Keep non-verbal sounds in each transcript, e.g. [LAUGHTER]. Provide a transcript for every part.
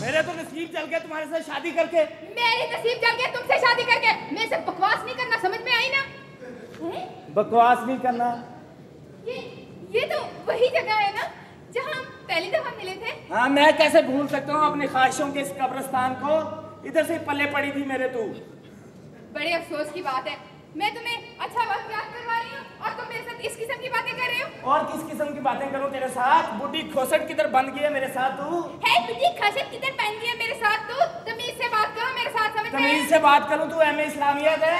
मेरे तो नसीब चल गया तुम्हारे साथ शादी करके। मेरी नसीब जल गया तुमसे शादी करके। मेरे से बकवास नहीं करना समझ में आई ना? हैं? बकवास नहीं करना। ये ये तो वही जगह है ना जहाँ हम पहली दफ़ा मिले थे। हाँ मैं कैसे भूल सकता हूँ अपनी ख्वाहिशों के इस कब्रिस्तान को? इधर से पल्ले पड़ी थी मेरे तू। बड़े अफसोस की बात है। मैं तुम्हें अच्छा वक्त याद करवा रही हूँ और तुम मेरे साथ इस किस्म की बातें कर रहे हो? और किस किस्म की बातें करूँ तेरे साथ? बुढ़ी खोसट किधर बन गई है मेरे साथ तू। है तुझे खसत किधर पहन गई है मेरे साथ तू। तमीज से बात करो मेरे साथ समझ में तमीज से बात करूँ तू एम इस्लामियत है।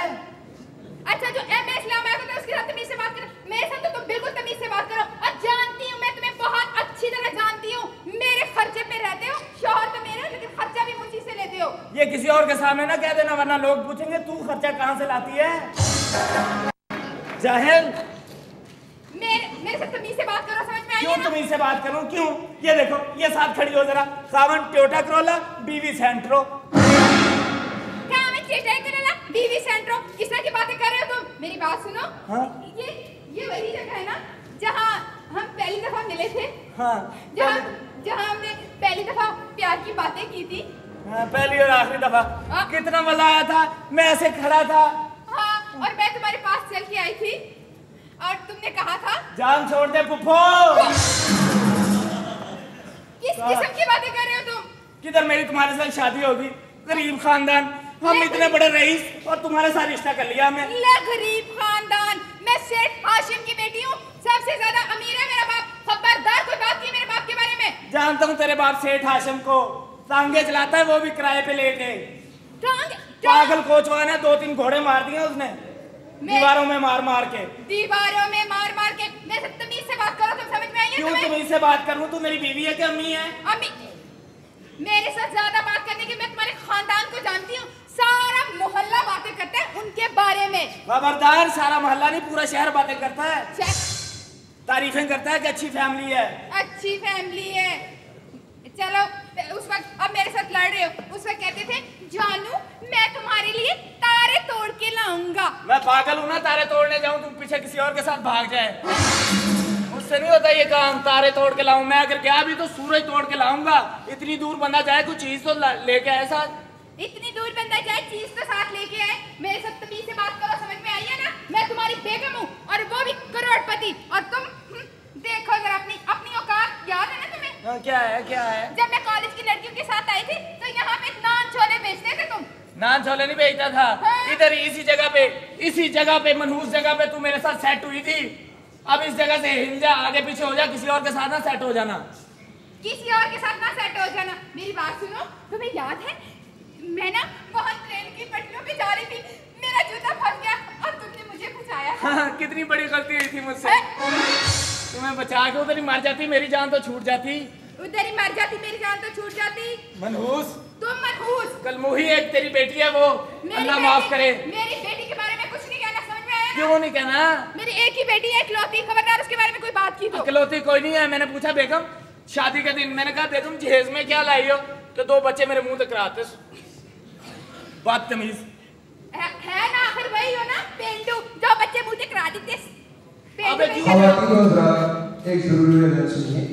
अच्छा जो एम ए इस्लाम है तो उसके साथ तमीज से बात करो। मेरे साथ तो तुम बिल्कुल तमीज से बात करो। और जानती हूँ मैं तुम्हें बहुत अच्छी तरह जानती हूँ। मेरे खर्चे पे रहते हो शोहर तो मेरे हो, लेकिन खर्चा भी मुझी से लेते हो। ये किसी और के सामने ना कह देना वरना लोग पूछेंगे तू खर्चा कहाँ से लाती है? जाहिल। मेरे मेरे तमीज से बात करो समझ में आई क्यों है ना? तुम इनसे बात करूँ? क्यों? ये देखो ये साथ खड़ी हो जरा। सावन टोयोटा क्रोला बीवी सेंट्रो क्या मैं चेटाई करेला बीवी सेंट्रो किस तरह की बातें कर रहे हो तुम? मेरी बात सुनो। हाँ? ये ये वही जगह है ना जहाँ हम पहली दफ़ा मिले थे। हाँ जहाँ जहाँ हमने पहली दफ़ा प्यार की बातें की थी। हाँ, पहली और आखिरी दफ़ा। हाँ। कितना मज़ा आया था। मैं ऐसे खड़ा था। हाँ और मैं तुम्हारे पास चल के आई थी। और तुमने कहा था जान छोड़ दे पुप्पो किस किस्म की बातें कर रहे हो तुम? किधर मेरी तुम्हारे साथ शादी होगी? गरीब खानदान। हम इतने बड़े रईस और तुम्हारे साथ रिश्ता कर लिया हमने। गरीब खानदान मैं सेठ हाशिम की बेटी हूँ। सबसे ज़्यादा अमीर है मेरा बाप। खबरदार कोई बात की मेरे बाप के बारे में। जानता हूँ तेरे बाप सेठ हाशम को। टांगे चलाता है वो भी किराए पे लेके। पागल कोचवा ने दो तीन घोड़े मार दिए उसने। दीवारों में मार मार के। दीवारों में मार मार के। से तमीज से बात करो तुम समझ में आई है क्यों तुम तुम्हें इससे बात करूँ? तू मेरी बीवी है कि अम्मी है? अम्मी मेरे साथ ज़्यादा बात करने की मैं तुम्हारे खानदान को जानती हूँ। सारा मोहल्ला बातें करता है उनके बारे में। खबरदार सारा मोहल्ला नहीं पूरा शहर बातें करता है। तारीफें करता है कि अच्छी फैमिली है। अच्छी फैमिली है। चलो उस वक्त अब मेरे साथ लड़ रहे हो। उस वक्त कहते थे जानू मैं तुम्हारे लिए तारे तोड़ के लाऊँगा। मैं पागल हूँ ना तारे तोड़ने जाऊँ तुम पीछे किसी और के साथ भाग जाए। मुझसे नहीं होता ये काम तारे तोड़ के लाऊं। मैं अगर गया भी तो सूरज तोड़ के लाऊँगा। इतनी दूर बंदा जाए कुछ चीज़ तो लेके आए साथ। इतनी दूर बंदा जाए चीज़ तो साथ लेके आए। मेरे साथ तमीज से बात करो समझ में आई है ना? मैं तुम्हारी बेगम हूँ और वो भी करोड़पति। और तुम हम्म, देखो जरा अपनी अपनी औकात याद है ना तुम्हें? हाँ, क्या है क्या है? जब मैं कॉलेज की लड़कियों के साथ आई थी तो यहाँ पे नान छोले बेचते थे तुम। नान छोले नहीं बेचता था। हाँ। इधर इसी जगह पे इसी जगह पे मनहूस जगह पे तू मेरे साथ सेट हुई थी। अब इस जगह से हिल जा आगे पीछे हो जा किसी और के साथ ना सेट हो जाना। किसी और के साथ ना सेट हो जाना। मेरी बात सुनो तुम्हें याद है मैं ना वहाँ ट्रेन की पटरियों पे जा रही थी। मेरा जूता फंस गया और तुमने मुझे बचाया। हाँ, कितनी बड़ी गलती हुई थी मुझसे। तुम्हें बचा के उधर ही मर जाती मेरी जान तो छूट जाती। उधर ही मर जाती मेरी जान तो छूट जाती। मनहूस। तुम मनहूस। कल मुही एक तेरी बेटी है वो। अल्लाह माफ़ करे। मेरी बेटी के बारे में कुछ नहीं कहना समझ में आया क्यों नहीं कहना? मेरी एक ही बेटी है इकलौती। खबरदार उसके बारे में कोई बात की तो। अकलौती कोई नहीं है मैंने पूछा बेगम शादी के दिन मैंने कहा बेगम जहेज में क्या लाई हो? तो दो बच्चे मेरे मुँह तक कराते। बदतमीज है, है ना? आखिर वही हो ना पेंडू। जो बच्चे मुझे करा देते। अबे क्यों? और हजरात एक ज़रूरी ऐलान सुनिए।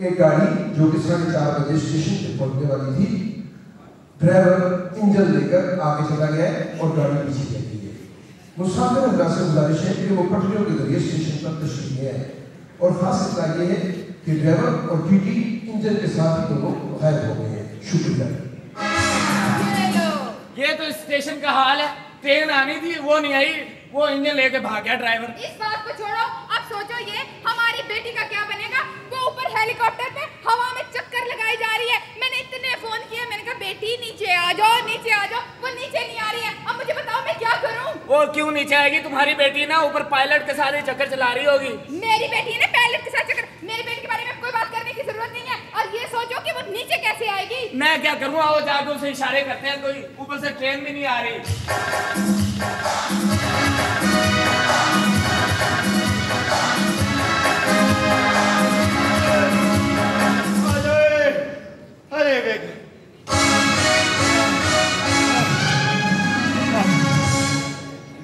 एक गाड़ी जो कि साढ़े चार बजे स्टेशन पे पहुँचने वाली थी ड्राइवर इंजन लेकर आगे चला गया है और गाड़ी पीछे चल गई है। मुसाफिर हजरात से गुजारिश है कि वो पटरियों के ज़रिए स्टेशन पर ले आए। और खास इतना ये है कि ड्राइवर और टीटी इंजन के साथ ही दोनों गायब हो गए हैं। शुक्रिया। ये तो स्टेशन का हाल है। ट्रेन आनी थी वो नहीं आई। वो इंजन लेके भाग गया ड्राइवर। इस बात को छोड़ो। अब सोचो ये हमारी बेटी का क्या बनेगा? वो ऊपर हेलीकॉप्टर पे हवा में चक्कर लगाई जा रही है। मैंने इतने फ़ोन किए मैंने कहा बेटी नीचे आ जाओ नीचे आ जाओ। वो नीचे नहीं आ रही है। अब मुझे बताओ मैं क्या करूँ? वो क्यों नीचे आएगी? तुम्हारी बेटी ना ऊपर पायलट के साथ ही चक्कर चला रही होगी। मेरी बेटी है ना पायलट के साथ चक्कर मेरी बेटी के बारे में कोई बात करने की ज़रूरत नहीं है। ये सोचो कि वो नीचे कैसे आएगी। मैं क्या करूँ? आओ जाके उसे इशारे करते हैं। कोई ऊपर से ट्रेन भी नहीं आ रही। अरे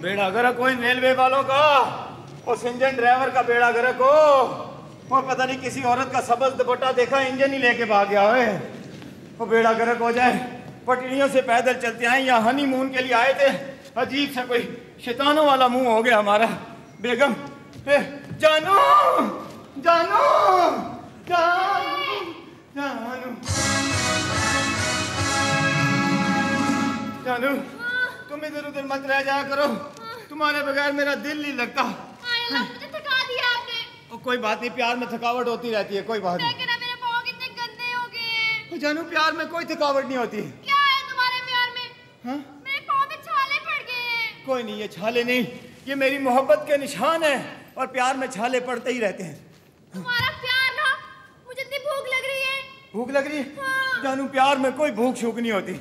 बेड़ा गर्क हो इन रेलवे वालों का उस इंजन ड्राइवर का बेड़ा गर्क हो। और पता नहीं किसी औरत का सबज दुपट्टा देखा इंजन ही लेके भाग गया है। वो बेड़ा गर्क हो जाए पटड़ियों से पैदल चलते आए या हनीमून के लिए आए थे। अजीब सा कोई शैतानों वाला मुँह हो गया हमारा। बेगम ए, जानू जानू जानू जानू जानू तुम इधर उधर मत रह जाया करो। तुम्हारे बगैर मेरा दिल नहीं लगता। मुझे थका दिया आपने। और कोई बात नहीं प्यार में थकावट होती रहती है कोई बात नहीं। मेरे पाँव कितने गंदे हो गए हैं। जानू प्यार में कोई थकावट नहीं होती। क्या है तुम्हारे प्यार में? हाँ? मेरे पाँव में छाले पड़ गए हैं। कोई नहीं ये छाले नहीं ये मेरी मोहब्बत के निशान है और प्यार में छाले पड़ते ही रहते हैं। तुम्हारा प्यार ना मुझे इतनी भूख लग रही है। भूख लग रही है? हाँ। जानू प्यार में कोई भूख शूख नहीं होती।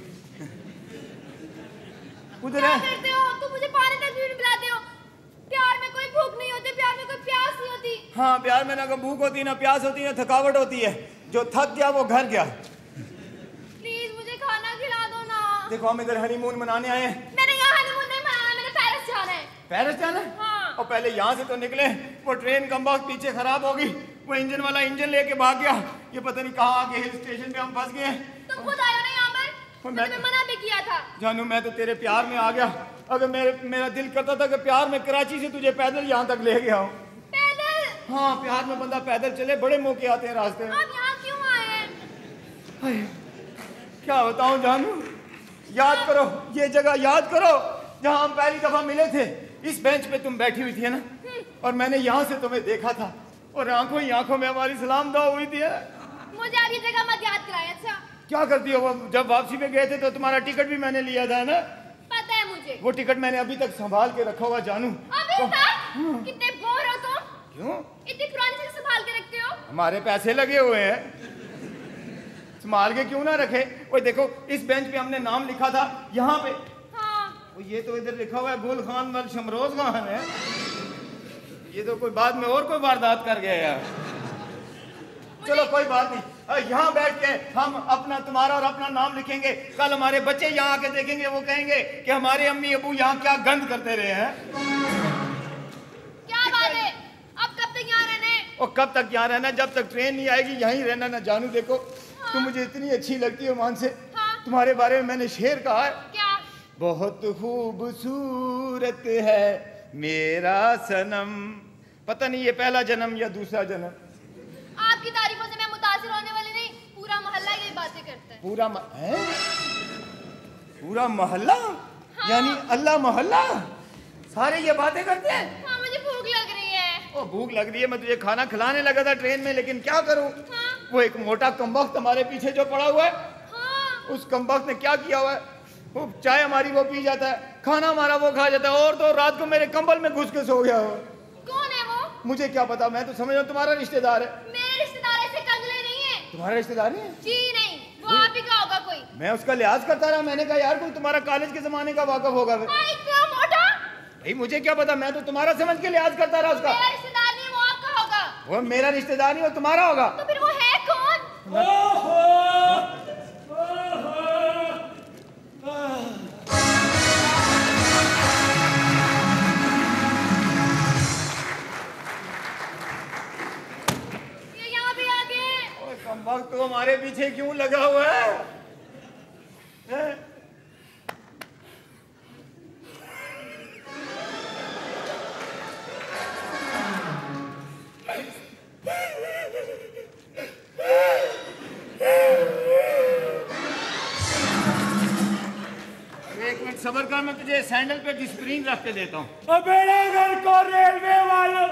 उधर क्या है। करते हो? तुम मुझे पानी तक भी नहीं पिलाते हो। प्यार में कोई भूख नहीं होती प्यार में कोई प्यास नहीं होती। हाँ प्यार में ना भूख होती ना प्यास होती ना थकावट होती है। जो थक गया वो घर गया। प्लीज़ मुझे खाना खिला दो ना। देखो हम इधर हनीमून मनाने आए हैं। मैंने यहाँ हनीमून नहीं मनाना मैंने पेरिस जाना है। पेरिस जाना है? हाँ। और पहले यहाँ से तो निकले वो ट्रेन कम वक्त पीछे खराब होगी। वो इंजन वाला इंजन लेके भाग गया। ये पता नहीं कहाँ आके हिल स्टेशन पे हम फंस गए तुम खुद आए हो ना यहाँ पर? और मैं- मना भी किया था। जानू मैं तो तेरे प्यार में आ गया। अगर मेरे मेरा दिल करता था कि प्यार में कराची से तुझे पैदल यहाँ तक ले गया हूँ। पैदल? हाँ प्यार में बंदा पैदल चले बड़े मौके आते हैं रास्ते में। आप यहाँ क्यों आए क्या बताऊँ जानू? याद करो ये जगह याद करो जहाँ हम पहली दफ़ा मिले थे। इस बेंच पे तुम बैठी हुई थी ना? और मैंने यहाँ से तुम्हें देखा था। और आँखों ही आँखों में हमारी सलाम दुआ हुई थी मुझे आप ये जगह मत याद कराएँ अच्छा? क्या करती हो? वो जब वापसी में गए थे तो तुम्हारा टिकट भी मैंने लिया था ना? पता है मुझे। वो टिकट मैंने अभी तक संभाल के रखा हुआ जानू। अभी तक? कितने बोर हो तुम। क्यों? इतनी पुरानी चीज़ संभाल के रखते हो। हमारे पैसे लगे हुए हैं। संभाल के क्यों ना रखे? वो देखो इस बेंच पे हमने नाम लिखा था यहाँ पे। हाँ। वो ये तो इधर लिखा हुआ है गुल खान वल शमरोज खान है। ये तो कोई बाद में और कोई वारदात कर गया यार। चलो कोई बात नहीं। यहाँ बैठ के हम अपना तुम्हारा और अपना नाम लिखेंगे। कल हमारे बच्चे यहाँ आके देखेंगे वो कहेंगे कि हमारे अम्मी अबू यहाँ क्या गंद करते रहे हैं। क्या बात है? अब कब तक यहाँ रहना है? और कब तक यहाँ रहना जब तक ट्रेन नहीं आएगी यहीं रहना ना जानू देखो। हाँ। तुम मुझे इतनी अच्छी लगती हो मान से। हाँ। तुम्हारे बारे में मैंने शेर कहा है। क्या? बहुत खूबसूरत है मेरा सनम। पता नहीं ये पहला जन्म या दूसरा जन्म। आपकी तारीफों बातें करता है। पूरा म... है? पूरा मोहल्ला? हाँ। यानी अल्लाह मोहल्ला? सारे ये बातें करते हैं? हाँ मुझे भूख लग रही है। ओ भूख लग रही है मैं तुझे खाना खिलाने लगा था ट्रेन में लेकिन क्या करूँ? हाँ। वो एक मोटा कम्बख्त हमारे पीछे जो पड़ा हुआ है हाँ। उस कम्बख्त ने क्या किया हुआ है? वो चाय हमारी वो पी जाता है खाना हमारा वो खा जाता है और तो रात को मेरे कंबल में घुस के सो गया हो। कौन है वो? मुझे क्या पता मैं तो समझ रहा तुम्हारा रिश्तेदार है। मेरे रिश्तेदार ऐसे कंगले नहीं है। तुम्हारा रिश्तेदार नहीं है? जी नहीं। वो भी क्या होगा कोई? मैं उसका लिहाज करता रहा मैंने कहा यार कोई तुम्हारा कॉलेज के जमाने का वाकफ होगा फिर इतना मोटा? भाई मुझे क्या पता मैं तो तुम्हारा समझ के लिहाज करता रहा उसका। मेरा रिश्तेदार नहीं वो होगा। वो मेरा रिश्तेदार नहीं वो तुम्हारा होगा। तो फिर वो है कौन? ये ओए कमबख्त तो हमारे पीछे क्यों लगा हुआ है? सबर कर, मैं तुझे सैंडल पे डिस्प्रिन रख के देता हूँ। मेरे घर को रेलवे वालों,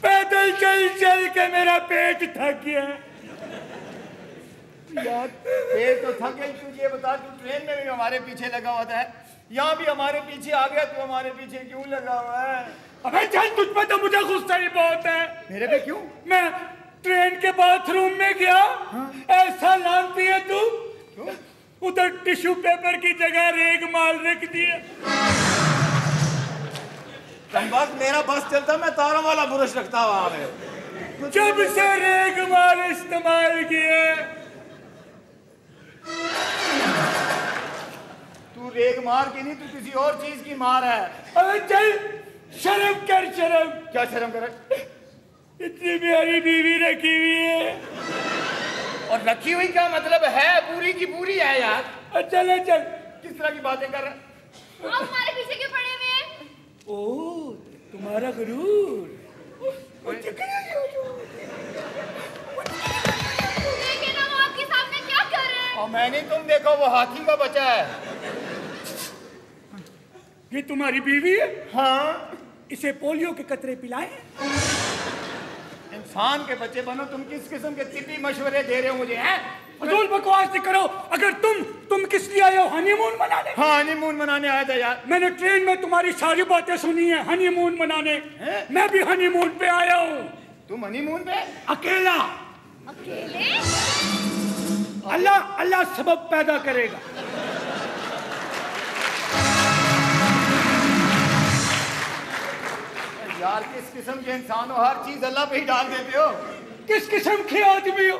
पैदल चल चल के मेरा पेट थक गया यार ये तो थक गई तुझे ये बता तू ट्रेन में भी हमारे पीछे लगा हुआ था यहाँ भी हमारे पीछे आ गया तू हमारे पीछे क्यों लगा हुआ है? अबे चल तुझ पे तो मुझे गुस्सा ही बहुत है। मेरे पे क्यों? मैं ट्रेन के बाथरूम में गया ऐसा लानती है तू? उधर टिश्यू पेपर की जगह रेग माल रख दिया कमबख्त मेरा बस चलता मैं तारों वाला बुरश रखता वहाँ पे। जब से रेग माल इस्तेमाल किए तू रेग मार की नहीं तू किसी और चीज़ की मार है। अबे चल शर्म कर शर्म। क्या शर्म करे इतनी प्यारी बीवी रखी हुई है। और रखी हुई क्या मतलब है? पूरी की पूरी है यार। चले चल। किस तरह की बातें कर रहे आप हमारे पीछे क्यों पड़े हुए हैं? ओ तुम्हारा गुरूर। और मैंने तुम देखो वो हाथी का बच्चा है। ये तुम्हारी बीवी है? हाँ। इसे पोलियो के कतरे पिलाए? इंसान के बच्चे बनो तुम किस किस्म के तिब्बी मशवरे दे रहे हो मुझे हैं? फजूल बकवास नहीं करो। अगर तुम तुम किस लिए आए हो? हनीमून मनाने? हाँ हनीमून मनाने आया था यार। मैंने ट्रेन में तुम्हारी सारी बातें सुनी है हनीमून मनाने। है? मैं भी हनीमून पे आया हूँ। तुम हनीमून पे? अकेला। अकेले? अल्लाह अल्लाह सबब पैदा करेगा। यार किस किस्म के इंसान हो? हर चीज़ अल्लाह पे ही डाल देते हो। किस किस्म के आदमी हो?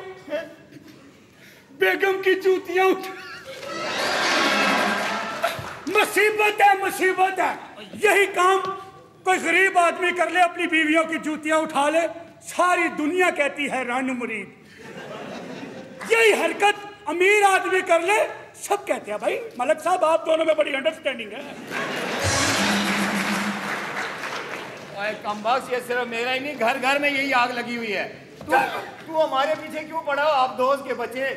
बेगम की जूतियाँ उठ। मुसीबत है मुसीबत है। यही काम कोई गरीब आदमी कर ले अपनी बीवियों की जूतियाँ उठा ले। सारी दुनिया कहती है रानू मुरीद। यही हरकत अमीर आदमी कर ले सब कहते हैं भाई मलक साहब आप दोनों में बड़ी अंडरस्टैंडिंग है। कमबख्त ये सिर्फ़ मेरा ही नहीं घर घर में यही आग लगी हुई है। तू तू हमारे पीछे क्यों पड़ा हो? आप दोस्त के बच्चे।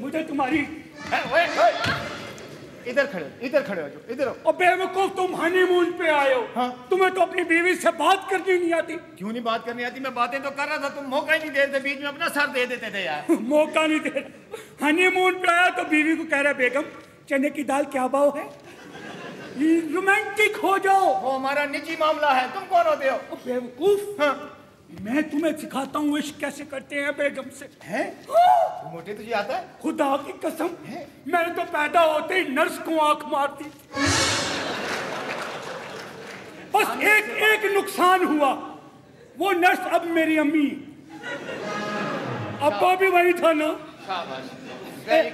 मुझे तुम्हारी है, वे, ओए, इधर खड़े इधर खड़े हो जाओ, इधर और बेवकूफ़ तुम हनीमून पे आए हो। हाँ। तुम्हें तो अपनी बीवी से बात करनी नहीं आती। क्यों नहीं बात करनी आती? मैं बातें तो कर रहा था तुम मौका ही नहीं दे रहे बीच में अपना सर दे देते थे यार। [LAUGHS] मौका नहीं दे रहा। हनीमून पे आया तो बीवी को कह रहा बेगम चने की दाल क्या भाव है? रोमांटिक हो जाओ। वो हमारा निजी मामला है तुम कौन होते हो? बेवकूफ़? हाँ, मैं तुम्हें सिखाता हूँ इश्क कैसे करते हैं बेगम से। हैं? हाँ, मोटे तुझे आता है? खुदा की कसम मैंने तो पैदा होते ही नर्स को आँख मारती बस एक एक नुकसान हुआ। वो नर्स अब मेरी अम्मी। अब्बा भी वही था ना।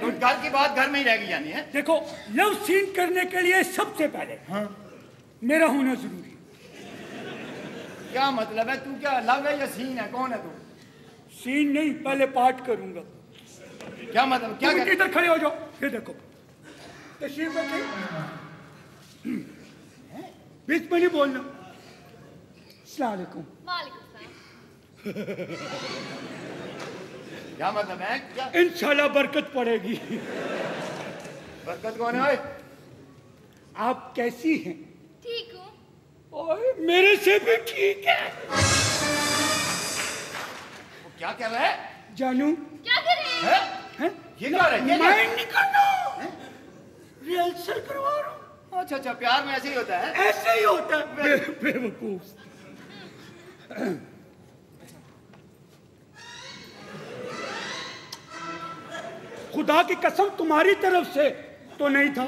गुड घर की बात घर में ही रह गई यानी है। देखो लव सीन करने के लिए सबसे पहले हाँ? मेरा होना ज़रूरी है। क्या मतलब है? तू क्या लव है या सीन है? कौन है तू? सीन नहीं पहले पाठ करूँगा। क्या मतलब क्या इधर खड़े हो जाओ? ये देखो। तशरीफ़ रखिए बीच में नहीं बोलना। अस्सलाम वालेकुम वालेकुम क्या मतलब है? क्या? इंशाल्लाह बरकत पड़ेगी। बरकत कौन है ओए? आप कैसी हैं? ठीक हूँ ओए मेरे से भी ठीक है। वो क्या कर रहा है? जानू? क्या कर रहे हैं? हैं? हैं? ये क्या रहा है ये क्या? मैं नहीं करना रिहर्सल करवा रहा हूँ। अच्छा अच्छा प्यार में ऐसे ही होता है ऐसे ही होता है। बेवकूफ़। खुदा की कसम तुम्हारी तरफ़ से तो नहीं था।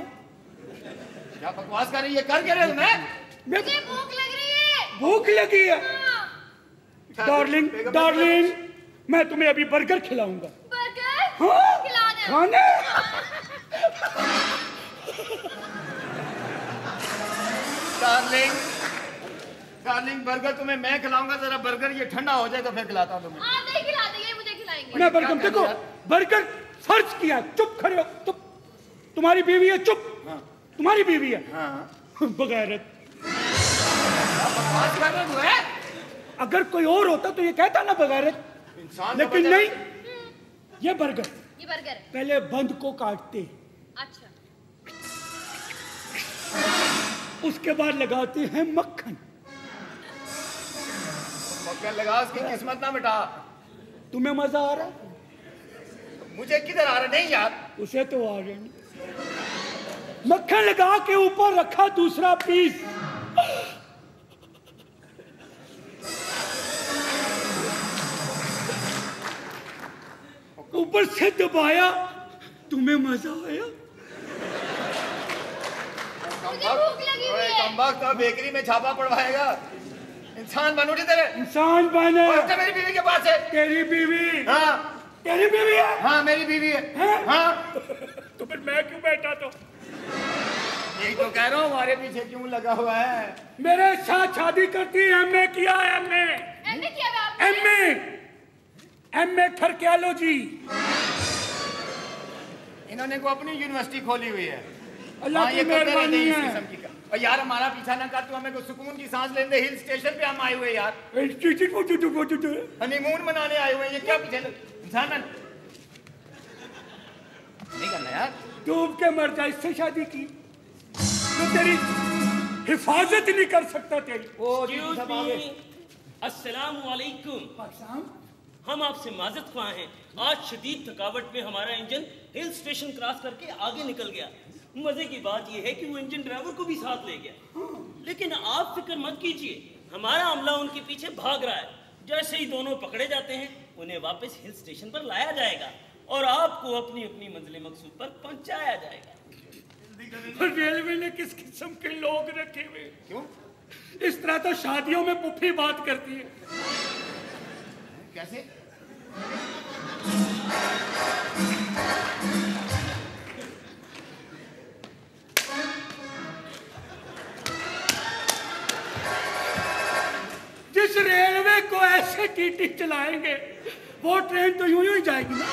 क्या बकवास कर रही है? कर क्या रहे हो मैं मैं मुझे भूख लग रही है। भूख लगी है। हाँ, डार्लिंग डार्लिंग मैं तुम्हें अभी बर्गर खिलाऊँगा। बर्गर हाँ। खाने? डार्लिंग डार्लिंग बर्गर तुम्हें मैं खिलाऊँगा जरा बर्गर ये ठंडा हो जाए तो फिर खिलाता हूँ तुम्हें। आप नहीं खिलाते ये मुझे खिलाएँगे। मैं बर्गर देखो बर्गर फ़र्ज़ किया चुप खड़े हो चुप। तुम्हारी बीवी है चुप। हाँ। तुम्हारी बीवी है। हाँ। [LAUGHS] बगैरत अगर कोई और होता तो ये कहता ना बगैरत इंसान का लेकिन नहीं ये बर्गर। ये बर्गर। है पहले बंद को काटते। अच्छा। उसके बाद लगाते हैं मक्खन। मक्खन लगा उसकी किस्मत ना मिटा। तुम्हें मज़ा आ रहा? है मुझे किधर आ रहा? नहीं यार। उसे तो आ रहा मक्खन लगा के ऊपर रखा दूसरा पीस। ऊपर से दबाया तुम्हें मज़ा आया। है। बेकरी में छापा पड़वाएगा। इंसान बन तेरे। इंसान बने। मेरी बीवी के पास है। तेरी बीवी। हाँ। तेरी बीवी है? हाँ मेरी बीवी है। हैं? हाँ। तो फिर मैं क्यों बैठा तो? यही तो कह रहा हूँ हमारे पीछे क्यों लगा हुआ है? मेरे साथ शादी करती एम ए किया एम ए ऐसे किया था आपने? एम ए एम ए ठरकियालोजी पाकिस्तान को अपनी यूनिवर्सिटी खोली हुई है। अल्लाह हाँ, की मेहरबानी है। किस्म की। का। और यार हमारा पीछा ना कर तू हमें को सुकून की सांस लेने दे, हिल स्टेशन पे हम आए हुए हैं यार। हनीमून मनाने आए हुए हैं ये क्या पीछे इंसान नहीं करना यार। डूब के मर जा इससे शादी की। तो तेरी हिफाजत नहीं कर सकता तेरी. अस्सलाम वालेकुम हम आपसे माजत खुआ हैं। आज शदीद थकावट में हमारा इंजन हिल स्टेशन क्रॉस करके आगे निकल गया। मज़े की बात यह है कि वो इंजन ड्राइवर को भी साथ ले गया। लेकिन आप फ़िक्र मत कीजिए हमारा अमला उनके पीछे भाग रहा है। जैसे ही दोनों पकड़े जाते हैं उन्हें वापस हिल स्टेशन पर लाया जाएगा और आपको अपनी अपनी मंजिल मकसूद पर पहुँचाया जाएगा। रेलवे ने किस किस्म के लोग रखे हुए? क्यों? इस तरह तो शादियों में पुफी बात करती है। कैसे? जिस रेलवे को ऐसे टीटी चलाएँगे वो ट्रेन तो यूँ यूँ ही जाएगी ना।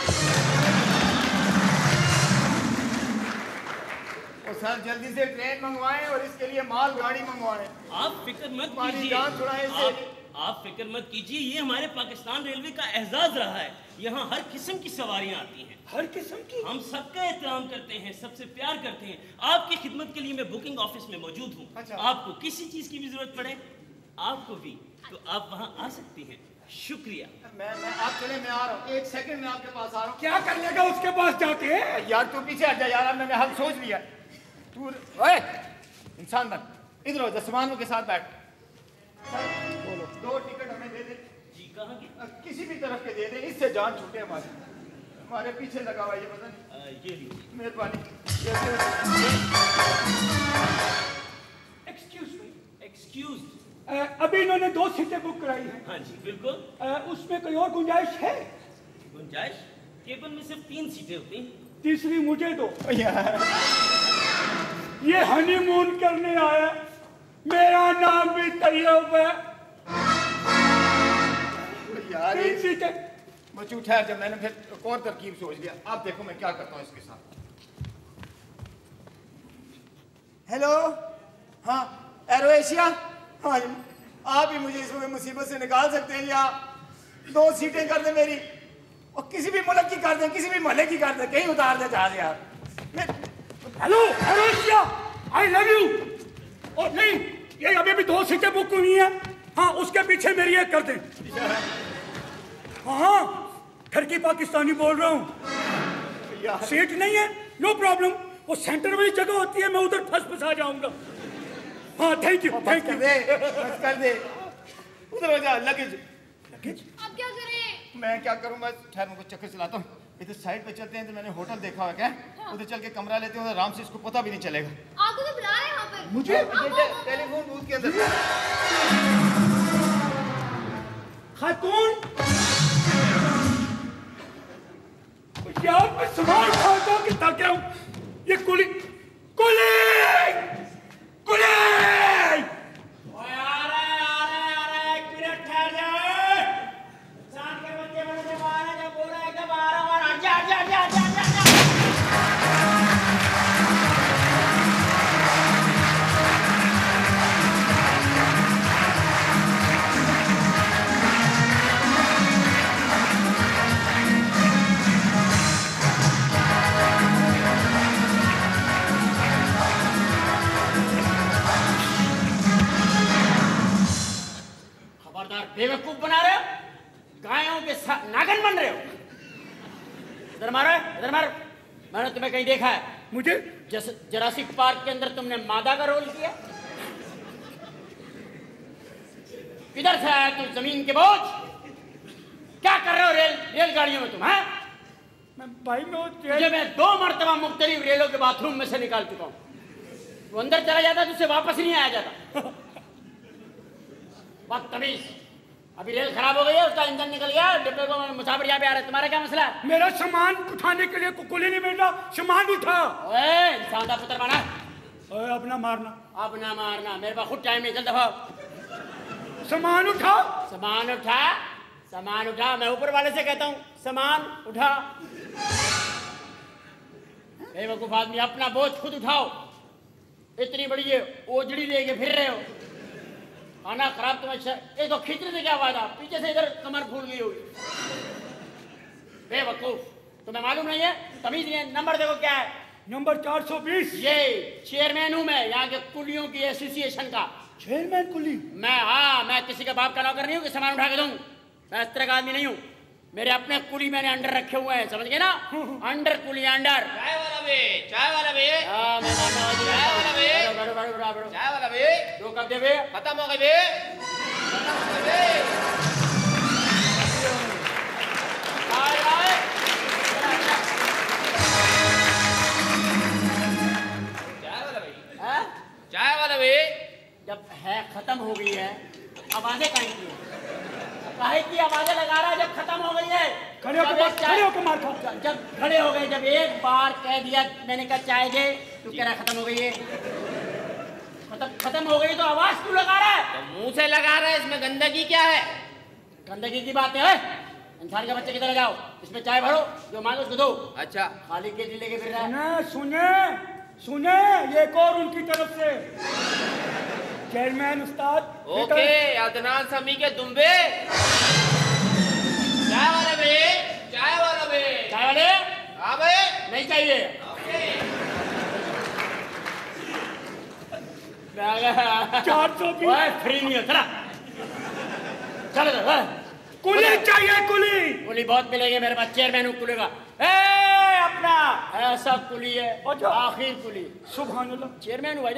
और सर जल्दी से ट्रेन मंगवाएँ और इसके लिए माल गाड़ी मंगवाएँ। आप फ़िक्र मत कीजिए। जान छुड़ाएँ। आप, फ़िक्र मत कीजिए ये हमारे पाकिस्तान रेलवे का एहजाज रहा है। यहाँ हर किस्म की सवारियाँ आती हैं। हर किस्म की? हम सबका एहतराम करते हैं सबसे प्यार करते हैं। आपकी खिदमत के लिए मैं बुकिंग ऑफ़िस में मौजूद हूँ। अच्छा। आपको किसी चीज़ की भी ज़रूरत पड़े आपको भी तो आप वहाँ आ सकती हैं। शुक्रिया। मैं मैं आप चले मैं आ रहा हूँ। एक सेकंड में आपके पास आ रहा हूँ। क्या कर लेगा उसके पास जाके हूँ? यार तू पीछे हट जा यार मैंने हल सोच लिया। तू ओए इंसान बन। इधर हो जा सामानों के साथ बैठ। दो टिकट हमें दे दे। जी कहाँ की? किसी भी तरफ़ के दे दे इससे जान छूटे हमारी। हमारे पीछे लगा हुआ ये पता नहीं। ये मेहरबानी। एक्सक्यूज मी एक्सक्यूज अभी इन्होंने दो सीटें बुक कराई हैं। हाँ जी बिल्कुल। उसमें कोई और गुंजाइश है? गुंजाइश? केबल में सिर्फ़ तीन सीटें होती हैं। तीसरी मुझे दो। ये हनीमून करने आया। मेरा नाम भी तैयब है। यार ये सीटें बच्चू ठहर जब मैंने फिर एक और तरकीब सोच लिया। आप देखो मैं क्या करता हूँ इसके साथ। हेलो हाँ एरो एशिया हाँ जी आप ही मुझे इस वक्त मुसीबत से निकाल सकते हैं या दो सीटें कर दें मेरी। और किसी भी मुल्क की कर दें किसी भी महल की कर दें कहीं उतार दे जहाज़ यार। Hello hello I love you और नहीं ये अभी भी दो सीटें बुक हुई हैं। हाँ उसके पीछे मेरी एक कर दें। [LAUGHS] हाँ हाँ ठरकी पाकिस्तानी बोल रहा हूँ। सीट नहीं है नो प्रॉब्लम। वो सेंटर वाली जगह होती है मैं उधर फंस फंसा जाऊँगा। हाँ थैंक यू थैंक यू कर दे उधर हो जा लगेज लगेज अब क्या करें? मैं क्या करूँ मैं ठहर मुझे चक्कर चलाता हूँ। इधर साइड पे चलते हैं तो मैंने होटल देखा हुआ है क्या? उधर चल के कमरा लेते हैं आराम से इसको पता भी नहीं चलेगा। आपको तो बुला रहे हैं पर। मुझे? टेलीफोन बूथ के अंदर। खातून! यार मैं उठाता हूँ कि ताकि हूँ ये कुली कुली कुली ओए आ रहे बेवकूफ़ बना रहे हो? गायों के साथ नागन बन रहे हो? इधर मारो इधर मारो। मैंने तुम्हें कहीं देखा है। मुझे? जस जरासिक पार्क के अंदर तुमने मादा का रोल किया। किधर से आया तुम ज़मीन के बोझ? क्या कर रहे हो रेल रेलगाड़ियों में तुम है? मैं भाई मैं तुझे मैं दो मरतबा मुख्तलिफ़ रेलों के बाथरूम में से निकाल चुका हूँ। वो अंदर चला जाता तो उससे वापस नहीं आया जाता। [LAUGHS] बदतमीज। अभी रेल खराब हो गई है उसका इंजन निकल गया डिब्बे को मुसाफिर यहाँ पे आ रहे हैं। तुम्हारा क्या मसला? है मेरा सामान उठाने के लिए कुकुली नहीं मिल रहा सामान उठा ओए इंसान का पुत्र बना। ओए अपना मारना। अब ना मारना मेरे पास खुद टाइम नहीं चल दफ़ा सामान उठा। सामान उठा सामान उठा मैं ऊपर वाले से कहता हूँ सामान उठा। बेवकूफ़ आदमी अपना बोझ खुद उठाओ। इतनी बड़ी ये ओजड़ी लेके फिर रहे हो। खाना खराब तुम्हें अच्छा ये तो खींचने से क्या फ़ायदा? पीछे से इधर कमर फूल गई होगी। बेवकूफ़। तुम्हें मालूम नहीं है? तमीज नहीं नंबर देखो क्या है। नंबर 420 ये चेयरमैन हूँ मैं यहाँ के कुलियों की एसोसिएशन का। चेयरमैन कुली मैं हाँ मैं किसी के बाप का नौकर नहीं हूँ कि सामान उठा के दूँ। मैं इस तरह का आदमी नहीं हूँ। मेरे अपने कुली मैंने अंडर रखे हुए हैं समझ गए ना? [LAUGHS] अंडर कुली अंडर। चाय वाला भी चाय वाला भी हाँ, मैं चाय वाला। चाय वाला भी दो कप दे बे। खत्म हो खत्म हो आए, आए। चाय वाला हाँ? चाय वाला भी जब है खत्म हो गई है आवाज़ें कहीं की काहे की आवाज़ें लगा रहा है जब खत्म हो गई है। खड़े होकर एक चाय- खड़े होकर मार खाओ। जब- खड़े हो गए जब एक बार कह दिया मैंने कहा चाय दे तू कह रहा खत्म हो गई है। खत्म खत्म हो गई तो आवाज़ क्यों लगा रहा है? तो मुँह से लगा रहा है इसमें गंदगी क्या है? गंदगी की बात है इंसान के बच्चे की तरह जाओ इसमें चाय भरो जो मांगो उसको दो। अच्छा। खाली के जी लेके फिर रहा है। सुने सुने सुने ये और उनकी तरफ़ से। चेयरमैन उस्ताद ओके अदनान समी के दुम्बे चाय वाला भी चाय वाला भी चाय वाले? हाँ भाई नहीं चाहिए। चार सौ फ्री नहीं हो चला। चलो। कुली चाहिए कुली। कुली बहुत मिलेगी मेरे पास चेयरमैन हूँ कुली का। ए अपना। ऐसा कुली है। आखिर कुली। सुभान अल्लाह चेयरमैन हुआ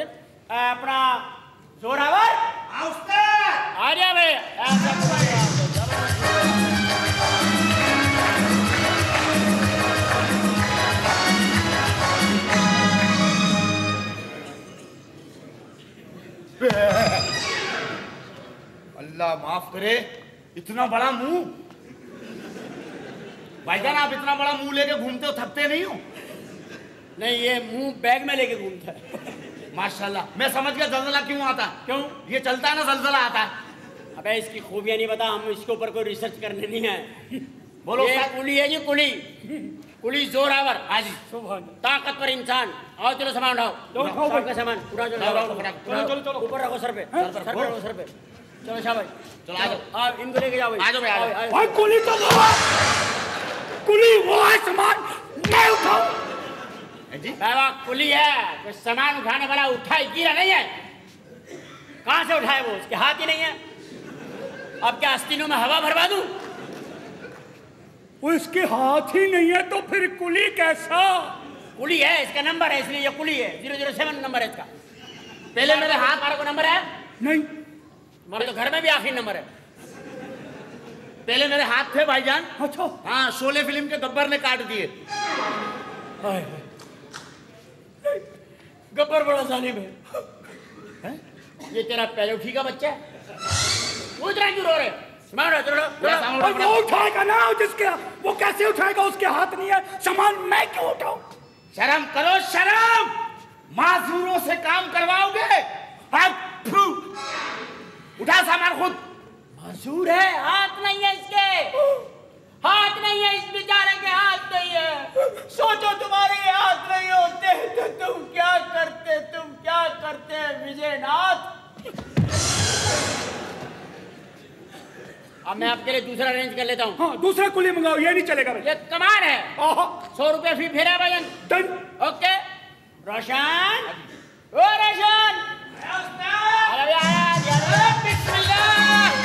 अपना जोरावर। आ भाई है। अल्लाह माफ़ करे इतना बड़ा मुँह। भाईजान आप इतना बड़ा मुँह लेके घूमते हो थकते नहीं हो? नहीं ये मुँह बैग में लेके घूमता है। माशाल्लाह। मैं समझ गया जलजला क्यों आता? क्यों? ये चलता है ना जलजला आता अबे इसकी खूबियाँ नहीं बता हम इसके ऊपर कोई रिसर्च करने नहीं है बोलो ये कुली है जी कुली। कुली जोरावर। हाँ जी सुभान। अल्लाह। ताकतवर इंसान। आओ चलो सामान उठाओ। भाई। सबका सामान। उठाओ चलो। ऊपर रखो सर पे। सर पे रखो सर पे। चलो शाबाश। चलो, आ जाओ। आओ इनको लेके जाओ भाई। आ जाओ भाई, आ जाओ। भाई कुली तो कुली वो है सामान। मैं उठाऊं। जी। बाबा कुली है कोई सामान उठाने वाला उठाए गिरा नहीं है? कहाँ से उठाए वो? उसके हाथ ही नहीं है। अब क्या आस्तीनों में हवा भरवा दूँ? वो इसके हाथ ही नहीं है तो फिर कुली कैसा? कुली है इसका नंबर है इसलिए ये कुली है। ज़ीरो ज़ीरो सेवन नंबर है इसका। पहले मेरे हाथ मारे को नंबर है? नहीं। हमारे तो घर में भी आखिरी नंबर है। पहले मेरे हाथ थे भाईजान। अच्छा। हाँ शोले फ़िल्म के गब्बर ने काट दिए। गब्बर बड़ा जालिम है। हैं? ये तेरा पैलोठी का बच्चा? है वो इतना क्यों रो रहे। और वो उठाएगा ना जिसके वो कैसे उठाएगा? उसके हाथ नहीं है। सामान मैं क्यों उठाऊं? शर्म करो शर्म! माजूरों से काम करवाओगे? उठा सामान खुद। मजूर है हाथ नहीं है इसके। हाथ नहीं है इस बेचारे के हाथ नहीं है। सोचो तुम्हारे ये हाथ नहीं होते तो तुम क्या करते तुम क्या करते विजयनाथ? अब मैं आपके लिए दूसरा अरेंज कर लेता हूँ। हाँ दूसरा कुली मंगाओ ये नहीं चलेगा भाई। ये कमाल है। सौ रुपए फ़ी फिर है भजन। डन। ओके। रोशन। ओ रोशन। अरे आया अरे बिस्मिल्लाह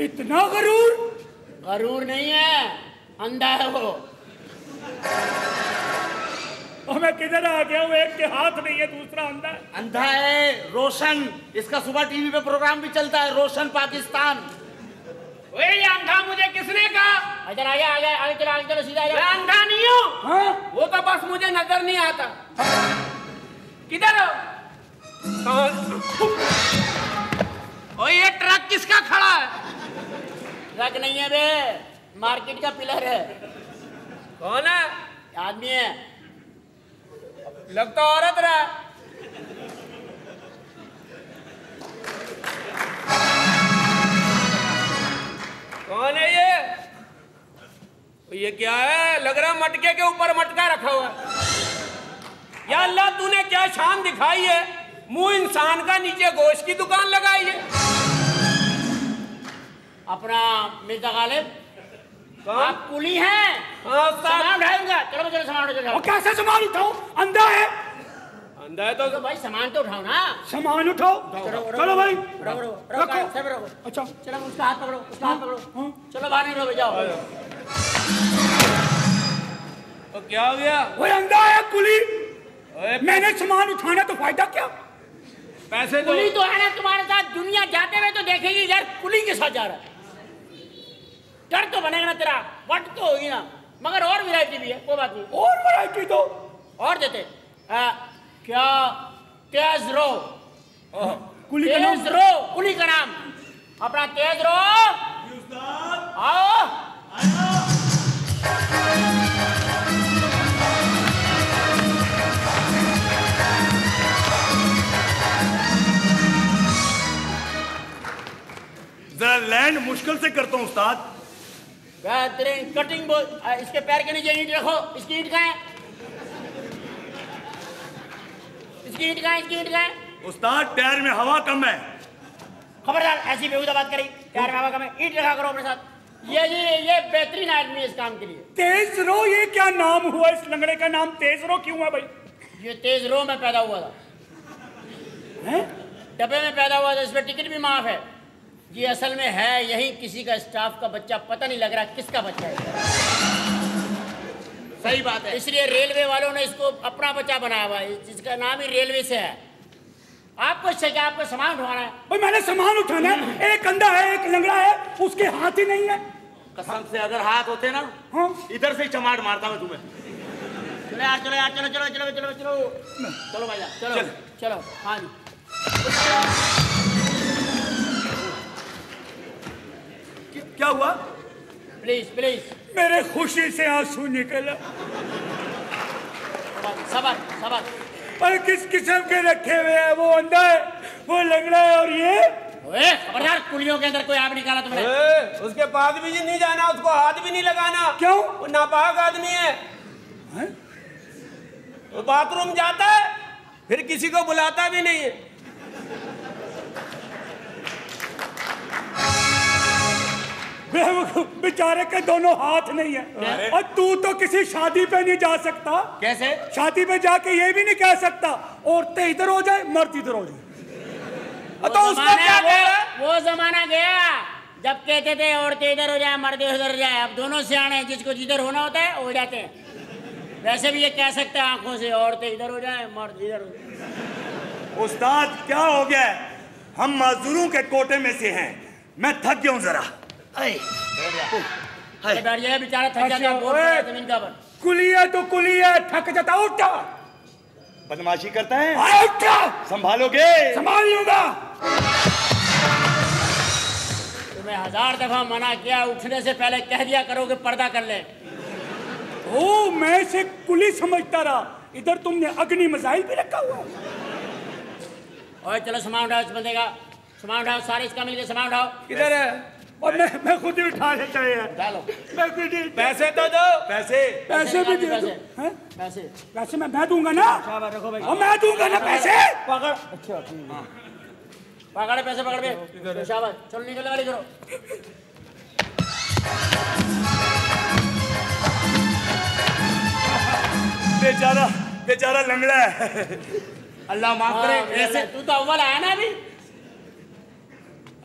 इतना गरूर? गरूर नहीं है अंधा है वो। और मैं किधर आ गया हूँ? एक के हाथ नहीं है दूसरा अंधा है। अंधा है रोशन। इसका सुबह टीवी पे प्रोग्राम भी चलता है रोशन पाकिस्तान। ये अंधा मुझे किसने कहा? इधर आ गया आ गया आगे चलो आगे चलो सीधा मैं अंधा नहीं हूँ। हाँ? वो तो बस मुझे नज़र नहीं आता। किधर हो? ये ट्रक किसका खड़ा है? ट्रक नहीं है बे मार्केट का पिलर है। कौन है? आदमी है। लगता औरत रहा। कौन है ये? ये क्या है? लग रहा मटके के ऊपर मटका रखा हुआ या अल्लाह तूने क्या शान दिखाई है? मुँह इंसान का नीचे गोश्त की दुकान लगाई है। अपना मिर्ज़ा गालिब। आप कुली हैं। हाँ, सामान उठाऊँगा चलो चलो सामान उठाओ और कैसे सामान उठाओ अंधा है। अंधा है तो तो भाई सामान तो उठाओ ना। सामान उठाओ। चलो भाई। रखो सब रखो अच्छा। चलो उसका हाथ पकड़ो उसका हाथ पकड़ो। चलो बाहर निकलो जाओ। तो क्या हो गया? वो अंधा है कुली। मैंने सामान उठाना तो फ़ायदा क्या? पैसे दो। कुली तो है ना तुम्हारे साथ। दुनिया जाते हुए तो देखेगी यार कुली के साथ जा रहा है। डर तो बनेगा ना तेरा वट तो होगी ना। मगर और वैरायटी भी है कोई बात नहीं। और वैरायटी तो। और देते। आ, क्या? तेज रो। कुली का नाम। रो कुली का नाम। अपना तेज रो। आओ। जरा लैंड मुश्किल से करता हूँ उस्ताद। बेहतरीन कटिंग बोल इसके पैर के नीचे ईंट रखो इसकी ईंट कहाँ है? इसकी ईंट कहाँ है इसकी ईंट कहाँ है? उस्ताद टायर में हवा कम है। खबरदार ऐसी बेहुदा बात करी प्यार में हवा कम है ईंट रखा करो अपने साथ। ये ये ये बेहतरीन आदमी है इस काम के लिए। तेज रो ये क्या नाम हुआ इस लंगड़े का नाम? तेज रो क्यों है भाई? ये तेज रो में पैदा हुआ था? डब्बे में पैदा हुआ था इसमें टिकट भी माफ़ है। ये असल में है यही किसी का स्टाफ का बच्चा पता नहीं लग रहा किसका बच्चा है। सही बात है। इसलिए रेलवे वालों ने इसको अपना बच्चा बनाया हुआ है जिसका नाम ही रेलवे से है। आपको इससे क्या आपको सामान उठवाना है? भाई मैंने सामान उठाना है। एक अंधा है एक लंगड़ा है उसके हाथ ही नहीं है। कसम से अगर हाथ होते ना हाँ। इधर से चमाट मारता मैं तुम्हें। चलो यार चलो यार चलो चलो चलो चलो चलो। चलो। भैया चलो। चलो। हाँ जी। क्या हुआ? प्लीज़ प्लीज़ मेरे खुशी से आँसू निकला। सबर सबर पर किस किस्म के रखे हुए हैं? वो अंधा है वो लंगड़ा है और ये? ओए खबरदार कुलियों के अंदर कोई आप निकाला तुमने? ए, उसके पास भी नहीं जाना उसको हाथ भी नहीं लगाना। क्यों? वो नापाक आदमी है। हैं? वो बाथरूम जाता है फिर किसी को बुलाता भी नहीं है। बेवकूफ़, बेचारे के दोनों हाथ नहीं है। और तू तो किसी शादी पे नहीं जा सकता। कैसे? शादी पे जाके ये भी नहीं कह सकता औरतें इधर हो जाए मर्द इधर हो जाए। वो तो उसको जमाना- क्या वो- कह रहा है? वो जमाना गया। जब कहते थे औरतें इधर हो जाए मर्द उधर हो जाए अब दोनों सियाणे हैं, जिसको जिधर होना होता है हो जाते हैं। वैसे भी ये कह सकते हैं आँखों से औरतें इधर हो जाए मर्द इधर हो जाए। उस्ताद क्या हो गया? हम मजदूरों के कोटे में से हैं। मैं थक गया हूँ जरा। बैठ जाए बेचारा थक जाता है है ज़मीन का कुलिया तो कुलिया थक जाता उठा बदमाशी करता है। उठा। संभालोगे। संभाल लूँगा। तुम्हें हज़ार दफ़ा मना किया उठने से पहले कह दिया करो कि पर्दा कर ले। ओ मैं इसे कुली समझता रहा। इधर तुमने अग्नि मिसाइल भी रखा हुआ। है। और चलो सामान उठाओ इस बंदे का। सामान उठाओ सारे इसका मिलकर सामान उठाओ। किधर है। और मैं मैं खुद ही उठा लेता है। डालो मैं खुद ही पैसे तो दो। पैसे। पैसे भी दे। दूँ। हैं? पैसे। पैसे मैं मैं दूँगा ना? शाबाश रखो भाई। और मैं दूँगा ना पैसे? पकड़। अच्छा पकड़े पैसे पकड़ बे शाबाश। चलो निकलने वाली करो बेचारा बेचारा लंगड़ा है। अल्लाह माफ़ करे हाँ, ऐसे तू तो अव्वल आया ना अभी।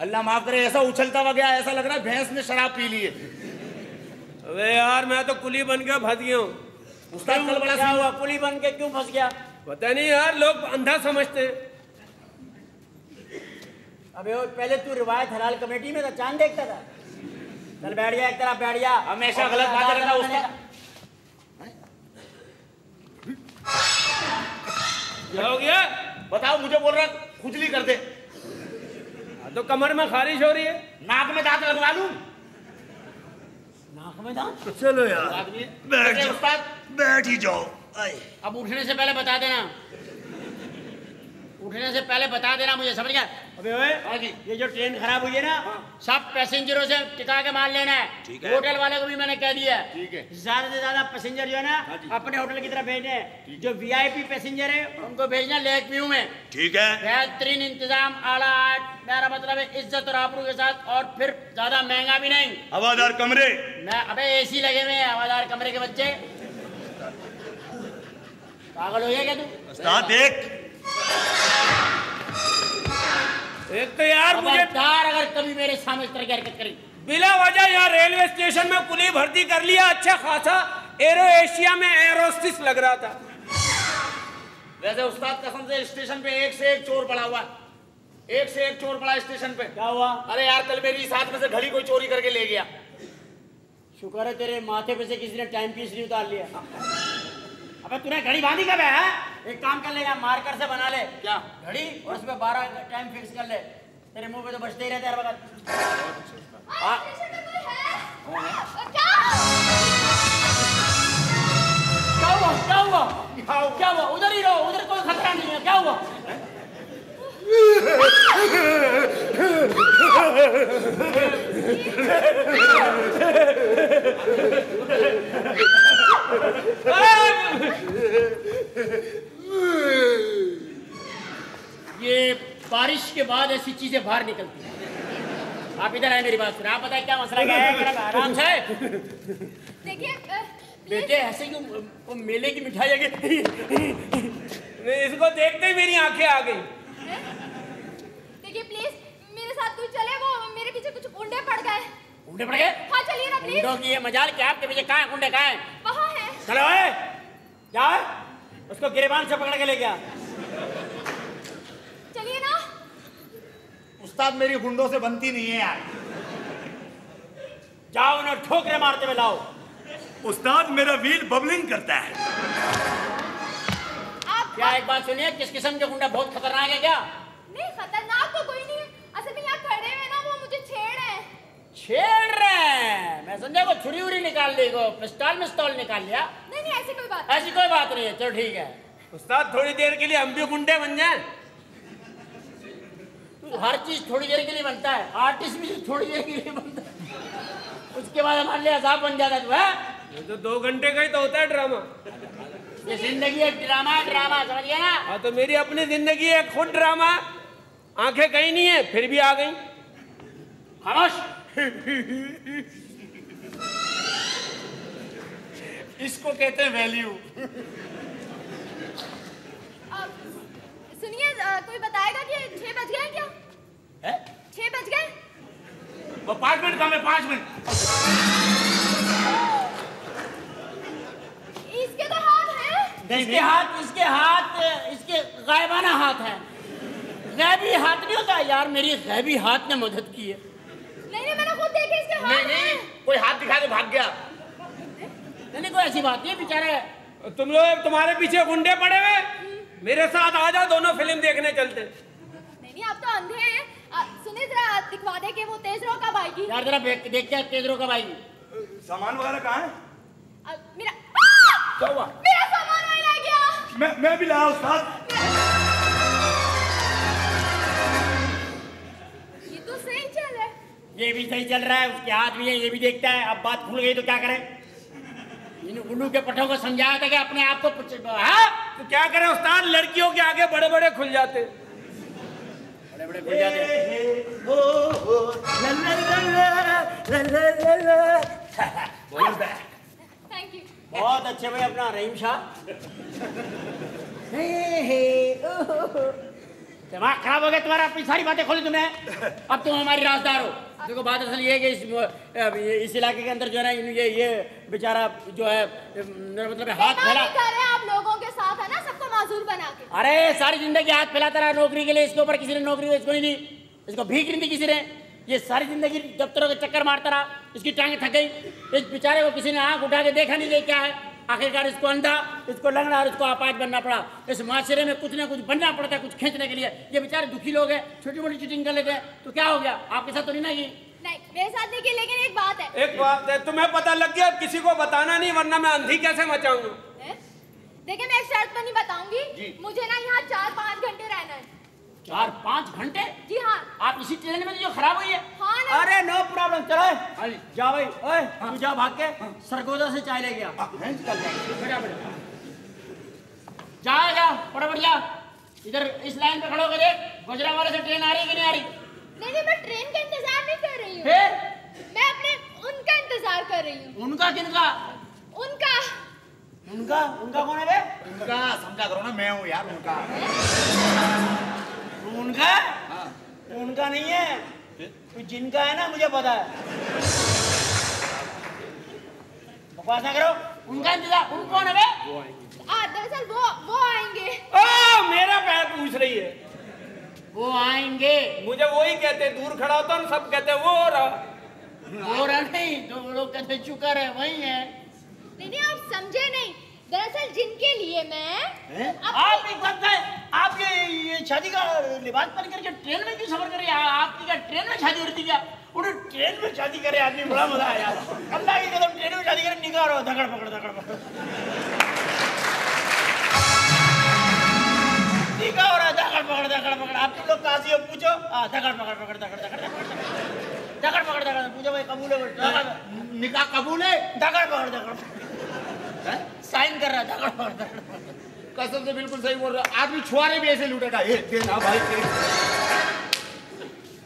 अल्लाह माफ़ करे ऐसा उछलता हुआ गया ऐसा लग रहा है भैंस ने शराब पी ली है। अबे यार मैं तो कुली बन के फंस गया हूँ। उस्ताद कल बड़ा क्या हुआ? पुली बन के क्यों फंस गया? पता नहीं यार लोग अंधा समझते हैं। अबे वो पहले तू रिवायत हलाल कमेटी में था चाँद देखता था। चल बैठ जा एक तरफ़ बैठ जा। हमेशा गलत बातें करना उसका क्या हो गया? बताओ मुझे बोल रहा खुजली कर दे। तो कमर में खारिश हो रही है। नाक में दांत लगवा लू? नाक में दांत? चलो यार आदमी बैठ बैठ ही जाओ। अब उठने से पहले बता देना। उठने से पहले बता देना मुझे समझ गया? अबे ओए हाँ ये जो ट्रेन खराब हुई है ना सब पैसेंजरों से टिका के माल लेना है। ठीक है। होटल वाले को भी मैंने कह दिया है। ठीक है। ज़्यादा से ज़्यादा पैसेंजर जो है ना हाँ अपने होटल की तरफ़ भेजने हैं। जो वीआईपी पैसेंजर है उनको भेजना लेक व्यू में। ठीक है। बेहतरीन इंतज़ाम आला आर्ट मेरा मतलब है इज़्ज़त और आबरू के साथ और फिर ज़्यादा महँगा भी नहीं। हवादार कमरे। मैं अबे एसी लगे हुए हैं हवादार कमरे के बच्चे। पागल हो गया क्या तू? देख। एक तो यार मुझे खबरदार अगर कभी मेरे सामने इस तरह की हरकत करी। बिला वजह यहाँ रेलवे स्टेशन में कुली भर्ती कर लिया अच्छा खासा एरो एशिया में एरोस्टिस लग रहा था। वैसे उस्ताद कसम से स्टेशन पे एक से एक चोर पड़ा हुआ एक से एक चोर पड़ा स्टेशन पे। क्या हुआ? अरे यार कल मेरी साथ में से घड़ी कोई चोरी करके ले गया। शुक्र है तेरे माथे पे से किसी ने टाइम पीस नहीं उतार लिया। अबे तूने घड़ी बांधी कब है? एक काम कर ले यहाँ मार्कर से बना ले। क्या? घड़ी और उसमें बारह टाइम फिक्स कर ले। तेरे मुँह पे तो बचते ही रहते हर वक्त। क्या हुआ? क्या हुआ? क्या हुआ? उधर ही रहो उधर कोई खतरा नहीं है। क्या हुआ? [LAUGHS] बारिश के बाद ऐसी चीज़ें बाहर निकलती हैं। आप इधर आए मेरी बात सुन। आप बताए क्या मसला क्या है? आराम से? देखिए बेटे ऐसे क्यों वो मेले की मिठाई है कि इसको देखते ही मेरी आँखें आ गई। देखिए प्लीज़ मेरे साथ कुछ चले वो मेरे पीछे कुछ कुंडे पड़ गए। कुंडे पड़ गए? हाँ चलिए ना प्लीज़ कुंडों की ये मजाल क्या आपके पीछे कहाँ है? कुंडे कहाँ है? वहाँ है। चलो ए क्या है उसको गिरेबान से पकड़ के ले गया चलिए ना उस्ताद मेरी गुंडों से बनती नहीं है यार। जाओ उन्हें ठोकरे मारते हुए लाओ। उस्ताद मेरा व्हील बबलिंग करता है। आप क्या एक बात सुनिए किस किस्म के गुंडा बहुत खतरनाक है क्या? नहीं खतरनाक तो कोई नहीं है। असल में यहाँ खड़े हुए ना वो मुझे छेड़ रहे हैं। छेड़ रहे हैं? मैं समझा को छुरी उरी निकाल ली को पिस्टॉल मिस्टॉल निकाल लिया? नहीं नहीं ऐसी कोई बात ऐसी कोई बात नहीं है चलो ठीक है। उस्ताद थोड़ी देर के लिए हम भी गुंडे बन जाए। हर चीज़ थोड़ी देर के लिए बनता है। आर्टिस्ट भी थोड़ी देर के लिए बनता है। उसके बाद हमारे लिए अजाब बन जाता है तू है? ये तो दो घंटे का ही तो होता है ड्रामा ये ज़िंदगी एक ड्रामा ड्रामा समझ गया ना? हाँ तो मेरी अपनी ज़िंदगी है खुद ड्रामा आँखें कहीं नहीं है फिर भी आ गई। खामोश? इसको कहते हैं वैल्यू सुनिए कोई बताएगा कि छह बज गए क्या? है छह बज गए। वो पाँच मिनट कम है पाँच मिनट। इसके तो हाथ है। इसके हाथ इसके हाथ इसके गायबाना हाथ है। गैबी हाथ नहीं होता। यार मेरी गैबी हाथ ने मदद की है। नहीं नहीं मैंने खुद देखे इसके हाथ नहीं नहीं कोई हाथ दिखा के भाग गया। नहीं नहीं कोई ऐसी बात नहीं बेचारे। तुम लोग तुम्हारे पीछे गुंडे पड़े हुए। मेरे साथ आ जाओ दोनों फ़िल्म देखने चलते। नहीं नहीं आप तो अंधे हैं। सुनिए जरा दिखवा दे कि वो तेज रो कब आएगी? यार जरा देख देख के तेजरो कब आएगी। सामान वगैरह कहाँ है? मेरा क्या हुआ? मेरा सामान वहीं रह गया। मैं मैं भी लाया उस्ताद। ये तो सही चल है। ये भी सही चल रहा है उसके हाथ भी है ये भी देखता है। अब बात खुल गई तो क्या करें? इन गुल्लू के पठों को समझाया था कि अपने आप को हाँ? तो क्या करें उस्ताद? लड़कियों के आगे बड़े बड़े खुल जाते। बड़े हैं। बहुत अच्छे भाई अपना रहीम शाह। दिमाग खराब हो गया तुम्हारा अपनी सारी बातें खोली तुमने। अब तुम हमारी राजदार हो। देखो बात असल ये है कि इस इस इलाके के अंदर जो है ना ये ये बेचारा जो है मेरा मतलब है, हाथ फैला हैं आप लोगों के साथ है ना सबको माजूर बना के। अरे सारी ज़िंदगी हाथ फैलाता रहा नौकरी के लिए इसके ऊपर किसी ने नौकरी इसको नहीं दी इसको भीख नहीं दी किसी ने। ये सारी ज़िंदगी दफ्तरों के चक्कर मारता रहा इसकी टांगे थक गई। इस बेचारे को किसी ने आँख उठा के देखा नहीं दे क्या है। आखिरकार इसको अंधा इसको लंगड़ा और इसको अपाज बनना पड़ा। इस माशरे में कुछ ना कुछ बनना पड़ता है कुछ खींचने के लिए। ये बेचारे दुखी लोग हैं छोटी मोटी चीटिंग कर लेते हैं। तो क्या हो गया? आपके साथ तो नहीं ना की नहीं मेरे साथ नहीं की लेकिन एक बात है। एक बात है तुम्हें पता लग गया किसी को बताना नहीं वरना मैं अंधी कैसे मचाऊँगा? देखिए मैं एक शर्त पर नहीं बताऊँगी। मुझे ना यहाँ चार पाँच घंटे रहना है। चार पाँच घंटे? जी हाँ। आप इसी ट्रेन में जो खराब हुई है। हाँ ना। अरे नो प्रॉब्लम चलो। जा। भाई ओए तू जा भाग के सरगोदा से चाय ले गया जा जा फटाफट जा इधर इस लाइन पे खड़े होकर देख गुजरा वाले से ट्रेन आ रही है कि नहीं आ रही? नहीं नहीं मैं ट्रेन का इंतज़ार नहीं कर रही हूँ। मैं अपने उनका इंतज़ार कर रही हूँ। उनका किनका उनका। उनका उनका कौन है बे? उनका समझा करो ना मैं हूँ यार उनका। उनका उनका नहीं है। तो जिनका है ना मुझे पता है। बकवास ना करो। उनका इंतज़ार उन कौन है दरअसल वो वो आएँगे। ओ मेरा पैर पूछ रही है। वो आएँगे। मुझे वही कहते दूर खड़ा होता ना सब कहते वो हो रहा। वो रहा नहीं जो लोग कहते शुक्र है वही है। नहीं नहीं आप समझे नहीं। दरअसल जिनके लिए मैं हैं? आप एक बात है आप ये ये शादी का लिबास पहन करके ट्रेन में क्यों सफ़र कर रही है आपकी क्या ट्रेन में शादी हो रही थी क्या उन्हें ट्रेन में शादी करे आदमी बड़ा मज़ा आया अल्लाह की कसम ट्रेन में शादी करे निकाल रहो धकड़ पकड़ धकड़ पकड़ निकाह हो रहा है धकड़ पकड़ धकड़ पकड़ आप तुम लोग काजी हो पूछो हाँ धकड़ पकड़ पकड़ धकड़ धकड़ धकड़ पकड़ धकड़ पूछो भाई कबूल है निकाह कबूल है धकड़ पकड़ धकड़ साइन कर रहा है पकड़ कसम से बिल्कुल सही बोल रहा है। आदमी छुआरे भी ऐसे लूटेगा। ये देना भाई।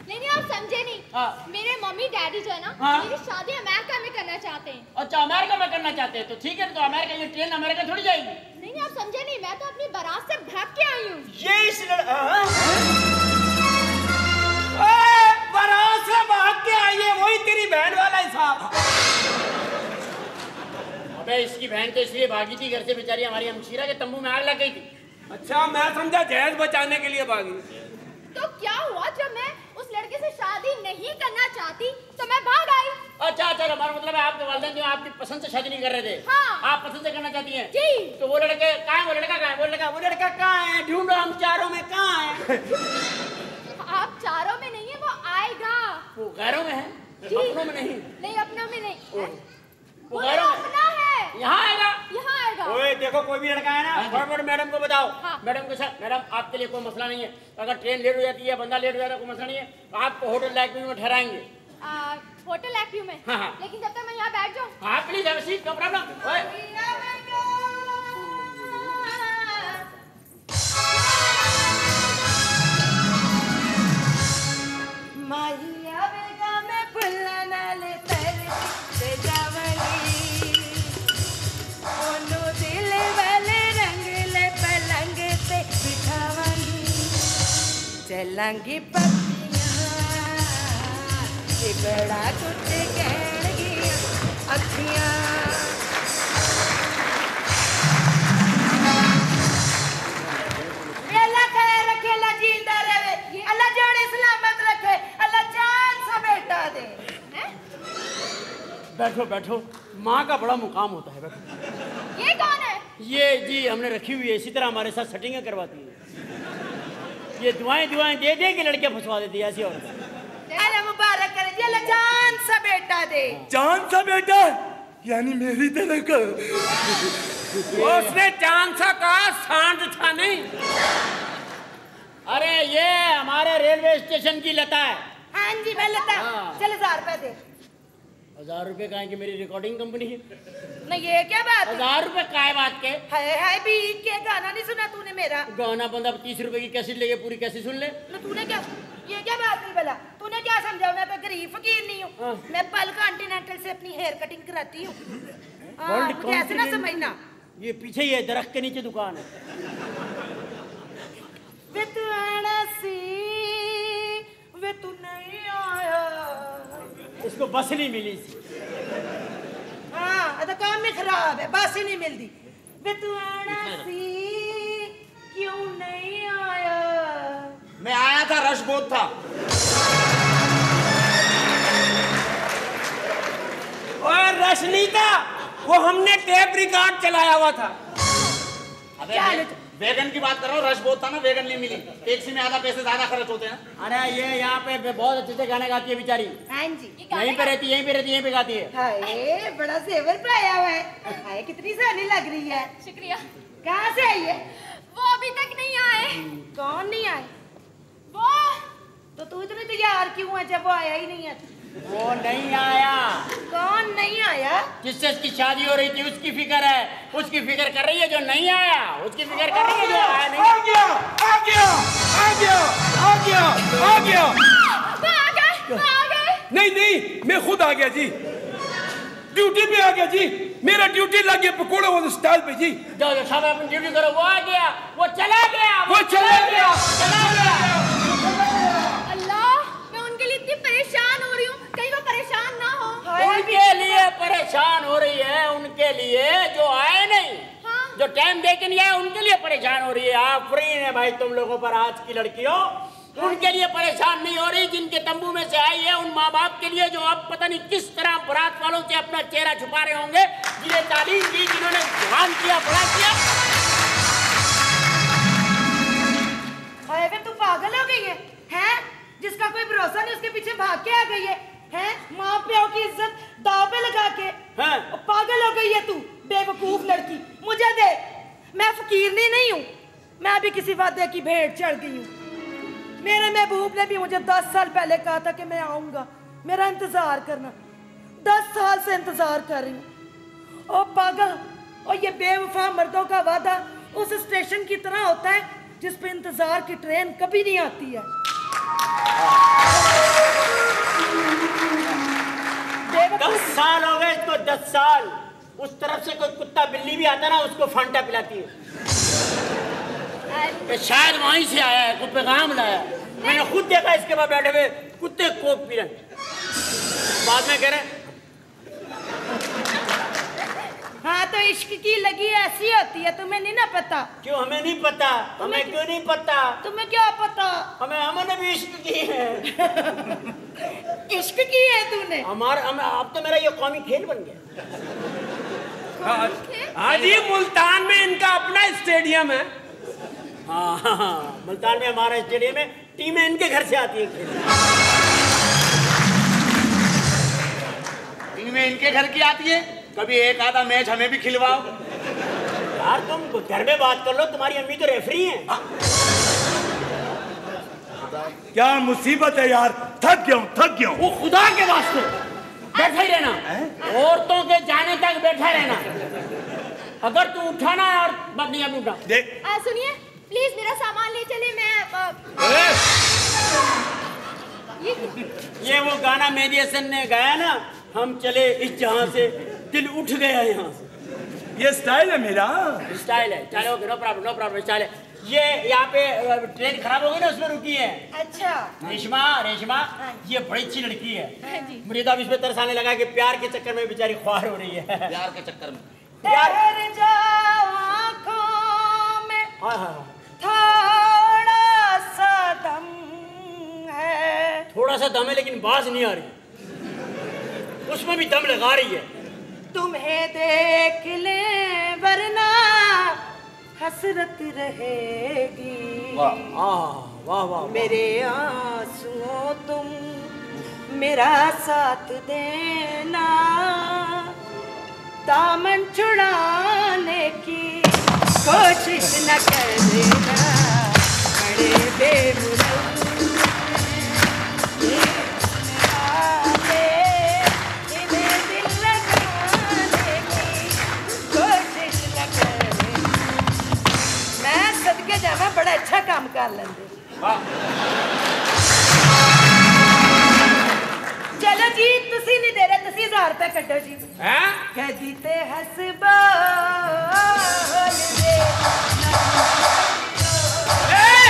नहीं नहीं आप समझे नहीं। हाँ। मेरे मम्मी डैडी जो है ना हाँ। मेरी शादी अमेरिका में करना चाहते हैं। अच्छा अमेरिका में करना चाहते हैं तो ठीक है तो अमेरिका ये ट्रेन अमेरिका थोड़ी जाएगी। नहीं नहीं आप समझे नहीं मैं तो अपनी बारात से भाग के आई हूँ। ये इस लड़... हाँ? बारात से भाग के आई है वही तेरी बहन वाला हिसाब। अबे इसकी बहन तो इसलिए भागी थी घर से बेचारी हमारी हमशीरा के तंबू में आग लग गई थी। अच्छा मैं समझा जहेज बचाने के लिए भागी। तो क्या हुआ जब मैं उस लड़के से शादी नहीं करना चाहती तो मैं भाग आई? अच्छा अच्छा हमारा मतलब है आपके वालदेन जो आपकी पसंद से शादी नहीं कर रहे थे। हाँ। आप पसंद से करना चाहती हैं? जी। तो वो लड़के कहाँ है? वो लड़का कहाँ है? वो लड़का वो लड़का कहाँ है? ढूंढो हम चारों में कहाँ है? आप चारों में नहीं है वो आएगा। वो घरों में है अपनों में नहीं। नहीं अपनों में नहीं। यहाँ आएगा। यहाँ आएगा। ओए देखो कोई भी लड़का है ना फटाफट मैडम को बताओ। हाँ। मैडम के साथ मैडम आपके लिए कोई मसला नहीं है। अगर ट्रेन लेट हो जाती है बंदा लेट हो जाता है कोई मसला नहीं है। तो आपको होटल लाइब्रेरी में ठहराएँगे। होटल एक्टिव में? हाँ, हाँ। लेकिन जब तक मैं यहाँ बैठ जाऊँ। हाँ please have seat no problem ओए। रखे अल्लाह जान सा बेटा दे। बैठो बैठो। माँ का बड़ा मुकाम होता है बैठो। ये कौन है? ये जी हमने रखी हुई है इसी तरह हमारे साथ सेटिंगें करवाती है। ये दुआएँ दुआएँ दे दे के लड़के फंसवा देती ऐसी औरत। अल्लाह मुबारक करे जी अल्लाह जान सा बेटा दे। जान सा बेटा? यानी मेरी तरह का। उसने चाँद सा कहा सांड था नहीं। अरे ये हमारे रेलवे स्टेशन की लता है। हाँ जी मैं लेता हाँ। चल हज़ार रुपए दे। हज़ार रुपए का है कि मेरी रिकॉर्डिंग कंपनी है ना ये क्या बात? है हज़ार रुपए काय बात के। हाय हाय भी क्या गाना नहीं सुना तूने मेरा? गाना बंदा तीस रुपए की कैसेट लेके पूरी कैसे सुन ले। ना तूने क्या ये क्या बात हुई भला? तूने क्या समझा? मैं कोई गरीब फकीर नहीं हाँ। हूँ। मैं पल कॉन्टिनेंटल से अपनी हेयर कटिंग कराती हूँ। हाँ, मुझे ऐसे ना समझना। ये पीछे ही है दरख्त के नीचे दुकान है। वे तू आना सी वे तू नहीं आया। इसको बस नहीं मिली थी। हाँ अदा काम में खराब है बस ही नहीं मिलती। तू आना सी क्यों नहीं आया? मैं आया था रश बहुत था। और रश नहीं था वो हमने टेप रिकॉर्ड चलाया हुआ था। अबे वे- वेगन की बात कर रहा हूँ रश बहुत था ना वेगन नहीं मिली। टैक्सी में आधा पैसे ज़्यादा खर्च होते हैं। अरे ये यहाँ पे बहुत अच्छे से गाने गाती है बेचारी। हाँ जी। यहीं पे रहती है यहीं पे रहती है यहीं पे गाती है। हाय बड़ा जेवर पाया हुआ है। हाय कितनी सोनी लग रही है। शुक्रिया। कहाँ से आई है? वो अभी तक नहीं आए। कौन नहीं आए? वो तो तू इतनी तैयार क्यों है जब वो आया ही नहीं है? वो नहीं आया। कौन नहीं आया? जिससे इसकी शादी हो रही थी उसकी फ़िक्र है। उसकी फ़िक्र कर रही है जो नहीं आया। उसकी फ़िक्र कर रही है जो आया नहीं। आ गया आ गया आ गया आ गया आ गया। आ गए आ गए। नहीं नहीं मैं खुद आ गया जी। ड्यूटी पे आ गया जी। मेरा ड्यूटी लग गया पकौड़े वाले स्टाइल पे जी। जाओ जाओ साहब अपनी ड्यूटी करो। वो आ गया वो चला गया वो चला गया। चला गया अल्लाह मैं उनके लिए इतनी परेशान हो रही हूँ कहीं वो परेशान ना हो उनके लिए परेशान हो रही है उनके लिए जो आए नहीं हाँ। जो टाइम दे के नहीं आए उनके लिए परेशान हो रही है। आप फ्री है भाई तुम लोगों पर आज की लड़कियों। उनके लिए परेशान नहीं हो रही जिनके तंबू में से आई है उन माँ बाप के लिए जो अब पता नहीं किस तरह बरात वालों से अपना चेहरा छुपा रहे होंगे जिन्हें तालीम दी जिन्होंने ध्यान किया बड़ा किया तू पागल हो गई है हैं? जिसका कोई भरोसा नहीं उसके पीछे भाग के आ गई है। हैं? माँ प्यो की इज़्ज़त दाव पे लगा के। हैं? पागल हो गई है तू बेवकूफ़ लड़की। मुझे दे। मैं फकीरनी नहीं हूँ। मैं अभी किसी वादे की भेंट चढ़ गई हूँ। मेरे महबूब ने भी मुझे दस साल पहले कहा था कि मैं आऊँगा। मेरा इंतज़ार करना। दस साल से इंतज़ार कर रही हूँ। ओ पागल और ये बेवफा मर्दों का वादा उस स्टेशन की तरह होता है जिस पे इंतज़ार की ट्रेन कभी नहीं आती है। दस साल हो गए इसको दस साल। उस तरफ़ से कोई कुत्ता बिल्ली भी आता ना उसको फांटा पिलाती है। शायद वहीं से आया है कोई पैगाम लाया मैंने खुद देखा इसके बाद बैठे हुए कुत्ते कोक पी रहे बाद में कह रहे हाँ तो इश्क की लगी ऐसी होती है तुम्हें नहीं ना पता? क्यों हमें नहीं पता? हमें क्यों नहीं पता? तुम्हें क्या पता? हमें हमने भी इश्क की है। [LAUGHS] इश्क की है तूने? हमारा हम अब तो मेरा ये कौमी खेल बन गया। हाँ जी मुल्तान में इनका अपना स्टेडियम है। हाँ हाँ हाँ मुल्तान में हमारा स्टेडियम है टीमें इनके घर से आती है खेलने। टीमें इनके घर की आती है? कभी एक आधा मैच हमें भी खिलवाओ। यार तुम घर में बात कर लो तुम्हारी अम्मी तो रेफरी है। क्या मुसीबत है यार? थक गया हूँ थक गया हूँ। वो खुदा के वास्ते। बैठा ही रहना। औरतों के जाने तक बैठा रहना। अगर तू उठाना और बस नहीं अब उठा देख। सुनिए प्लीज़ मेरा सामान ले चले मैं ये ये वो गाना हसन ने गाया ना हम चले इस जहाँ से। दिल उठ गया यहाँ से। ये स्टाइल है मेरा। स्टाइल है। चलो no problem no problem style है। ये यहाँ पे ट्रेन खराब हो गई ना उसमें रुकी है। अच्छा। रेशमा रेशमा ये बड़ी अच्छी लड़की है। हाँ जी। मुझे तो अब इस पे तरस आने लगा कि प्यार के चक्कर में बेचारी ख्वार हो रही है। प्यार के चक्कर में। आँखों में। हाँ हाँ हाँ। थोड़ा सा दम है। थोड़ा सा दम है लेकिन बाज नहीं आ रही। उसमें भी दम लगा रही है। तुम्हें देख ले वरना हसरत रहेगी। वाह वाह मेरे आंसुओं तुम मेरा साथ देना। दामन छुड़ाने की कोशिश न करना। बड़े बेमुरौवत बड़ा अच्छा काम कर लेंदे चलो जी तुसी नहीं दे रहे तुसी हज़ार रुपए कटो जी। हैं? कह दीते हंस बोल दे ए,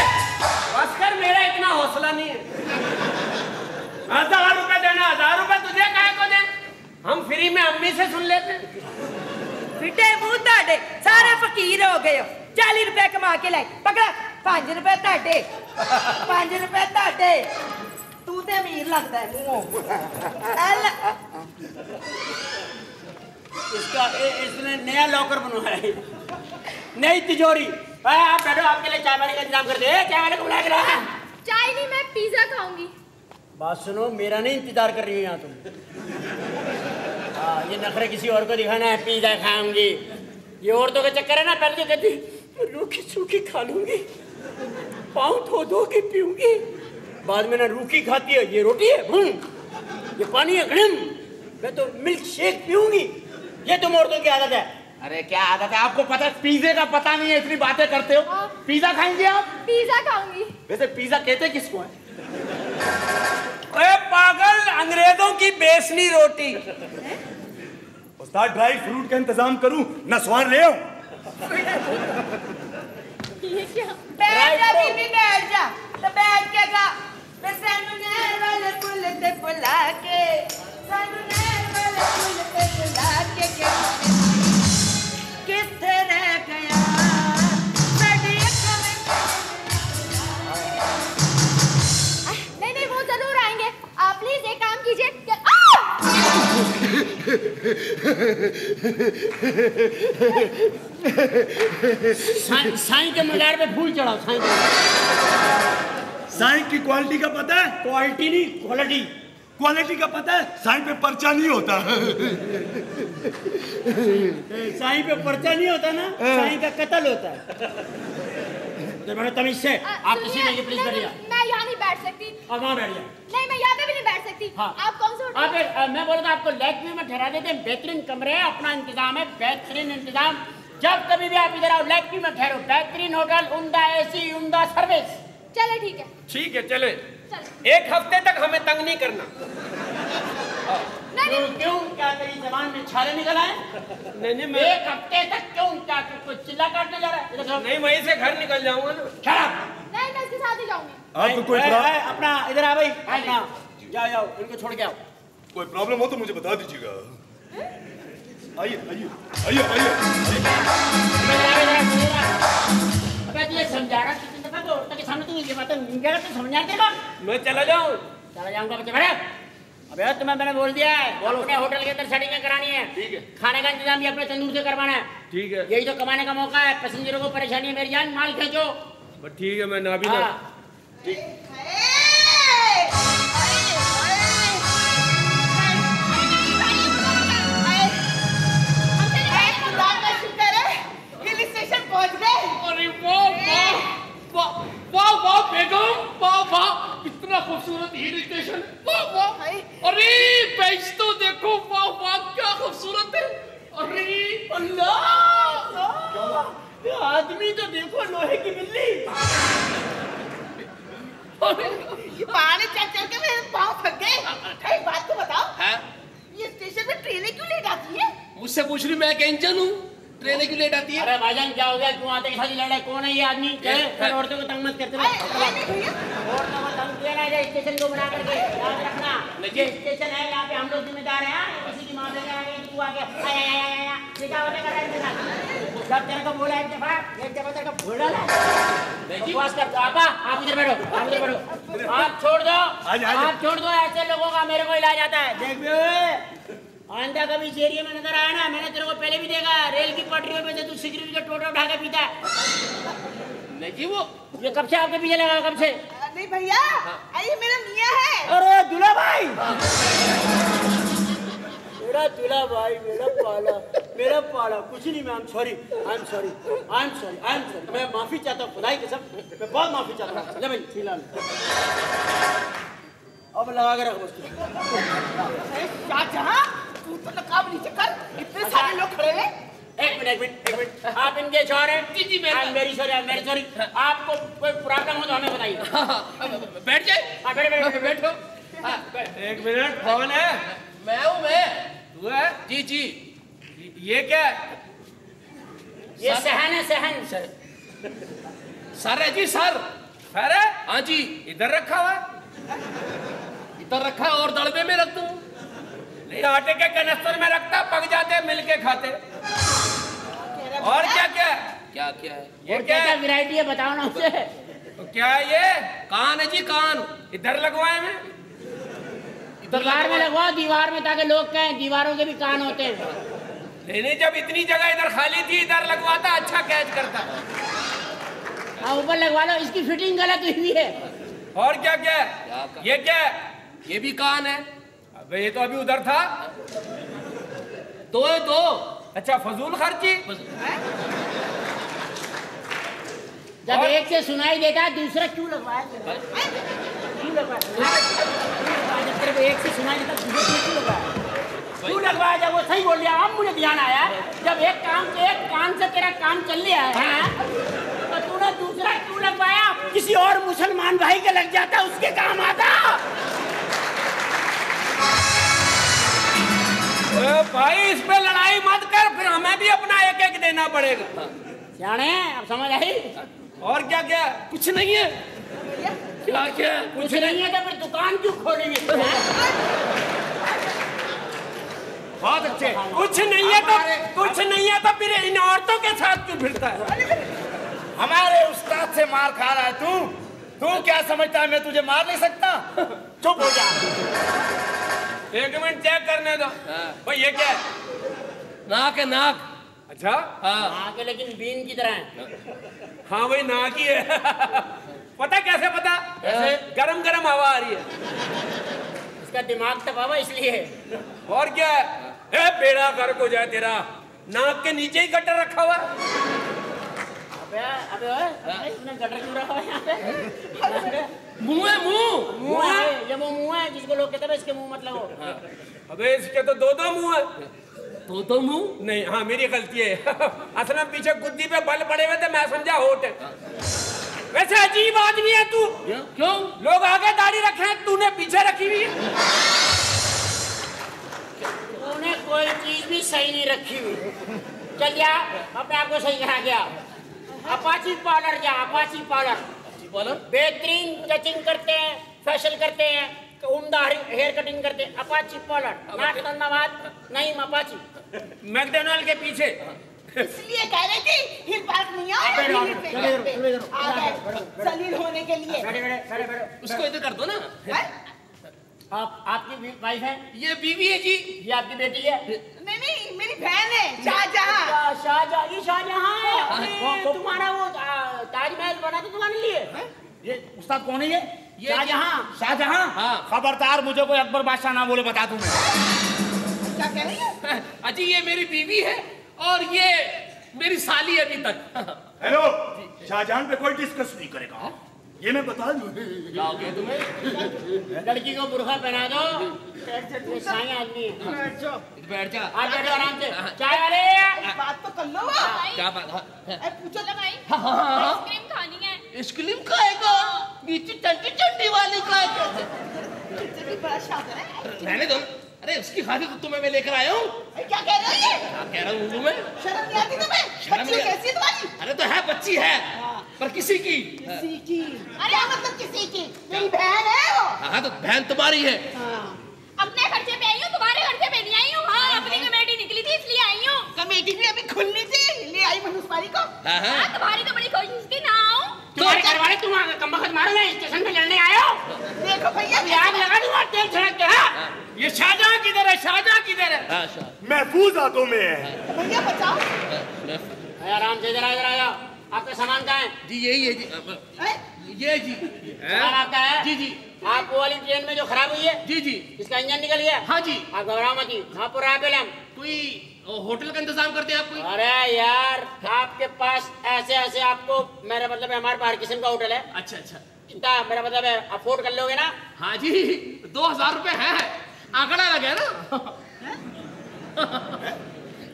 बस कर मेरा इतना हौसला नहीं है। हज़ार रुपए देना हज़ार रुपए तुझे काहे को दे? हम फ्री में अम्मी से सुन लेते फिटे मुँह ताड़े सारे फकीर हो गए हो। चाली रुपए कमा के लाए। पकड़ा पाँच रुपए ताड़े। पाँच रुपए ताड़े। तू ते अमीर लगता है मुंहों इसका इसने नया लॉकर बनवाया है। नई तिजोरी। आप बैठो आपके लिए चाय पानी का इंतज़ाम कर दे चाय वाले को बुला के चाय नहीं मैं पिज्जा खाऊँगी। बात सुनो मेरा नहीं इंतज़ार कर रही हो यहाँ तुम। हाँ ये नखरे किसी और को दिखाना है पिज्जा खाऊँगी। ये औरतों का चक्कर है ना पहले तो कहती रूखी सूखी खा लूँगी। पाँव धो धो के पीऊँगी। बाद में ना रूखी खाती है ये रोटी है हम्म, ये पानी है गरम मैं तो मिल्क शेक पीऊँगी। ये तुम औरतों की आदत है। अरे क्या आदत है? आपको पता है पिज्जे का पता नहीं है इतनी बातें करते हो। हाँ। पिज्जा खाएँगे आप? पिज्जा खाऊँगी। वैसे पिज्जा कहते किसको है? अरे पागल अंग्रेज़ों की बेसनी रोटी। उस्ताद ड्राई फ्रूट का इंतज़ाम करूँ नसवान ले आऊँ। [LAUGHS] ये क्या बैठ जा बीबी बैठ जा। तो बैठ के गा। मैं सानू नहर वाले पुल ते बुला के। सानू नहर वाले पुल ते बुला के के किथे रह गया? साडी अखां में नहीं नहीं वो ज़रूर आएँगे। आप प्लीज़ एक काम कीजिए! साईं के मजार पे फूल चढ़ाओ साईं के साईं की क्वालिटी का पता है? क्वालिटी नहीं क्वालिटी क्वालिटी का पता है? साईं पे पर्चा नहीं होता। साईं पे पर्चा नहीं होता ना साईं का कत्ल होता है। तो बड़े तमीज से आप किसी में प्लीज़ बैठिए मैं यहाँ नहीं बैठ सकती। और वहाँ बैठ जाए। नहीं मैं यहाँ पे भी नहीं बैठ सकती। हाँ। आप कौन सा होटल- आप मैं बोल रहा था आपको लेक व्यू में ठहरा देते हैं बेहतरीन कमरे हैं अपना इंतज़ाम है बेहतरीन इंतज़ाम। जब कभी भी आप इधर आओ लेक व्यू में ठहरो बेहतरीन होटल उमदा एसी उमदा सर्विस चले ठीक है। ठीक है चले। चले। एक हफ़्ते तक हमें तंग नहीं करना। नहीं क्यों नहीं। क्यों क्या तेरी जबान में छाले निकल आए? नहीं नहीं मैं एक हफ़्ते तक क्यों क्या कुछ चिल्ला काटने जा रहा है? नहीं वहीं से घर निकल जाऊँगा ना। Shut नहीं मैं इसके साथ ही जाऊँगी। आपको कोई ए, ए, प्रा- ए, अपना इधर आ भाई। अपना जाओ जाओ इनको छोड़ के आओ। कोई प्रॉब्लम हो तो मुझे बता दीजिएगा। आइए आइए आइए आइए। समझा रहा कितनी दफ़ा तो औरतों के सामने तू ये बातें नहीं कह रहा समझ तेरे मैं चला जाऊँ। चला जाऊँगा बच्चे अबे तुम्हें मैंने बोल दिया है। अपने होटल के अंदर सेटिंग करानी है। ठीक है। खाने का इंतज़ाम भी अपने तंदूर से करवाना है। ठीक है। यही तो कमाने का मौका है। पैसेंजरों को परेशानी है मेरी जान माल खींचो। ठीक है मैं ना भी ना हाँ। पहुँच गए अरे वाह वाह वाह वाह वाह बेगम वाह वाह कितना खूबसूरत हिल स्टेशन। वाह वाह। अरे बेच तो देखो। वाह वाह क्या खूबसूरत है। अरे अल्लाह। आदमी तो देखो लोहे की बिल्ली। पानी चल चल के मेरे पाँव थक गए। एक बात तो बताओ। है। ये स्टेशन में ट्रेनें क्यों लेट आती है? मुझसे पूछ रही मैं क्या इंजन हूँ। ट्रेनें क्यों लेट आती है? अरे भाईजान क्या हो गया? क्यों आते के साथ ही? लड़ रहा है कौन है ये आदमी? फिर औरतों को तंग मत करते स्टेशन को बना करके याद रखना। ये स्टेशन है यहाँ पे हम लोग जिम्मेदार हैं? किसी की माँ बहन आ तू आ आया आया आया आया ये क्या होता कर रहा है इनके साथ जब तेरे को बोला एक दफ़ा एक दफ़ा तेरे को भूल डाला बकवास कर आपा आप इधर बैठो आप इधर बैठो। आप छोड़ दो आजा, आजा। आप छोड़ दो ऐसे लोगों का मेरे को इलाज आता है। देख बे आंधा कभी इस एरिया में नज़र आया ना मैंने तेरे को पहले भी देखा रेल की पटरियों पे से तू सिगरेट का टोटा उठा के पीता है। नहीं जी वो ये कब से आपके पीछे लगा कब से? नहीं भैया अरे मेरा मियाँ है। अरे दूल्हा भाई। मेरा दूल्हा भाई मेरा पाला मेरा पाला। कुछ नहीं मैं I am sorry I am sorry I am sorry I am sorry मैं माफ़ी चाहता हूँ खुदाई कसम मैं बहुत माफ़ी चाहता हूँ। ले भाई फ़िलहाल अब लगा के रखो उसको शाहजहां तू तो नकाब नीचे कर। इतने सारे लोग खड़े हैं। एक मिनट एक मिनट एक मिनट। आप इनके शौहर हैं? जी, जी, मैं- I am very sorry I am sorry आपको कोई प्रॉब्लम हो तो हमें बताइए। हाँ, हाँ, अब बैठ जाए। हाँ, बैठो, बैठो, बैठो। हाँ। एक मिनट कौन है? मैं हूँ मैं। तू है? जी जी। ये क्या? ये सहन है सहन। सर। है जी सर। सर है? हाँ जी। इधर रखा हुआ। है इधर रखा और दड़बे में रख दूँ। नहीं आटे के कनस्तर में रखता पक जाते मिल के खाते। और क्या क्या? क्या क्या? है ये और क्या? क्या वैरायटी है बताओ ना उसे तो क्या है ये? कान है जी कान। इधर लगवाए में दीवार में लगवाओ दीवार में ताकि लोग कहें दीवारों के भी कान होते हैं। नहीं नहीं जब इतनी जगह इधर खाली थी इधर लगवाता अच्छा कैच करता। हाँ ऊपर लगवा लो इसकी फिटिंग गलत हुई हुई है। और क्या क्या? क्या ये क्या? ये भी कान है। ये तो अभी उधर था। दो है दो। अच्छा फजूल खर्ची? जब एक से सुनाई देता है दूसरा क्यों लगवाया? क्यों लगवाया? जब एक से सुनाई देता दूसरा क्यों लगवाया? क्यों लगवाया? जब वो सही बोल दिया अब मुझे ध्यान आया जब एक काम से एक कान से तेरा काम चल लिया है हाँ? तो तूने दूसरा क्यों लगवाया? किसी और मुसलमान भाई के लग जाता उसके काम आता। भाई इस पे लड़ाई मत कर फिर हमें भी अपना एक एक देना पड़ेगा। जाने अब समझ आई? और क्या क्या? कुछ नहीं है। क्या क्या? कुछ नहीं। है तो फिर दुकान क्यों खोलेंगे? बहुत अच्छे। कुछ नहीं है तो कुछ नहीं है तो फिर इन औरतों के साथ क्यों फिरता है? हमारे उस्ताद से मार खा रहा है तू। तू क्या समझता है? मैं तुझे मार नहीं सकता? चुप हो जा। एक मिनट चेक करने दो। भाई ये क्या है? नाक है नाक। अच्छा? हाँ। के लेकिन बीन की तरह है। हाँ भाई नाक ही है। पता कैसे पता? कैसे? गरम गरम हवा आ रही है। इसका दिमाग तब हवा इसलिए। और क्या है? ए, बेड़ा गर्क हो जाए तेरा। नाक के नीचे ही गटर रखा हुआ मुँह है मुँह मुँह है ये वो मुँह है जिसको लोग कहते हैं इसके मुँह मत लगो अबे इसके तो दो दो मुँह है तो तो मुँह नहीं हाँ मेरी गलती है असल में पीछे गुद्दी पे बल पड़े हुए थे मैं समझा होट है वैसे अजीब आदमी है तू क्यों लोग आगे दाढ़ी रखे हैं तूने पीछे रखी हुई है तूने कोई चीज़ भी सही नहीं रखी हुई चल जा अपने आप को सही कहा गया अपाची पार्लर जा अपाची पार्लर बेहतरीन टचिंग करते हैं फेशियल करते हैं उम्दा हेयर कटिंग करते हैं अपाची पार्लर नाक धन्यवाद नहीं अपाची मैकडोनल्ड के पीछे इसलिए कह रहे थी हिल पार्क नहीं आओ जलील होने के लिए बैठे बैठे उसको इधर कर दो ना हैं? आप आपकी वाइफ है? ये बीवी है जी। ये आपकी बेटी है? नहीं नहीं मेरी बहन है शाहजहां। अच्छा, शाहजहां ये शाहजहां है। हाँ। तुम्हारा वो ताजमहल बना था तुम्हारे लिए। ये उस्ताद कौन है ये? ये शाहजहां। शाहजहां? हाँ। खबरदार मुझे कोई अकबर बादशाह ना बोले बता दूँ मैं। क्या कह रही है? अजी ये मेरी बीवी है और ये मेरी साली अभी तक। हेलो शाहजहां पे कोई डिस्कस नहीं करेगा। ये मैं बता दूँ। तुम्हें? लड़की को बुरखा पहना दो। आदमी बैठ जाओ। आराम से। चाय वाले एक बात तो कर लो। क्या बात हाँ, पूछो भाई हाँ, हाँ, हाँ, हाँ। आइसक्रीम खानी है। आइसक्रीम खाएगा? नीचे टंटी टंटी वाली खाएगा है? रहने दो। अरे उसकी खातिर तो तुम्हें मैं लेकर आया हूँ। क्या कह रहे हो ये? क्या कह रहा हूँ मैं? शर्म नहीं आती तुम्हें? बच्ची कैसी है तुम्हारी? अरे तो है बच्ची है। पर किसी की? किसी की। क्या मतलब किसी की? मेरी बहन है वो। हाँ तो बहन तुम्हारी है। अपने खर्चे पे आई हूँ तुम्हारे खर्चे पे नहीं आई हूँ। हाँ अपनी कमेटी निकली थी इसलिए आई हूँ। कमेटी भी अभी खुलनी थी ले आई मनुष्यवारी को। हाँ, हाँ। हाँ तुम्हारी तो बड़ी कोशिश थी ना आऊँ तुम्हारे घर वाले तुम कम वक्त मारो ना स्टेशन पे लड़ने आए हो? देखो भैया अभी आग लगा दूँगा तेल छिड़क के हाँ? ये शाहजहां किधर है शाहजहां किधर है? अच्छा महफूज हाथों में है। भैया बचाओ। अरे आराम से इधर आ इधर आ जाओ आपका सामान कहाँ है? जी यही है जी। ये जी। सामान आपका है? जी जी। आप वो वाली ट्रेन में जो खराब हुई है? जी जी। इसका इंजन निकल गया? हाँ जी। आप घबराओ मत जी। हाँ पूरा है। कोई होटल का इंतज़ाम करते हैं आप कोई? अरे यार आपके पास ऐसे ऐसे आपको मेरा मतलब है हमारे पास किस्म का होटल है। अच्छा अच्छा। चिंता मेरा मतलब है अफोर्ड कर लोगे ना? हाँ जी। दो हज़ार रुपए है। आंकड़ा लगे ना? [LAUGHS]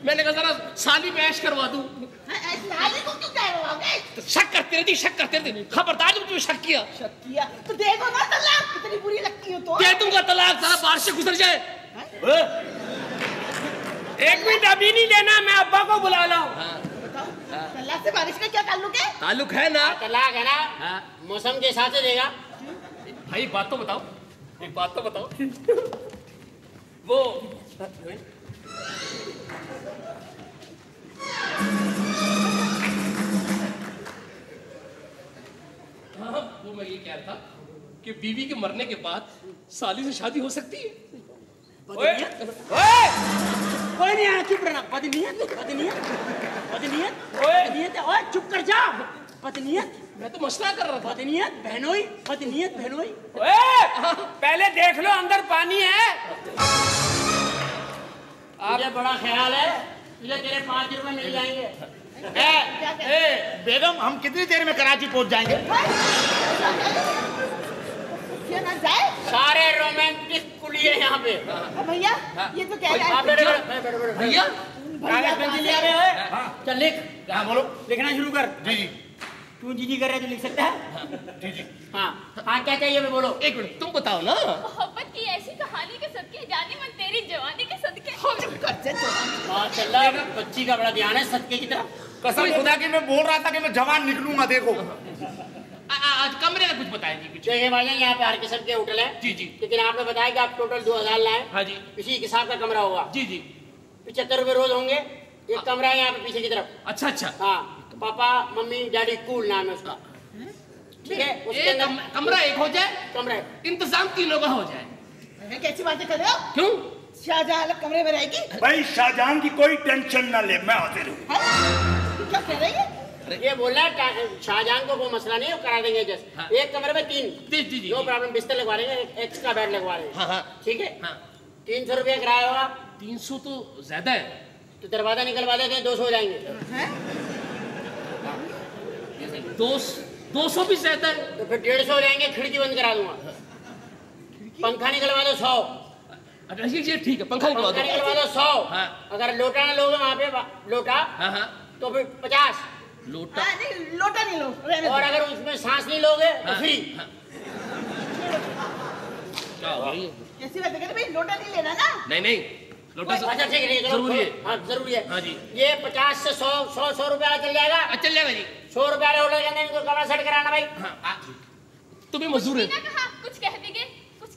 मैंने कहा जरा साली में ऐश करवा दूँ। साली को क्यों कह रहे हो तो शक करते रहती शक करते रहती। खबरदार जब तुमने शक किया। शक किया? तो देखो ना तलाक कितनी बुरी लगती हो तो। दे दूँगा तलाक सारा बाहर से गुजर जाए। एक मिनट अभी नहीं देना मैं अब्बा को बुला लाऊं बताओ तलाक से बारिश का क्या ताल्लुक है? ताल्लुक है ना? तलाक है ना? हाँ। मौसम के हिसाब से देगा। भाई बात तो बताओ। एक बात तो बताओ। वो हाँ, वो मैं ये कह रहा था कि बीवी के मरने के बाद साली से शादी हो सकती है। ओए! कोई नहीं आया चुप रहना। बदनीयत? बदनीयत? बदनीयत? ओए। बदनीयत ओए चुप कर जा। बदनीयत? मैं तो मसला कर रहा था। बदनीयत बहनोई? बदनीयत बहनोई? ओए! पहले देख लो अंदर पानी है। मुझे बड़ा ख्याल है। तेरे पाँच रुपए मिल जाएँगे। ए, ए, बेगम हम कितनी देर में कराची पहुँच जाएँगे? जाए। सारे रोमांटिक कुलिए यहाँ पे। भैया ये तो हाँ, है बैठो, बैठो, बैठो। भैया है। चल लिख। हाँ बोलो। लिखना शुरू कर। जी जी। तू जी जी कर रहे तो लिख सकता है? जी जी। हाँ हाँ क्या चाहिए मैं बोलो? एक मिनट तुम बताओ ना। की ऐसी कहानी के सदके जाने मन तेरी जवानी के सदके। बच्ची का बड़ा ध्यान है सदके की तरफ़ कसम खुदा की मैं बोल रहा था कि मैं जवान निकलूँगा देखो। आज कमरे का कुछ बताएँ जी कुछ देखिए भाईजान यहाँ पे हर किस्म के होटल है। जी जी। लेकिन आपने बताया कि आप टोटल दो हज़ार लाए। हाँ जी। इसी हिसाब का कमरा होगा। जी जी। पिछहत्तर रुपए रोज होंगे। एक कमरा है यहाँ पे पीछे की तरफ़। अच्छा अच्छा। हाँ पापा मम्मी डैडी कूल नाम है उसका। ठीक है? उसके एक कम, कमरा एक हो जाए। कमरा इंतज़ाम तीनों का हो जाए। कैसी बातें कर रहे हो? क्यों? शाहजहां अलग कमरे में रहेगी। भाई शाहजहां की कोई टेंशन ना ले मैं हाजिर हूँ। क्या कह रही है? ये बोल रहा है शाहजहां को कोई मसला नहीं करा देंगे जस्ट हाँ। एक कमरे में तीन। जी जी जी नो प्रॉब्लम बिस्तर लगवा देंगे एक्स्ट्रा बेड लगवा देंगे हाँ हाँ। ठीक है? हाँ। तीन सौ रुपया किराया होगा। तीन सौ तो ज़्यादा है। तो दरवाज़ा निकलवा देते हैं दो सौ हो जाएँगे। दो दो सौ भी ज़्यादा है। तो फिर डेढ़ सौ हो जाएँगे खिड़की बंद करा दूँगा। पंखा निकलवा दो सौ। अच्छा ठीक है पंखा निकलवा पंखा निकलवा दो दो सौ। हाँ। अगर लोटा ना लोगे वहाँ पे लोटा हाँ हाँ। तो फिर पचास। लोटा। हाँ, नहीं लोटा नहीं लो और अगर उसमें सांस नहीं लोगे तो हाँ, फ्री हाँ। हो है कैसी बातें भाई लोटा नहीं लेना ना? नहीं नहीं। लोटा अच्छा ठीक है ठीक है ज़रूरी है। हाँ ज़रूरी है। हाँ जी। ये पचास से सौ सौ सौ रुपया चल जाएगा। अच्छा, चल जाएगा जी। सौ रुपया इनको कमरा सेट कराना भाई। हाँ, आ, मजदूर है। कहा कुछ कह कुछ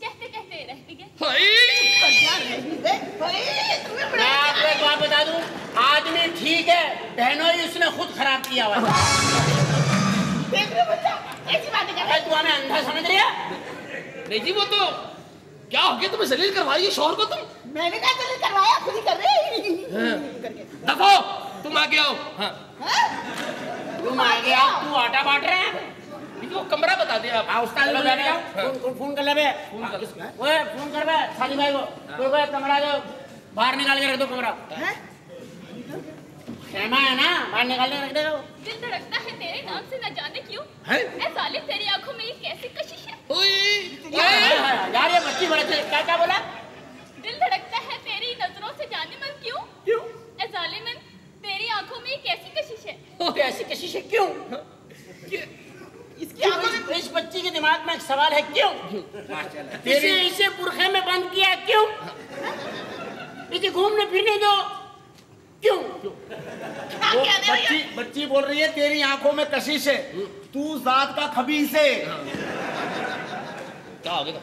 कहते मैं आपको एक बात बता दूँ आदमी ठीक है बहनों उसने खुद खराब किया हुआ है देख रहे हो बच्चा ऐसी बातें कर रहे अरे तू हमें अंधा समझ रही है? नहीं जी वो तो क्या हो गया? तुम्हें जलील करवाई है शोहर को तुम? मैंने चल करवाया खुद ही कर रहे हैं। दफो तुम आगे आओ। हाँ। हाँ? तुम आ गया तू आटा बांट रहे हैं? नहीं, कमरा बता दिया आप। हाँ चलो, बैठ जाओ हाँ। फ़ोन फ़ोन कर ले बे। फ़ोन कर। ओए फ़ोन कर बे साली भाई को। कोई कोई कमरा दो बाहर निकाल के रख दो कमरा। हैं? खेमा है ना बाहर निकाल के रख दो। दिल धड़कता है तेरे नाम से न जाने क्यों? हैं? ऐ जालिम तेरी आँखों में ये कैसी कशिश है? ओए, हाँ, हाँ, हाँ, यार ये बच्ची बड़े क्या क्या बोला? दिल धड़कता है तेरी नज़रों से जाने मन क्यों? क्यों? ऐ जालिमन तेरी आँखों में ये कैसी कशिश है? कैसी कशिश है क्यों? इसकी आँखों में इस, बच्ची के दिमाग में एक सवाल है क्यों? इसे इसे पुरखे में बंद किया क्यों? इसे घूमने फिरने दो। क्यों? ये? बच्ची बच्ची बोल रही है तेरी आँखों में कशिश है तू जात का खबीस है क्या हो? गया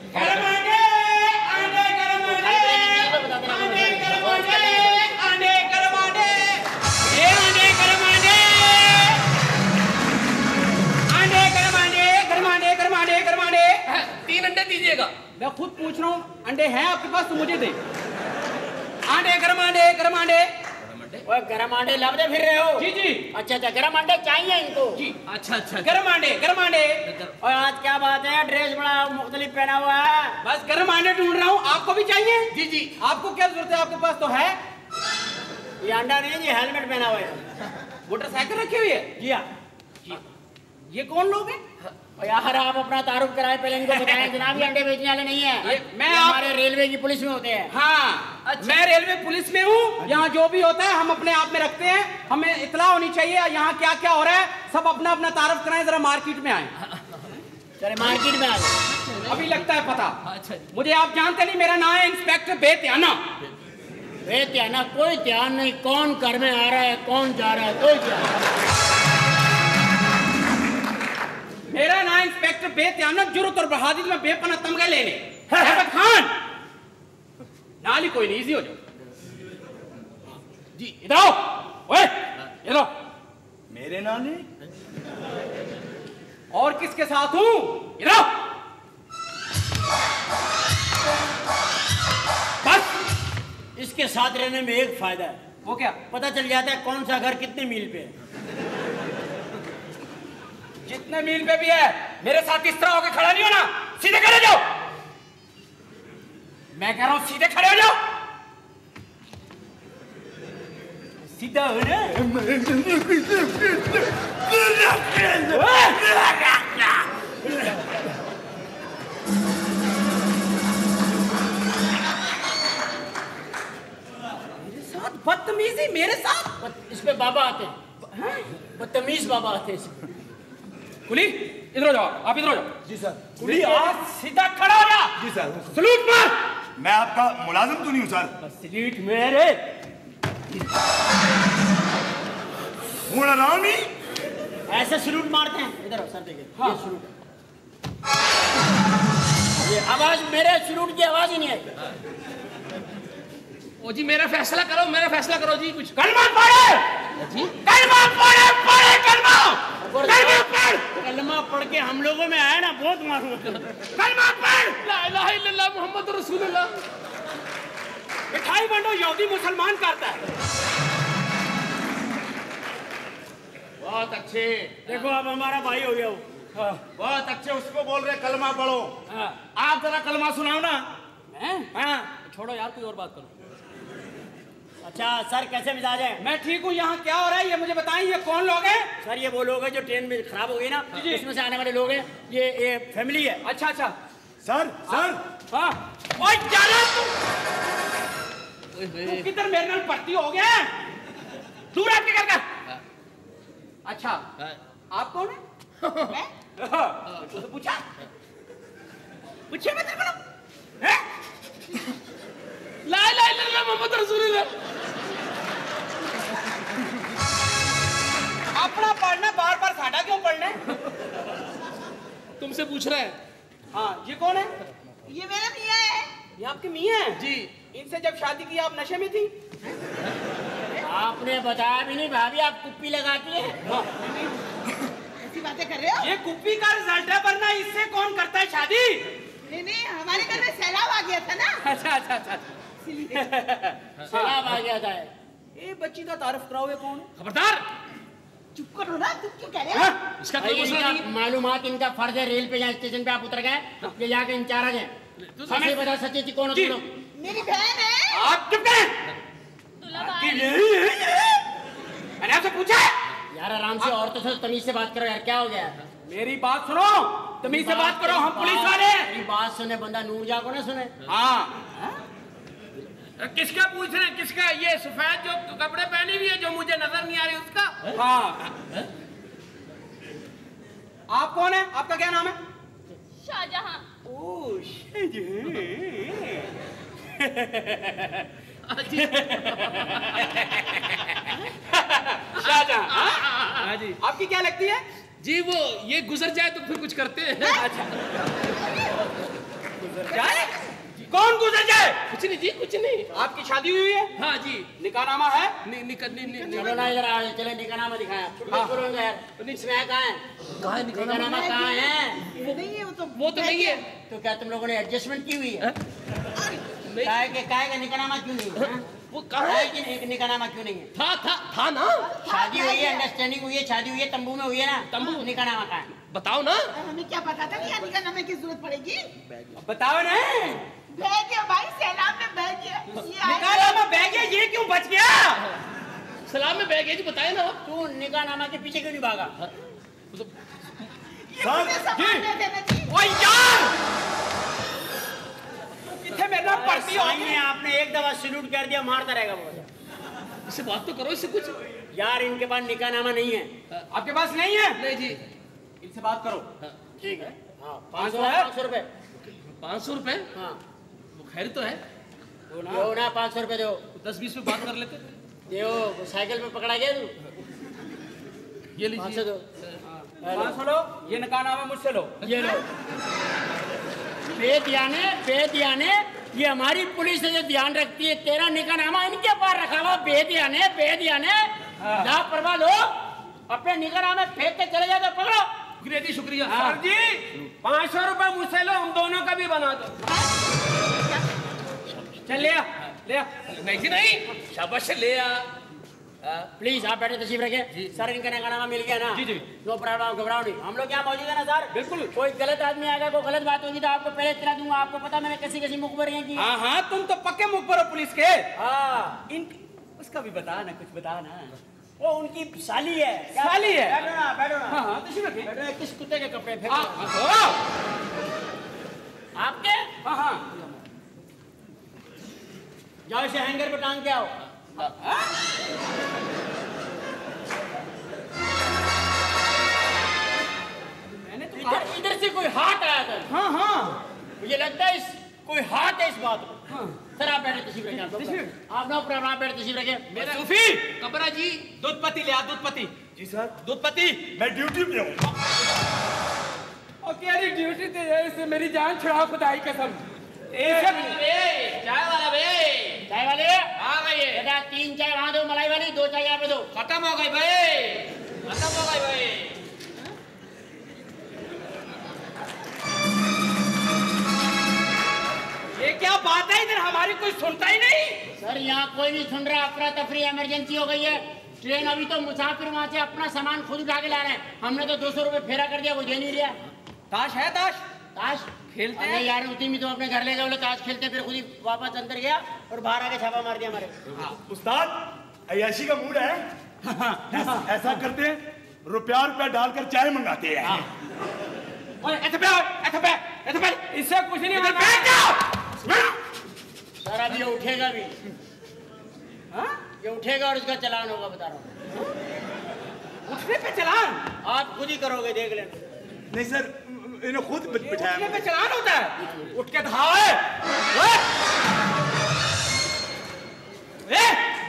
तीन अंडे दीजिएगा। मैं खुद पूछ रहा हूँ अंडे हैं आपके पास तो मुझे दे। अंडे गरम अंडे गरम अंडे ओए गरम अंडे लबदे फिर रहे हो? जी जी। अच्छा अच्छा गरम अंडे चाहिए इनको? जी। अच्छा अच्छा गरम अंडे गरम अंडे और आज क्या बात है ड्रेस बड़ा मुख्तलिफ़ पहना हुआ है। बस गरम अंडे ढूंढ रहा हूँ आपको भी चाहिए? जी जी। आपको क्या ज़रूरत है आपके पास तो है। ये अंडा नहीं है हेलमेट पहना हुआ है। मोटरसाइकिल रखी हुई है? जी हाँ। ये कौन लोग हैं? यार आप अपना तारुफ कराए पहले इनको बताएँ जनाब ये अंडे बेचने वाले नहीं है। मैं आप- हमारे रेलवे की पुलिस में होते हैं। हाँ अच्छा। मैं रेलवे पुलिस में हूँ यहाँ जो भी होता है हम अपने आप में रखते हैं हमें इतला होनी चाहिए यहाँ क्या क्या हो रहा है सब अपना अपना तारुफ कराएँ जरा मार्केट में आए। चले मार्केट में आ अभी लगता है पता। अच्छा। मुझे आप जानते नहीं मेरा नाम है इंस्पेक्टर बेत्याना। बेत्याना कोई ध्यान नहीं कौन घर में आ रहा है कौन जा रहा है कोई ध्यान मेरा नाम इंस्पेक्टर बेत्याना ज़रूरत और बहादुर में बेपना तमगे लेने। [LAUGHS] खान! नाल कोई नहीं इजी हो जाओ। जी इधर आओ। ओए इधर आओ। मेरे नाले और किसके साथ हूँ? इधर आओ। बस इसके साथ रहने में एक फ़ायदा है। वो क्या? पता चल जाता है कौन सा घर कितने मील पे है। जितने मील पे भी है मेरे साथ इस तरह होकर खड़ा नहीं होना। सीधे खड़े जाओ। मैं कह रहा हूँ सीधे खड़े हो जाओ। सीधा हो ना। मेरे साथ बदतमीजी मेरे साथ। इस पे बाबा आते हैं? बदतमीज बाबा आते हैं इसमें। कुली इधर जाओ आप इधर जाओ। जी सर। कुली आज सीधा खड़ा हो जा। जी सर। सलूट मार। मैं आपका मुलाजिम तो नहीं हूँ सर। सलूट मेरे हूँ रानी ऐसे सलूट मारते हैं। इधर आओ सर देखिए। हाँ। सलूट ये आवाज़ मेरे सलूट की आवाज़ ही नहीं आई ओ जी मेरा फैसला करो मेरा फैसला करो जी कुछ। कलमा पढ़े! जी। कलमा पढ़े पढ़े कलमा! कलमा पढ़! कलमा पढ़ के हम लोगों में आया ना बहुत मालूम कलमा पढ़! ला इलाहा इल्लल्लाह मोहम्मद रसूलुल्लाह। मिठाई बंटो यहूदी मुसलमान करता है। बहुत अच्छे। देखो अब हमारा भाई हो गया वो। हाँ। बहुत अच्छे उसको बोल रहे कलमा पढ़ो। आप जरा कलमा सुनाओ ना। हैं? हाँ। छोड़ो यार कोई और बात करो। अच्छा सर कैसे मिजाज है? मैं ठीक हूँ यहाँ क्या हो रहा है? ये मुझे बताएँ ये कौन लोग हैं? सर ये वो लोग हैं जो ट्रेन में खराब हो गई ना जी। उसमें से आने वाले लोग हैं। ये ये फैमिली है। अच्छा अच्छा। Sir sir. हाँ। तू। तू किधर मेरे नाल भर्ती हो गया? दूर आपके घर का अच्छा आप कौन है? तो [LAUGHS] पूछा पूछे? मैं तेरे को हैं? ला इलाहा इल्लल्लाह मोहम्मद रसूलुल्लाह अपना पढ़ना बार बार साडा क्यों पढ़ना तुमसे पूछ रहे हैं। हाँ ये कौन है? ये मेरा मियाँ है। ये आपके मियाँ हैं? जी। इनसे जब शादी की आप नशे में थी? आपने बताया भी नहीं भाभी आप कुप्पी लगाती है। ऐसी बातें कर रहे हो? ये कुप्पी का रिज़ल्ट है वरना इससे कौन करता है शादी? नहीं नहीं हमारे घर में सैलाब आ गया था ना। अच्छा अच्छा अच्छा। [LAUGHS] सैलाब आ गया था। ये बच्ची का तारफ कराओ ये कौन? खबरदार! चुप करो ना तुम क्यों कह रहे हो? इसका कोई मसला नहीं मालूमात इनका फ़र्ज़ है रेल पे या स्टेशन पे आप उतर गए ये यहाँ के इंचार्ज हैं। तो सच्ची बता सच्ची सच्ची कौन हो तुम लोग मेरी बहन है। आप चुप करें। मैंने आपसे पूछा यार आराम से औरतों से तमीज से बात करो यार क्या हो गया? मेरी बात सुनो। तमीज से बात करो हम पुलिस वाले मेरी बात सुने बंदा नूर जा को ना सुने। हाँ? किसका पूछ रहे हैं? किसका? ये सफ़ेद जो कपड़े पहनी हुई है जो मुझे नज़र नहीं आ रही उसका? हाँ? आप कौन है? आपका क्या नाम है? शाहजहां। ओ शाहजहां। हाँ? जी। आपकी क्या लगती है? जी वो ये गुजर जाए तो फिर कुछ करते हैं। कौन गुजर जाए? कुछ नहीं जी कुछ नहीं। आपकी शादी हुई है? हाँ जी। निकाहनामा है? नि, निकल नि, नि, नि, चलो ना इधर आ चले निकानामा दिखाया। हाँ। है कहाँ है? है निकानामा? कहाँ है? नहीं है वो तो वो तो नहीं है। तो क्या तुम लोगों ने एडजस्टमेंट की हुई है? काहे के काहे का निकानामा क्यों नहीं है हाँ? वो कहाँ है? की निकानामा क्यों नहीं है? था था था ना? शादी हुई है अंडरस्टैंडिंग हुई है शादी हुई है तंबू में हुई है ना? तंबू। निकानामा कहाँ है? बताओ ना। हमें क्या पता था कि यहाँ की ज़रूरत पड़ेगी? बताओ ना। बह गया भाई सैलाब में बह गया निकाहनामा बह गया ये क्यों बच गया? सलाम में बैग है जी बताए ना तू निकानामा के पीछे क्यों नहीं भागा? ये मुझे सामान दे देना चाहिए ओए यार! किथे मेरे नाम हो? साईं आपने एक दफ़ा सल्यूट कर दिया मारता रहेगा वो। इससे बात तो करो इससे कुछ यार इनके पास निकानामा नहीं है। आपके पास नहीं है? नहीं जी। इनसे बात करो। ठीक है। हाँ पाँच पाँच सौ सौ है? पाँच सौ रुपए। पाँच सौ रुपए? हाँ। खैर तो है। दो ना पाँच सौ रुपए दो दस बीस में बात कर लेते। दो साइकिल पे पकड़ा गया तू? ये लीजिए। दो। पाँच सौ लो ये निकाहनामा मुझसे लो। ये लो। बेदियाने बेदियाने ये हमारी पुलिस है जो ध्यान रखती है तेरा निकानामा इनके पास रखा हुआ बेदियाने बेदियाने लापरवाह लोग अपने निकानामे फेंक के चले जाते पकड़ो। शुक्रिया जी शुक्रिया। सर जी पाँच सौ रुपए मुझसे लो हम दोनों का भी बना दो। चल ले आ ले आ। नहीं जी नहीं। शाबाश ले आ। प्लीज़ आप बैठे तशीफ रखें। सर इनका निकानामा मिल गया ना? जी, जी। नो प्रॉब्लम घबराओ नहीं। हम लोग यहाँ मौजूद है ना सर? बिल्कुल। कोई गलत आदमी आएगा कोई गलत बात होगी तो आपको पहले इतना दूँगा। आपको पता मैंने कैसी कैसी मुखबरियाँ की हाँ हाँ तुम तो पक्के मुखबर हो पुलिस के। हाँ। इन उसका भी बता ना कुछ बता ना। वो उनकी साली है। साली है? बैठो ना बैठो ना। हाँ हाँ तशरीफ़ बैठो किस कुत्ते के कपड़े फेंक। आपके? हाँ हाँ। जाओ इसे हैंगर पे टांग के आओ। मैंने तो इधर इधर से कोई हाथ आया था? हाँ हाँ। मुझे लगता है इस कोई हाथ है इस बात में सर आप बैठे तशीफ रखें आप ना ऊपर आप बैठे तशीफ रखें। मेरा सूफी! कबरा जी। दूधपति ले आ दूधपति जी सर। दूधपति मैं ड्यूटी पे हूँ। और तेरी ड्यूटी तो है इससे मेरी जान छुड़ा खुदाई कसम। बे। चाय वाला बे। चाय वाले? आ गई बेटा तीन चाय वहाँ दो मलाई वाली दो चाय यहाँ पे दो। खत्म हो गई भाई। खत्म हो गई भाई। ये क्या बात है? इधर हमारी कोई सुनता ही नहीं। सर यहाँ कोई नहीं सुन रहा। अफरा तफरी इमरजेंसी हो गई है। ट्रेन अभी तो मुसाफिर वहाँ से अपना सामान खुद उठा के ला रहे हैं। हमने तो दो सौ रुपये फेरा कर दिया वो दे नहीं रिया ताश है ताश? ताश? खेलते हैं? यार उतनी में तो अपने घर ले गए बोले ताश खेलते फिर खुद ही वापस अंदर गया और बाहर आके छापा मार दिया हमारे। उस्ताद अयाशी का मूड है? ऐसा, ऐसा करते हैं रुपया रुपया डालकर चाय मंगाते हैं। पे इससे कुछ नहीं होगा बैठ जाओ। सर अब ये उठेगा भी। हाँ? ये उठेगा और इसका चलान होगा बता रहा हूँ। उठने पे चलान? आप खुद ही करोगे देख लेना। नहीं सर इन्हें खुद बिठाया उठने पे चलान होता है? उठ के धावे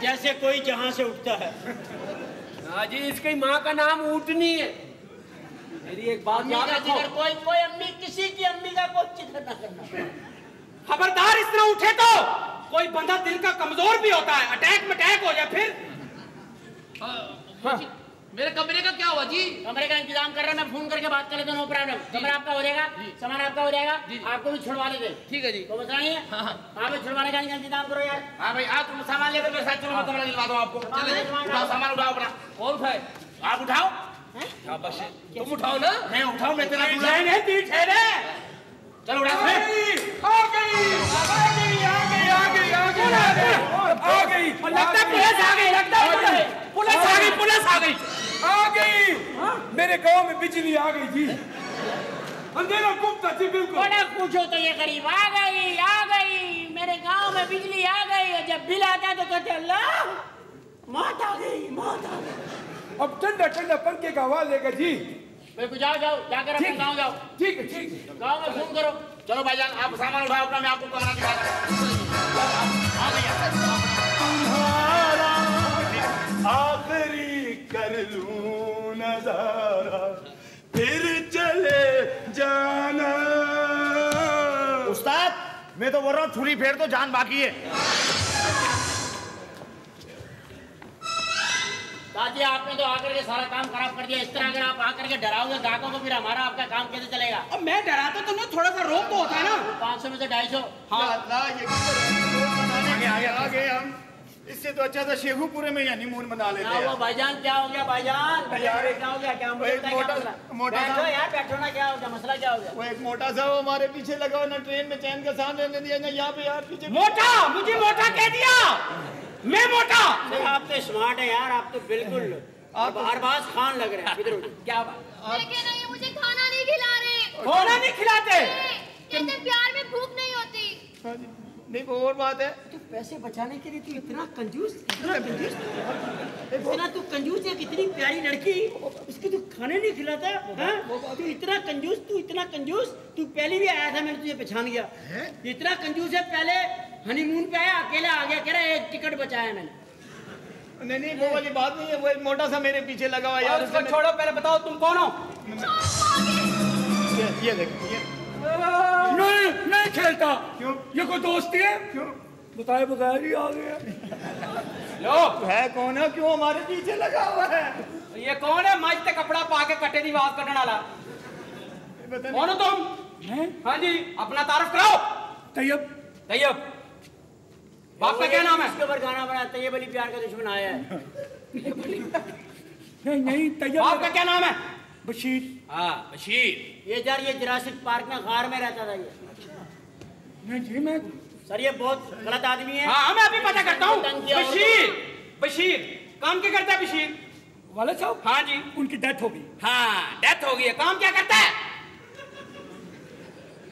जैसे कोई जहाँ से उठता है। हाँ जी इसकी माँ का नाम ऊटनी है। मेरी एक बात याद रखो। कोई कोई अम्मी किसी की अम्मी का कोई ज़िक्र ना करना। खबरदार इस तरह उठे तो कोई बंदा दिल का कमज़ोर भी होता है अटैक में अटैक हो जाए फिर। मेरे कमरे का क्या हुआ? जी। कमरे का इंतज़ाम कर रहा है मैं फ़ोन करके बात कर लेता हूँ नो प्रॉब्लम कमरा आपका हो जाएगा सामान आपका हो जाएगा आपको भी छुड़वा लेते ठीक है जी। तो बता नहीं है। हाँ, हाँ। छुड़वाने का इंतज़ाम करो यार। हाँ भाई आप तुम सामान लेकर मेरे साथ चलो मैं कमरा दिलवा दूँ आपको। उठाओ सामान उठाओ अपना। कौन उठाए आप उठाओ। तुम उठाओ ना। मैं उठाओ मैं तेरा दूल्हा नहीं नहीं तीर ठहरे चलो उठा आ गई। आ गई आ गई आ गई आ गई आ गई। आ गई लगता है पुलिस आ गई। लगता है पुलिस आ गई पुलिस आ गई। आ गई। मेरे गाँव में बिजली आ गई जी। अंधेरा गुप्ता जी बिल्कुल। बड़ा पूछो तो ये गरीब आ गई आ गई। मेरे गाँव में बिजली आ गई जब बिल आता है तो कहते हैं, अल्लाह मौत आ गई मौत आ गई। अब ठंडा ठंडा पंखे का हवा लेगा जी। जाओ जाओ जाकर अपने गाँव जाओ। ठीक है ठीक है। गाँव में फ़ोन करो। चलो भाईजान आप सामान उठाओ अपना मैं आपको कमरा आखिरी कर लूँ नज़ारा फिर चले जाना। उस्ताद मैं तो बोल रहा हूँ छुरी फेर तो जान बाकी है। दादी आपने तो आकर के सारा काम खराब कर दिया। इस तरह अगर आप आकर के डराओगे ग्राहकों को फिर हमारा आपका काम कैसे चलेगा? अब मैं डराता तो मैं थोड़ा सा रोक तो होता है ना। पाँच सौ में से ढाई सौ। हाँ। आगे आगे हम इससे तो अच्छा था शेखुपुरे में हनीमून मना लेते क्या हुआ हैं भाईजान क्या हो गया भाईजान? क्या हो गया क्या मोटा-? मोटा बैठो सा- यार बैठो ना क्या हो गया मसला क्या हो गया? वो एक मोटा सा वो हमारे पीछे लगा हुआ ना ट्रेन में चैन का रहने दिया ना यहाँ पे यार पीछे मोटा? मुझे मोटा कह दिया। मैं मोटा। आप तो स्मार्ट है यार आप तो बिल्कुल [LAUGHS] आप अरबाज खान लग रहे हैं इधर [LAUGHS] क्या बात? लेकिन नहीं मुझे खाना नहीं खिला रहे। खाना नहीं खिलाते? कहते प्यार में भूख नहीं होती। हाँ जी। नहीं वो और बात है? तो पैसे बचाने के लिए तू इतना कंजूस इतना कंजूस इतना तू कंजूस है कितनी प्यारी लड़की उसको तू खाने नहीं खिलाता हाँ? तू इतना कंजूस तू इतना कंजूस तू पहले भी आया था मैंने तुझे पहचान गया इतना कंजूस है पहले हनीमून पे आया अकेला आ गया कह रहा है एक टिकट बचाया मैंने। नहीं नहीं वो वाली बात नहीं है वो एक मोटा सा मेरे पीछे लगा हुआ यार उसको छोड़ो पहले बताओ तुम कौन हो? ये देखो ये। नहीं नहीं खेलता। क्यों? ये कोई दोस्ती है? क्यों? बताए बगैर ही आ गया लो है कौन है? क्यों हमारे पीछे लगा हुआ है? ये कौन है? मज ते कपड़ा पा के कट्टे दी आवाज़ कटने वाला। कौन हो तुम? हैं? हाँ जी अपना तारफ कराओ। तैयब। तैयब। बाप का क्या नाम है? इसके ऊपर गाना बना तैयब अली प्यार का दुश्मन आया है। नहीं नहीं तैयब बाप का क्या नाम है? बशीर। हाँ बशीर। ये यार ये जुरासिक पार्क में गार में रहता था ये। नहीं जी मैं सर ये बहुत गलत आदमी है। हाँ मैं अभी पता करता हूँ। बशीर बशीर काम क्या करता है बशीर? वाले साहब? हाँ जी। उनकी डेथ हो गई। हाँ डेथ हो गई है। काम क्या करता है?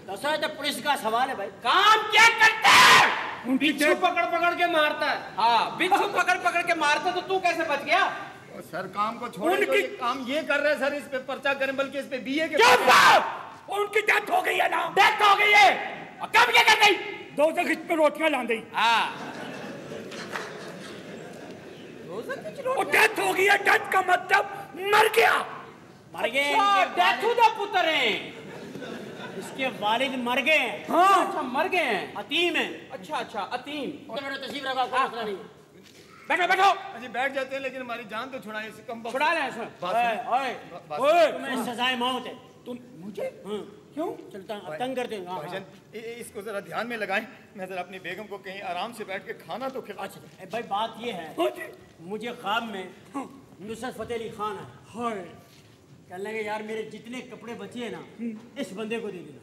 दसो ये तो पुलिस का सवाल है भाई। काम क्या करता है? बिच्छू पकड़ पकड़ के मारता है। हाँ। बिच्छू पकड़ पकड़ के मारता है, तो तू कैसे बच गया? सर काम को छोड़ उनकी- ये काम ये कर रहे हैं सर इस पे पर्चा करें बल्कि इस पे बीए के उनकी डेथ हो गई है ना? डेथ हो गई है। और कब क्या कर गई? दो जगह पे रोटियाँ ला दी हाँ डेथ हो गई है डेथ का मतलब मर गया। मर गए अच्छा, डेथ वालिद- दा पुत्र है। इसके वालिद मर गए हैं। हाँ। अच्छा मर गए हैं। अतीम है। अच्छा अच्छा अतीम। तो तस्वीर रखा कोई मसला नहीं बैठो बैठो। अजी बैठ जाते हैं लेकिन हमारी जान तो छुड़ाए इस कम छुड़ा हैं ओए ओए ओए। तुम्हें सजाए मौत है। तुम मुझे? हाँ। क्यों? चलता अब तंग करते हैं। हाँ, हाँ। भाईजान इ- इसको जरा ध्यान में लगाएँ। मैं जरा अपनी बेगम को कहीं आराम से बैठ के खाना तो खिला अच्छा ए, भाई बात ये है। हाँ मुझे ख्वाब में नुसरत फतेह अली खान है। हाय। कहने लगे यार मेरे जितने कपड़े बचे हैं ना इस बंदे को दे देना।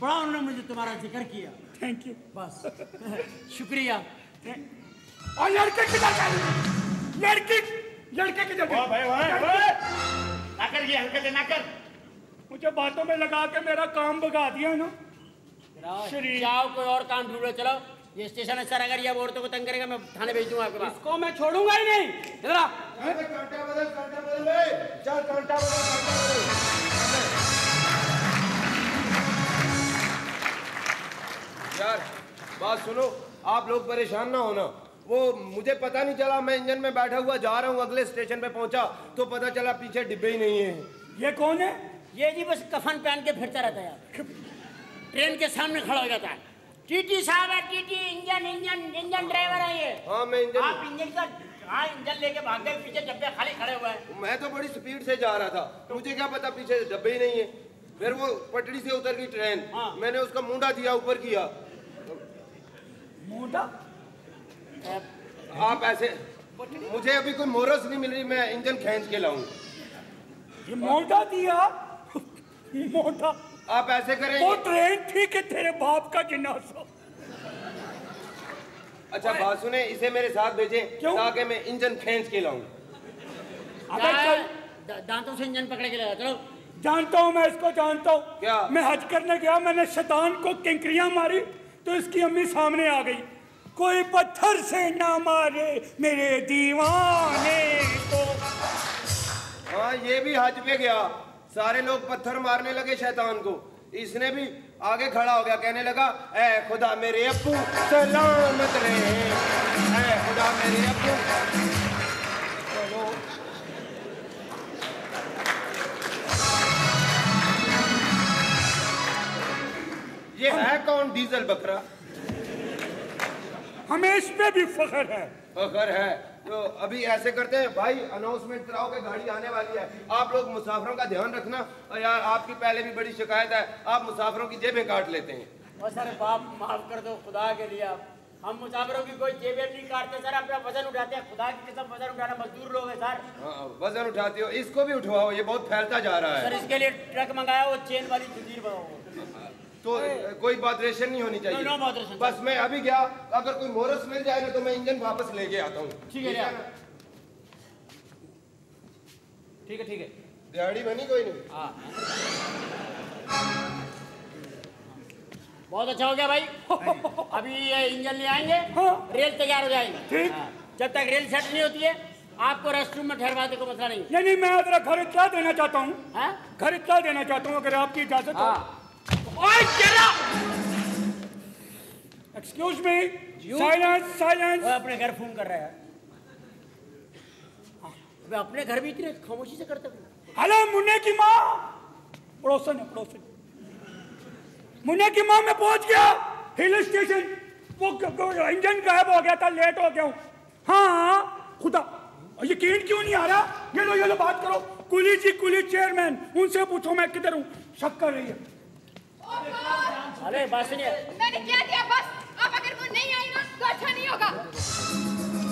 बड़ा उन्होंने मुझे तुम्हारा ज़िक्र किया। थैंक यू बस शुक्रिया। और लड़के किधर गए लड़की लड़के किधर वाह गए कर ये हरकत ना कर। मुझे बातों में लगा के मेरा काम भगा दिया ना। जाओ कोई और काम ढूंढो चलो। ये स्टेशन है सर अगर ये औरतों को तंग करेगा मैं थाने भेज दूँगा आपके पास। इसको मैं छोड़ूँगा ही नहीं। इधर यार बात सुनो आप लोग परेशान ना होना। वो मुझे पता नहीं चला मैं इंजन में बैठा हुआ जा रहा हूँ अगले स्टेशन पे पहुँचा तो पता चला पीछे डिब्बे ही नहीं है। ये कौन है? ये जी बस कफन पहन के फिरता रहता है ट्रेन के सामने खड़ा हो जाता है। टीटी साहब है TT engine engine engine driver है ये। हाँ मैं इंजन आप इंजन का हाँ इंजन लेके भाग गए पीछे डब्बे खाली खड़े हुए हैं। मैं तो बड़ी स्पीड से जा रहा था मुझे क्या पता पीछे डब्बे ही नहीं है। फिर वो पटरी से उतर गई ट्रेन। हाँ। मैंने उसका मुंडा दिया ऊपर किया। मोटा। आप ऐसे मुझे अभी कोई मोरस नहीं मिल रही मैं इंजन खींच के लाऊं। ये मोटा दिया। मोटा। आप ऐसे करें वो ट्रेन थी कि तेरे बाप का जिनासा। अच्छा बात सुने इसे मेरे साथ भेजें क्यों? ताकि मैं इंजन खींच के लाऊं। अबे चल। दांतों से इंजन पकड़ के लगा चलो। जानता हूँ मैं इसको जानता हूँ। क्या? मैं हज करने गया मैंने शैतान को किंकरियाँ मारी। तो इसकी अम्मी सामने आ गई। कोई पत्थर से ना मारे मेरे दीवाने को। हाँ ये भी हज पे गया। सारे लोग पत्थर मारने लगे शैतान को। इसने भी आगे खड़ा हो गया। कहने लगा ए खुदा मेरे अबू सलामत रहे। ए खुदा मेरे अब्बू ये है कौन डीजल बकरा? हमें इस पे भी फख्र है। फखर है। तो अभी ऐसे करते हैं भाई अनाउंसमेंट कराओ कि गाड़ी आने वाली है। आप लोग मुसाफिरों का ध्यान रखना। और यार आपकी पहले भी बड़ी शिकायत है आप मुसाफिरों की जेबें काट लेते हैं। और सर बाप माफ़ कर दो खुदा के लिए आप। हम मुसाफिरों की कोई जेबें नहीं काटते सर अपना वज़न उठाते हैं। खुदा की कसम वज़न उठाना मजदूर लोग हैं सर। हाँ, वज़न उठाते हो इसको भी उठवाओ ये बहुत फैलता जा रहा है। सर है इसके लिए ट्रक मंगाया वो चेन वाली जंजीर बनाओ। तो कोई बॉदरेशन नहीं होनी चाहिए। बस मैं अभी गया अगर कोई मोरस मिल जाए ना तो मैं इंजन वापस लेके आता हूँ। ठीक है? ठीक है ठीक है दिहाड़ी बनी कोई नहीं? हाँ। बहुत अच्छा हो गया भाई। [LAUGHS] अभी ये इंजन ले आएँगे रेल तैयार हो जाएगी। ठीक। हाँ, जब तक रेल सेट नहीं होती है आपको रेस्ट रूम में ठहरवाने को मसला नहीं नहीं मैं जरा घर इतना देना चाहता हूँ। है? घर इतना देना चाहता हूँ अगर आपकी इजाज़त हो हाँ एक्सक्यूज मी साइलेंस साइलेंस वो अपने घर फ़ोन कर रहा है। हाँ, अपने घर भी इतने खामोशी से करते हैं। हेलो मुन्ने की माँ। पड़ोसन है पड़ोसन। मुन्ने की माँ मैं पहुँच गया। हिल स्टेशन वो इंजन गायब हो गया था लेट हो गया हूँ। हाँ हाँ खुदा यकीन क्यों नहीं आ रहा? ये लो ये लो बात करो। कुली जी कुली चेयरमैन उनसे पूछो मैं किधर हूँ। शक कर रही है। अरे बात सुनिए मैंने क्या किया? बस अब अगर वो नहीं आई ना तो अच्छा नहीं होगा।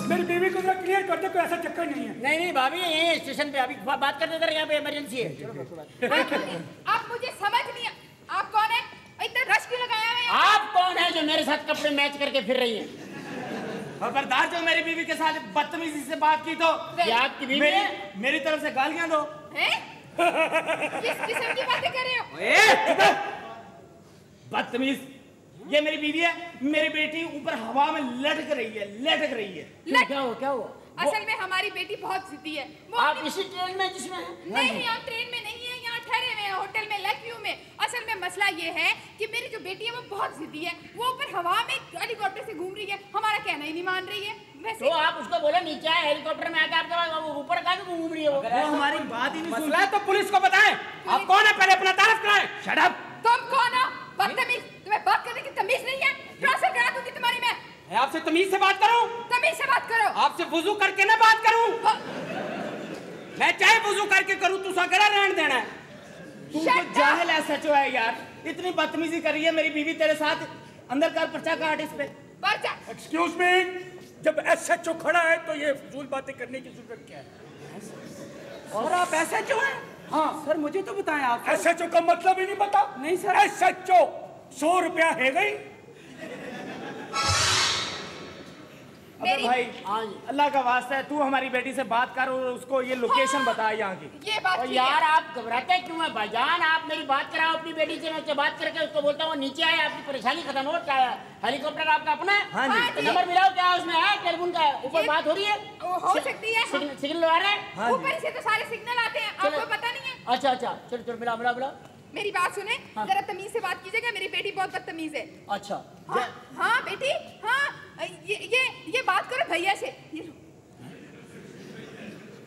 मेरी बीवी को जरा क्लियर कर दे कोई ऐसा चक्कर नहीं है। नहीं नहीं भाभी यही स्टेशन पे अभी बा- बात करते थे यहाँ पे इमरजेंसी है। आप मुझे समझ नहीं आप कौन है? इतना रश क्यों लगाया है? आप कौन है जो मेरे साथ कपड़े मैच करके फिर रही हैं? खबरदार जो मेरी बीवी के साथ बदतमीजी से बात की तो ये आपकी बीवी मेरी, मेरी तरफ़ से गालियाँ दो। किस किस्म की बातें कर रहे हो? बदतमीज। ये मेरी बीवी है मेरी बेटी ऊपर हवा में लटक रही है लटक रही है। क्यों, क्या हुआ क्या हुआ? असल में हमारी बेटी बहुत जिद्दी है। वो आप अपनी- इसी ट्रेन में जिसमें हैं? नहीं हम ट्रेन में नहीं है यहाँ ठहरे हुए हैं होटल में व्यू में। असल में मसला ये है कि मेरी जो बेटी है वो बहुत जिद्दी है। वो ऊपर हवा में हेलीकॉप्टर से घूम रही है। हमारा कहना ही नहीं मान रही है। वैसे तो आप उसको बोले नीचे आए हेलीकॉप्टर में आके आपके वो ऊपर का घूम रही है वो? वो हमारी बात ही नहीं मसला है तो पुलिस को बताएँ। आप कौन है? पहले अपना तारफ कराएँ। शट अप तुम कौन हो? बदतमीज तुम्हें बात करने की तमीज नहीं है? ट्रांसफ़र करा दूँगी तुम्हारी मैं। मैं आपसे तमीज से बात करूँ? तमीज से बात करो। आपसे वुजू करके ना बात करूँ? मैं चाहे वुजू करके करूँ तू सगड़ा रहन देना है। तू तो जाहिल एसएचओ है यार। इतनी बदतमीजी कर रही है मेरी बीवी तेरे साथ। अंदर कर पर्चा काट इस पे। पर्चा। एक्सक्यूज मी जब एसएचओ खड़ा है तो ये फजूल बातें करने की ज़रूरत क्या है? और आप ऐसे क्यों हैं? हाँ सर मुझे तो बताएँ आप एस एच ओ का मतलब ही नहीं पता। नहीं सर। एस एच ओ सौ रुपया है गई। मेरी- भाई हाँ जी। अल्लाह का वास्ता है तू हमारी बेटी से बात कर और उसको ये लोकेशन बता यहाँ की। ये बात और यार आप घबराते क्यों हैं? भाईजान आप मेरी बात कराओ अपनी बेटी से मैं उससे बात करके उसको बोलता हूँ नीचे आए आपकी परेशानी खत्म हो क्या है? हेलीकॉप्टर आपका अपना है? हाँ जी। तो नंबर मिलाओ क्या उसमें है? टेलीफोन का ऊपर बात हो रही है? हो सकती है सिग्नल सिग्नल आ रहा है? हाँ ऊपर से तो सारे सिग्नल आते हैं आपको पता नहीं है। अच्छा अच्छा चलो चलो मिला मिला मिला मेरी बात सुने? हाँ। जरा तमीज से बात कीजिएगा मेरी बेटी बहुत बदतमीज है। अच्छा। हाँ हाँ बेटी हाँ ये ये ये बात करो भैया से।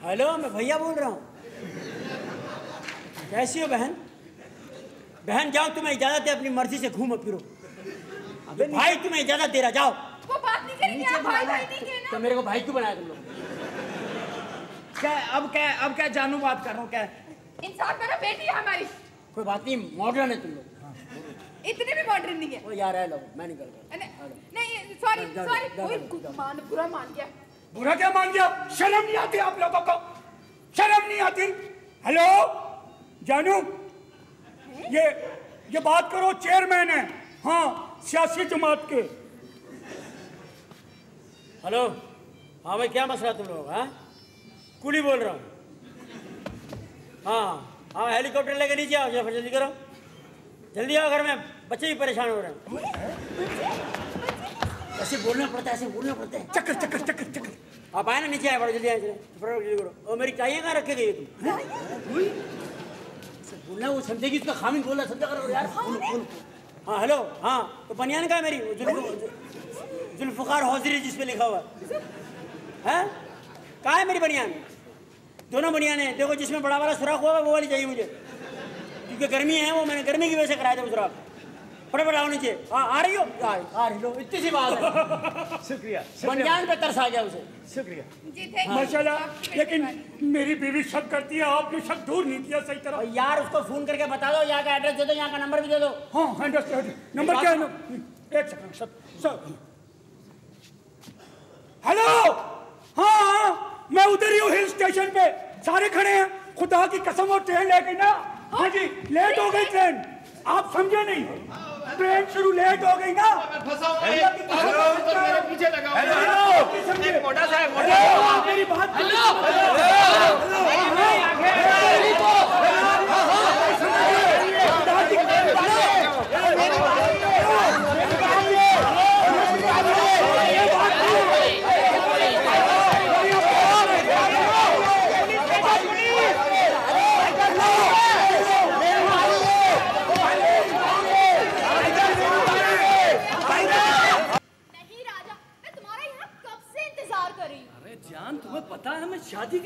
हेलो मैं भैया बोल रहा हूँ। कैसी हो बहन? बहन जाओ तुम्हें इजाज़त है अपनी मर्ज़ी से घूमो फिरो। अबे भाई तुम्हें इजाज़त दे रहा जाओ। वो बात नहीं करेंगे आप भाई भाई नहीं कहना तो मेरे को भाई क्यों बनाया तुम लोग? क्या अब क्या अब क्या जानू बात कर रहा हूँ क्या? इंसान करो बेटी है हमारी। कोई बात नहीं मॉडर्न है तुम लोग। इतने भी मॉडर्न नहीं है। ओ यार है लो मैं निकल गया। नहीं, नहीं सॉरी सॉरी कोई। मान बुरा मान गया। बुरा क्या मान गया? शर्म नहीं आती आप लोगों को। शर्म नहीं आती। हेलो जानू ये ये बात करो चेयरमैन है। हाँ सियासी जमात के। हेलो हाँ भाई क्या मसला तुम लोग हाँ? कुली बोल रहा हूँ। हाँ हाँ हेलीकॉप्टर लेके नीचे आओ जरा जल्दी करो। जल्दी आओ घर में बच्चे भी परेशान हो रहे हैं। ऐसे बोलना पड़ता है ऐसे बोलना पड़ता है। चक्कर चक्कर चक्कर चक्कर। आप आए ना नीचे आए बड़ा जल्दी आए जल्दी करो। और मेरी चाहिए कहाँ रखे गई तुम? ऐसे बोलना वो समझेगी उसका खामिन बोलना समझा करो यार। बोलो बोलो। हाँ हेलो हाँ तो बनियान का है मेरी? जुल्फकार हौजरी जिस पे लिखा हुआ है। हैं? कहाँ है मेरी बनियान? दोनों बढ़िया ने। देखो जिसमें बड़ा वाला सुराख हुआ वो वाली चाहिए मुझे। क्योंकि गर्मी है वो मैंने गर्मी की वजह से कराया था सुराख। फटाफट आओ नीचे। हाँ आ रही हो? आ रही आ रही लो इतनी सी बात है। शुक्रिया बनियान पे तरस आ गया उसे। शुक्रिया। माशाल्लाह लेकिन मेरी बीवी शक करती है आपने शक दूर नहीं किया सही तरह। यार उसको फ़ोन करके बता दो यहाँ का एड्रेस दे दो यहाँ का नंबर भी दे दो। हाँ नंबर क्या है? एक सेकंड सब सब हेलो हाँ हाँ। मैं उधर ही हूँ हिल स्टेशन पे। सारे खड़े हैं। खुदा की कसम और ट्रेन ले गई ना। हाँ जी लेट हो गई ट्रेन। आप समझे नहीं? ट्रेन शुरू लेट हो गई ना। मेरे पीछे लगा बात हेलो। नहीं राजा मैं तुम्हारा यहाँ कब से इंतज़ार कर रही हूँ अरे जान तुम्हें पता है मैं शादी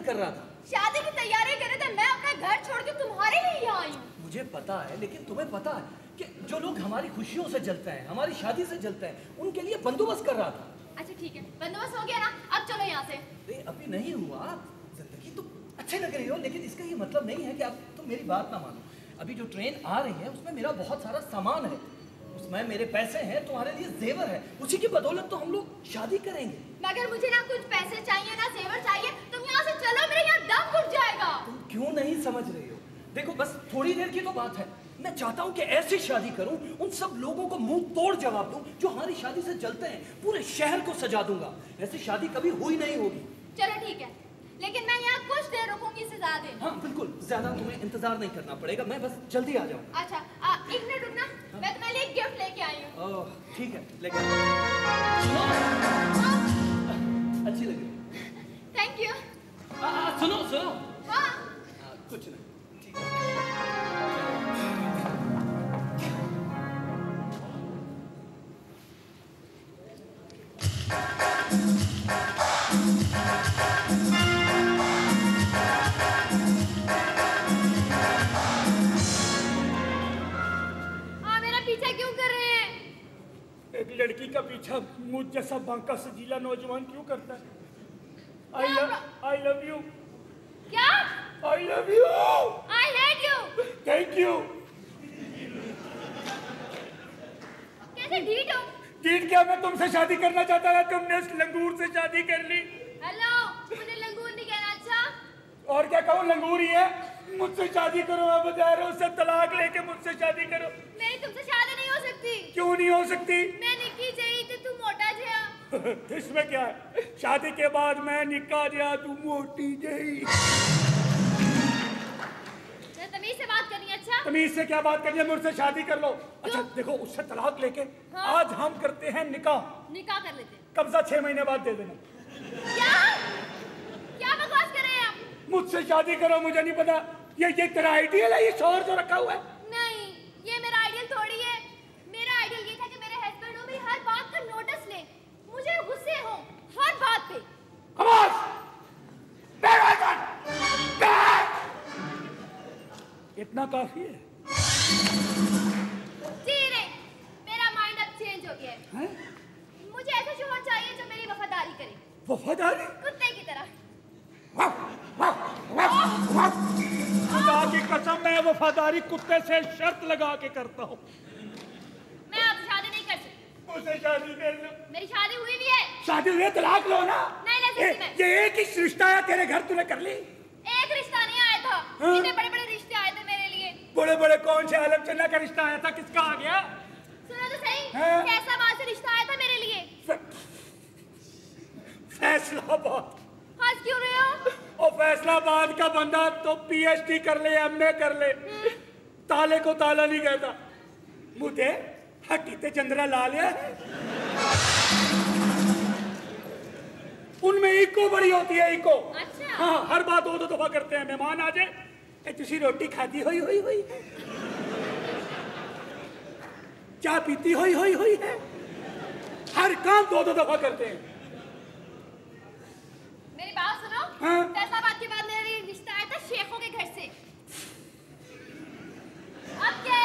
की तैयारियाँ कर रहा था। शादी की तैयारी करे थे मैं अपना घर छोड़ के तुम्हारे लिए यहाँ आई हूँ। मुझे पता है लेकिन तुम्हें पता है कि जो लोग हमारी खुशियों से जलते हैं हमारी शादी से जलते हैं उनके लिए बंदोबस्त कर रहा था। अच्छा ठीक है। बंदोबस्त हो गया ना अब चलो यहाँ से। अभी नहीं हुआ। ज़िंदगी तो अच्छे लग रही हो लेकिन इसका ये मतलब नहीं है कि आप तुम मेरी बात ना मानो। अभी जो ट्रेन आ रही है उसमें मेरा बहुत सारा सामान है। उसमें मेरे पैसे हैं तुम्हारे लिए जेवर है। उसी की बदौलत तो हम लोग शादी करेंगे। मगर मुझे ना कुछ पैसे चाहिए ना जेवर चाहिए। तुम यहाँ से चलो मेरे यहाँ दम घुट जाएगा। तुम क्यों नहीं समझ रही हो? देखो बस थोड़ी देर की तो बात है। मैं चाहता हूँ कि ऐसी शादी करूँ उन सब लोगों को मुँह तोड़ जवाब दूँ जो हमारी शादी से जलते हैं। पूरे शहर को सजा दूँगा। ऐसी शादी कभी हुई नहीं होगी। चलो ठीक है। लेकिन मैं यहाँ कुछ देर रुकूँगी इसे ज़्यादा। देर हाँ बिल्कुल ज़्यादा तुम्हें इंतज़ार नहीं करना पड़ेगा मैं बस जल्दी आ जाऊँ। अच्छा आ, एक मिनट रुकना मैं तुम्हारे लिए गिफ्ट लेके आई हूँ। ओह, ठीक है लेकिन सुनो अच्छी लग। रही थैंक यू सुनो सुनो। हाँ। आ, कुछ नहीं हाँ। पीछा मुझ जैसा बांका सजीला नौजवान क्यों करता है? I love I love you क्या? I love you I hate you thank you कैसे ढीठ हो? जीत क्या? मैं तुमसे शादी करना चाहता था तुमने उस लंगूर से शादी कर ली। हेलो मुझे लंगूर नहीं कहना अच्छा? और क्या कहूँ लंगूर ही है? मुझसे शादी करो मैं बता रहा हूँ उससे तलाक लेके मुझसे शादी करो। मेरी तुमसे शादी नहीं हो सकती। क्यों नहीं हो सकती? मैं निकी चाहिए तो तू मोटा जया। [LAUGHS] इसमें क्या है? शादी के बाद मैं निकाह दिया तू मोटी गई मैं तमीज से बात करनी अच्छा? तमीज से क्या बात करनी है? मुझसे शादी कर लो। अच्छा देखो उससे तलाक लेके हाँ। आज हम करते हैं निकाह। निकाह कर लेते हैं। कब्जा छह महीने बाद दे देना। क्या? क्या बकवास कर रहे हैं आप? मुझसे शादी करो मुझे नहीं पता। ये ये तेरा आइडियल है ये शोर जो रखा हुआ है। नहीं ये मेरा आइडियल थोड़ी है। मेरा आइडियल ये था कि मेरे हस्बैंड हो मेरी हर बात का नोटिस ले। मुझे गुस्से हो हर बात पे। आइकन बैठ इतना काफ़ी है। जी नहीं मेरा माइंड अब चेंज हो गया है। हैं? मुझे ऐसा शोहर चाहिए जो मेरी वफादारी करे। वफादारी? कुत्ते की तरह। खुदा की कसम मैं वफादारी कुत्ते से शर्त लगा के करता हूँ। मैं आपसे शादी नहीं कर सकती। मुझसे शादी कर लो मेरी शादी हुई भी है। शादी हुई तलाक लो ना। नहीं ये, मैं ये एक ही रिश्ता है तेरे घर तूने कर ली। एक रिश्ता नहीं आया था। हाँ? इतने बड़े बड़े रिश्ते आए थे मेरे लिए। बड़े बड़े कौन से आलम चन्ना का रिश्ता आया था? किसका आ गया? सुनो तो सही। हाँ? कैसा बात से रिश्ता आया था मेरे लिए। फैसलाबाद। हंस क्यों रहे हो? और फैसलाबाद का बंदा तो पीएचडी कर ले एमए कर ले। ताले को ताला नहीं कहता। मुझे हट्टी ते चंद्रा ला लिया। है। उनमें इको बड़ी होती है इको अच्छा। हाँ हर बात दो दो दफ़ा करते हैं मेहमान आ जाए। तुसी रोटी खाती हुई हुई हुई। चाय पीती? हुई हुई हुई है। हर काम दो दो दफ़ा करते हैं मेरी बात सुनो हाँ? फैसलाबाद के बाद मेरे रिश्ता आया था शेखों के घर से। अब क्या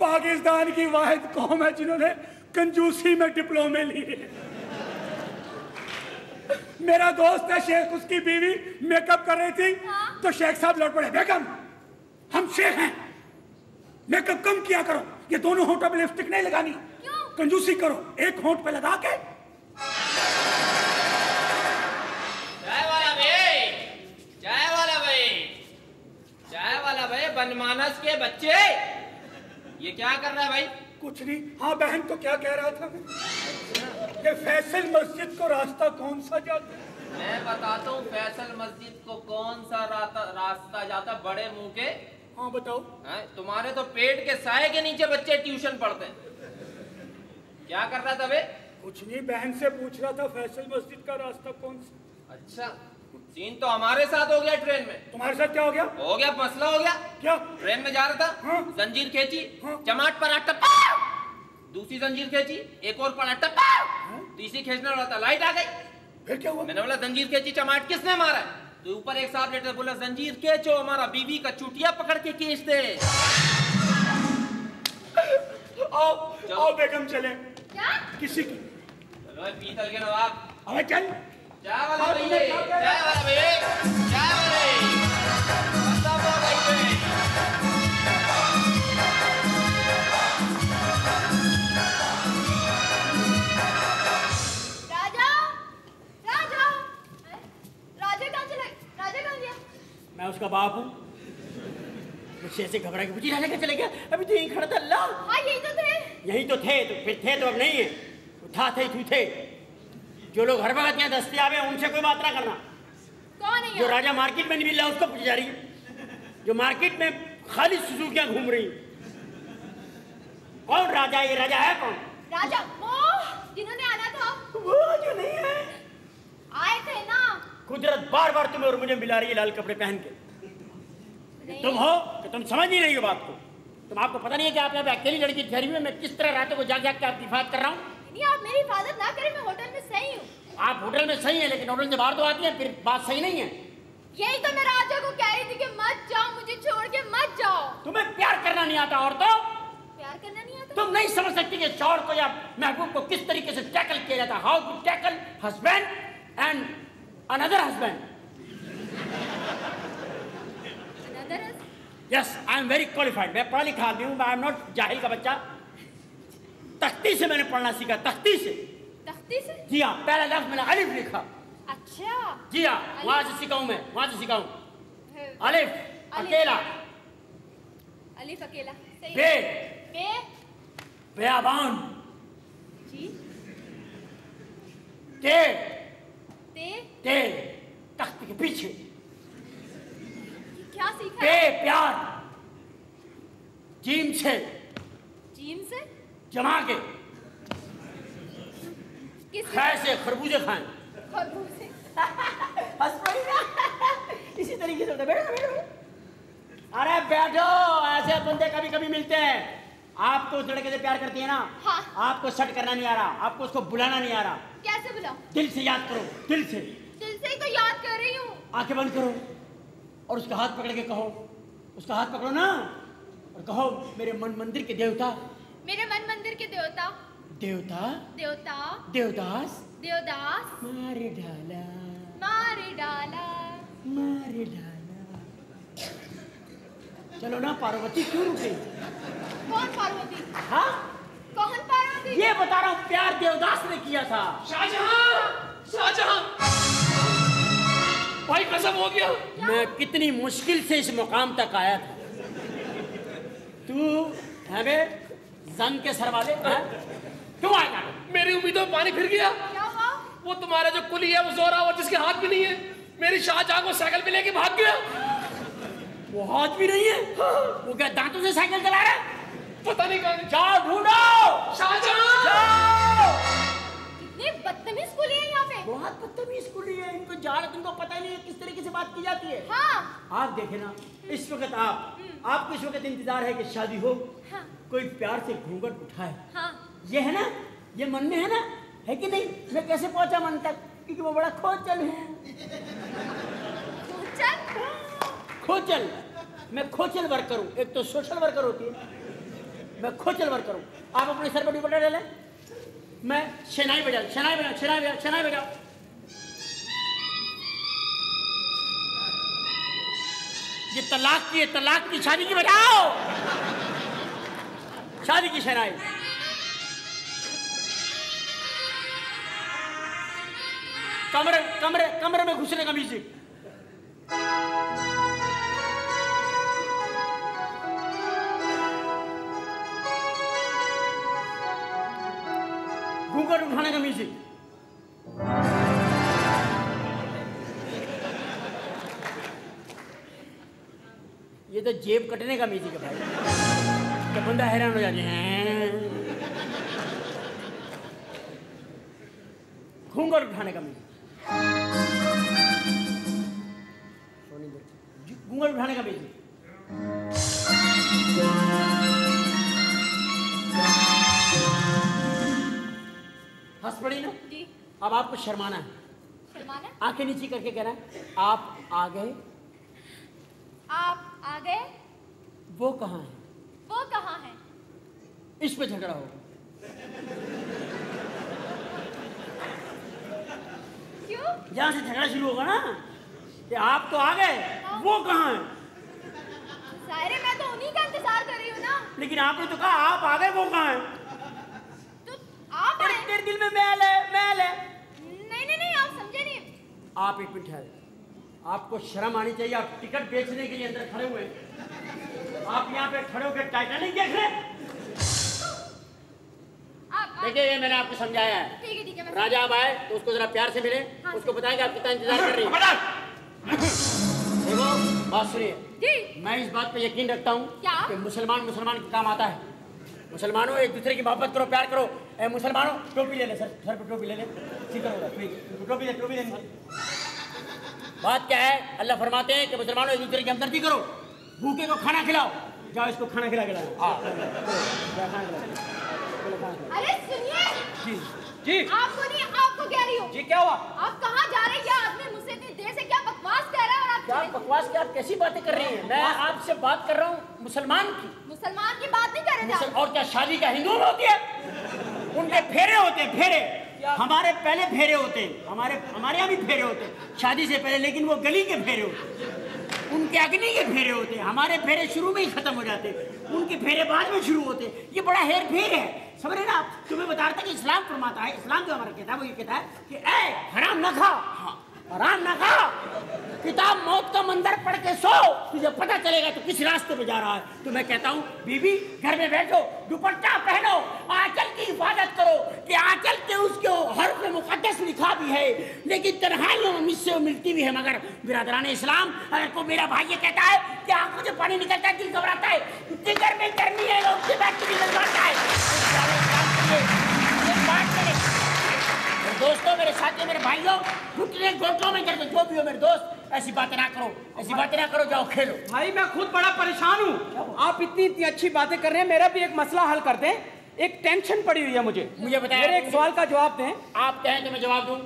पाकिस्तान की वाहिद कौम है जिन्होंने कंजूसी में डिप्लोमे लिए। मेरा दोस्त है शेख उसकी बीवी मेकअप कर रही थी। तो शेख साहब लौट पड़े बेगम हम शेख हैं। मेकअप कम किया करो। ये दोनों होठों पे लिपस्टिक नहीं लगानी। कंजूसी करो एक होठ पे लगा के चाय वाला भाई चाय वाला भाई चाय वाला भाई बनमानस के बच्चे। ये क्या कर रहा है भाई? कुछ नहीं। हाँ बहन तो क्या कह रहा था मैं? ये फैसल मस्जिद को रास्ता कौन सा जाता मैं बताता हूँ फैसल मस्जिद को कौन सा रास्ता जाता बड़े मुँह के। हाँ बताओ। हैं? तुम्हारे तो पेट के साय के नीचे बच्चे ट्यूशन पढ़ते हैं। क्या कर रहा था बे कुछ नहीं बहन से पूछ रहा था फैसल मस्जिद का रास्ता कौन सा? अच्छा सीन तो हमारे साथ हो गया ट्रेन में। तुम्हारे साथ क्या हो गया? हो गया मसला हो गया। क्या? ट्रेन में जा रहा था हाँ? जंजीर खींची चमाट पर आटा। दूसरी जंजीर खींची एक और पर आटा। पाव! तीसरी खींचने वाला था लाइट आ गई। फिर क्या हुआ? मैंने बोला जंजीर खींची चमाट किसने मारा? तो ऊपर एक साहब लेटर बोला जंजीर खींचो हमारा बीवी का चुटिया पकड़ के खींच दे। आओ आओ बेगम चले। क्या? किसी की चलो पीतल के नवाब। अबे चल। चाय वाला हाँ, भैया? तुम्हें क्या कह रहा चाय वाला भैया चाय वाले सब गई पे राजा? राजा? अरे, राजा कहाँ चले? राजा कहाँ गया? मैं उसका बाप हूँ। मुझसे ऐसे घबरा के पूछी राजा क्या चले गया? अभी तो यहीं खड़ा था अल्लाह। हाँ यही तो थे। यही तो थे तो फिर थे तो अब नहीं है। था थे तू थे। जो लोग हर वक्त यहाँ दस्तियाब हैं उनसे कोई बात ना करना। कौन है जो राजा मार्केट में नहीं मिल रहा उसको पूछी जा रही है। जो मार्केट में खाली सुजुकियाँ घूम रही कौन राजा ये? राजा है कौन? राजा वो जिन्होंने आना था। वो जो नहीं है। आए थे ना। कुदरत बार बार तुम्हें और मुझे मिला रही है लाल कपड़े पहन के। तुम हो कि तुम समझ नहीं रही हो बात को। तुम आपको पता नहीं है कि आप यहाँ पे अकेली लड़की ठहरी हुई है? मैं किस तरह रातों को जाग जाग के आपकी हिफाजत कर रहा हूँ? नहीं आप मेरी हिफाजत ना करें मैं होटल में सही हूँ। आप होटल में सही है लेकिन होटल से बाहर तो आती है फिर बात सही नहीं है। यही तो मैं राजा को कह रही थी कि मत जाओ मुझे छोड़ के मत जाओ। तुम्हें प्यार करना नहीं आता और तो? प्यार करना नहीं आता? तुम नहीं समझ सकती कि शौहर को या महबूब को किस तरीके से टैकल किया जाता how to tackle husband and another husband. Is- yes I am very qualified मैं पढ़ा लिखा आदमी हूँ आई एम नॉट जाहिल का बच्चा। तख्ती से मैंने पढ़ना सीखा तख्ती से। तख्ती से? जी हाँ पहला लफ्ज मैंने अलिफ लिखा। अच्छा। जी हाँ वहाँ से सिखाऊं मैं वहाँ से सिखाऊं। अलिफ अकेला। अलिफ अकेला सही। बे। बे। बेआबान जी। ते। ते। ते तख्त के पीछे। क्या सीखा? पे प्यार। जीम से। जीम से? जमा के। किस से खरबूजे खाएँ। खरबूजे। हंस पड़ी ना। इसी तरीके से। बैठो बैठो अरे बैठो ऐसे बंदे कभी कभी मिलते हैं। आप तो उस लड़के से प्यार करती है ना? हाँ। आपको सेट करना नहीं आ रहा। आपको उसको बुलाना नहीं आ रहा। कैसे बुलाऊं? दिल से याद करो दिल से। दिल से ही तो याद कर रही हूँ। आँखें बंद करो और उसका हाथ पकड़ के कहो। उसका हाथ पकड़ो ना और कहो मेरे मन मंदिर के देवता मेरे मन मंदिर के देवता। देवता? देवता। देवदास? देवदास। मारे डाला। मारे डाला। मारे डाला। चलो ना पार्वती क्यों रुक? कौन पार्वती? हाँ? कौन पार्वती? ये बता रहा हूँ प्यार देवदास ने किया था। शाहजहां! शाहजहां! भाई कसम हो गया। मैं कितनी मुश्किल से इस मुकाम तक आया था। तू है बे? जंग के सर वाले क्यों आए आया मेरी उम्मीदों में पानी फिर गया। वो तुम्हारा जो कुली है वो जोरा और जिसके हाथ भी नहीं है। मेरी शाहजहां को साइकिल पे लेके भाग गया। वो हाथ भी नहीं है? वो क्या दांतों से साइकिल चला रहा है? पता नहीं कहा जाओ ढूंढो! शाहजहां! जाओ! कितने बदतमीज कुली है यहाँ पे। बहुत बदतमीज कुली है इनको जान तुमको पता नहीं है किस तरीके से बात की जाती है। हाँ। आप देखे ना इस वक्त आप आपको इस वक्त इंतज़ार है कि शादी हो हाँ। कोई प्यार से घूंघट उठाए। हाँ। ये है ना ये मन में है ना है कि नहीं? मैं कैसे पहुँचा मन तक? क्योंकि वो बड़ा खोचल है। चल खोचल? मैं खोचल वर्कर हूँ। एक तो सोशल वर्कर होती है। मैं खोचल वर्कर हूँ। आप अपने सर पर दुपट्टा डालें। मैं शनाई बजा शनाई बजा शनाई बजा शनाई बजाओ ये तलाक की है तलाक की शादी की बजाओ। शादी की शनाई। कमरे कमरे कमरे में घुसने का म्यूज़िक घूंघट उठाने का म्यूज़िक ये तो जेब कटने का म्यूज़िक है भाई। तो बंदा हैरान हो जाते हैं। घूंघट उठाने का म्यूज़िक घूंघट उठाने का म्यूज़िक हंस पड़ी ना? जी। अब आपको शर्माना है। शर्माना? आँखें नीचे करके कहना है आप आ गए। आप आ गए? वो कहाँ है? वो कहाँ है? इस पे झगड़ा होगा। क्यों? जहाँ से झगड़ा शुरू होगा ना कि आप तो आ गए वो कहाँ है? सारे मैं तो उन्हीं का इंतज़ार कर रही हूँ ना। लेकिन आपने तो कहा आप आ गए वो कहाँ है? आप तेरे, तेरे दिल में मैल है मैल है। नहीं नहीं नहीं आप समझे नहीं। आप एक मिनट ठहरे आपको शर्म आनी चाहिए आप टिकट बेचने के लिए अंदर खड़े हुए आप यहाँ पे खड़े होकर टाइटैनिक देख रहे देखिए ये मैंने आपको समझाया है। ठीक है ठीक है राजा आप आए तो उसको जरा प्यार से मिले। हाँ, उसको बताएँगे आप कितना इंतज़ार कर रही हैं। देखो बात सुनिए। मैं इस बात पे यकीन रखता हूँ कि मुसलमान मुसलमान के काम आता है। मुसलमानों एक दूसरे की मोहब्बत करो प्यार करो। ए मुसलमानों टोपी ले ले सर सर पे टोपी ले ले। ठीक है टोपी ले टोपी ले बात क्या है? अल्लाह फरमाते हैं कि मुसलमानों एक दूसरे की हमदर्दी करो। भूखे को खाना खिलाओ। जाओ इसको खाना खिला खिलाओ हाँ। खिलाओ अरे सुनिए। जी। आपको नहीं आपको कह रही हूँ। जी क्या हुआ? आप कहाँ जा रहे हैं? ये आदमी मुझसे इतनी देर से क्या बकवास कर रहा है और आप क्या बकवास क्या आप कैसी बातें कर रही हैं? मैं आपसे बात कर रहा हूँ मुसलमान की। मुसलमान की बात नहीं कर रहे थे और क्या शादी का हिंदू होती है? उनके फेरे होते हैं फेरे। हमारे पहले फेरे होते हैं हमारे हमारे यहाँ भी फेरे होते हैं। शादी से पहले लेकिन वो गली के फेरे होते हैं। अग्नि के फेरे होते हैं। हमारे फेरे शुरू में ही खत्म हो जाते उनके फेरे बाद में शुरू होते ये बड़ा हेर फेर है। समझ रहे ना तुम्हें बता रहा था कि इस्लाम फरमाता है, इस्लाम जो हमारा कहता है, वो ये कहता है कि ए हराम ना खा। हराम ना खा। किताब मौत का मंदिर पढ़ के सो। तुझे पता चलेगा तो किस रास्ते पे जा रहा है। तो मैं कहता हूँ, बीबी, घर में बैठो, दुपट्टा पहनो, आंचल की हिफाजत करो कि आंचल के उसके हर्फ में मुकद्दस लिखा भी है, लेकिन तन्हाइयों में मुझसे मिलती भी है। मगर बिरादरान इस्लाम, अगर को मेरा भाई ये कहता है कि आँखों से पानी निकलता है, दिल घबराता है जिगर में गर्मी है, लोग बैठ दोस्तों, मेरे साथी मेरे भाइयों, घुटने घोटों में करके जो भी हो, मेरे दोस्त ऐसी बातें ना करो ऐसी बातें ना करो जाओ खेलो। भाई मैं खुद बड़ा परेशान हूँ। आप इतनी इतनी अच्छी बातें कर रहे हैं मेरा भी एक मसला हल कर दें। एक टेंशन पड़ी हुई है मुझे। मुझे बताया मेरे एक सवाल का जवाब दें। आप कहें तो मैं जवाब दूँ।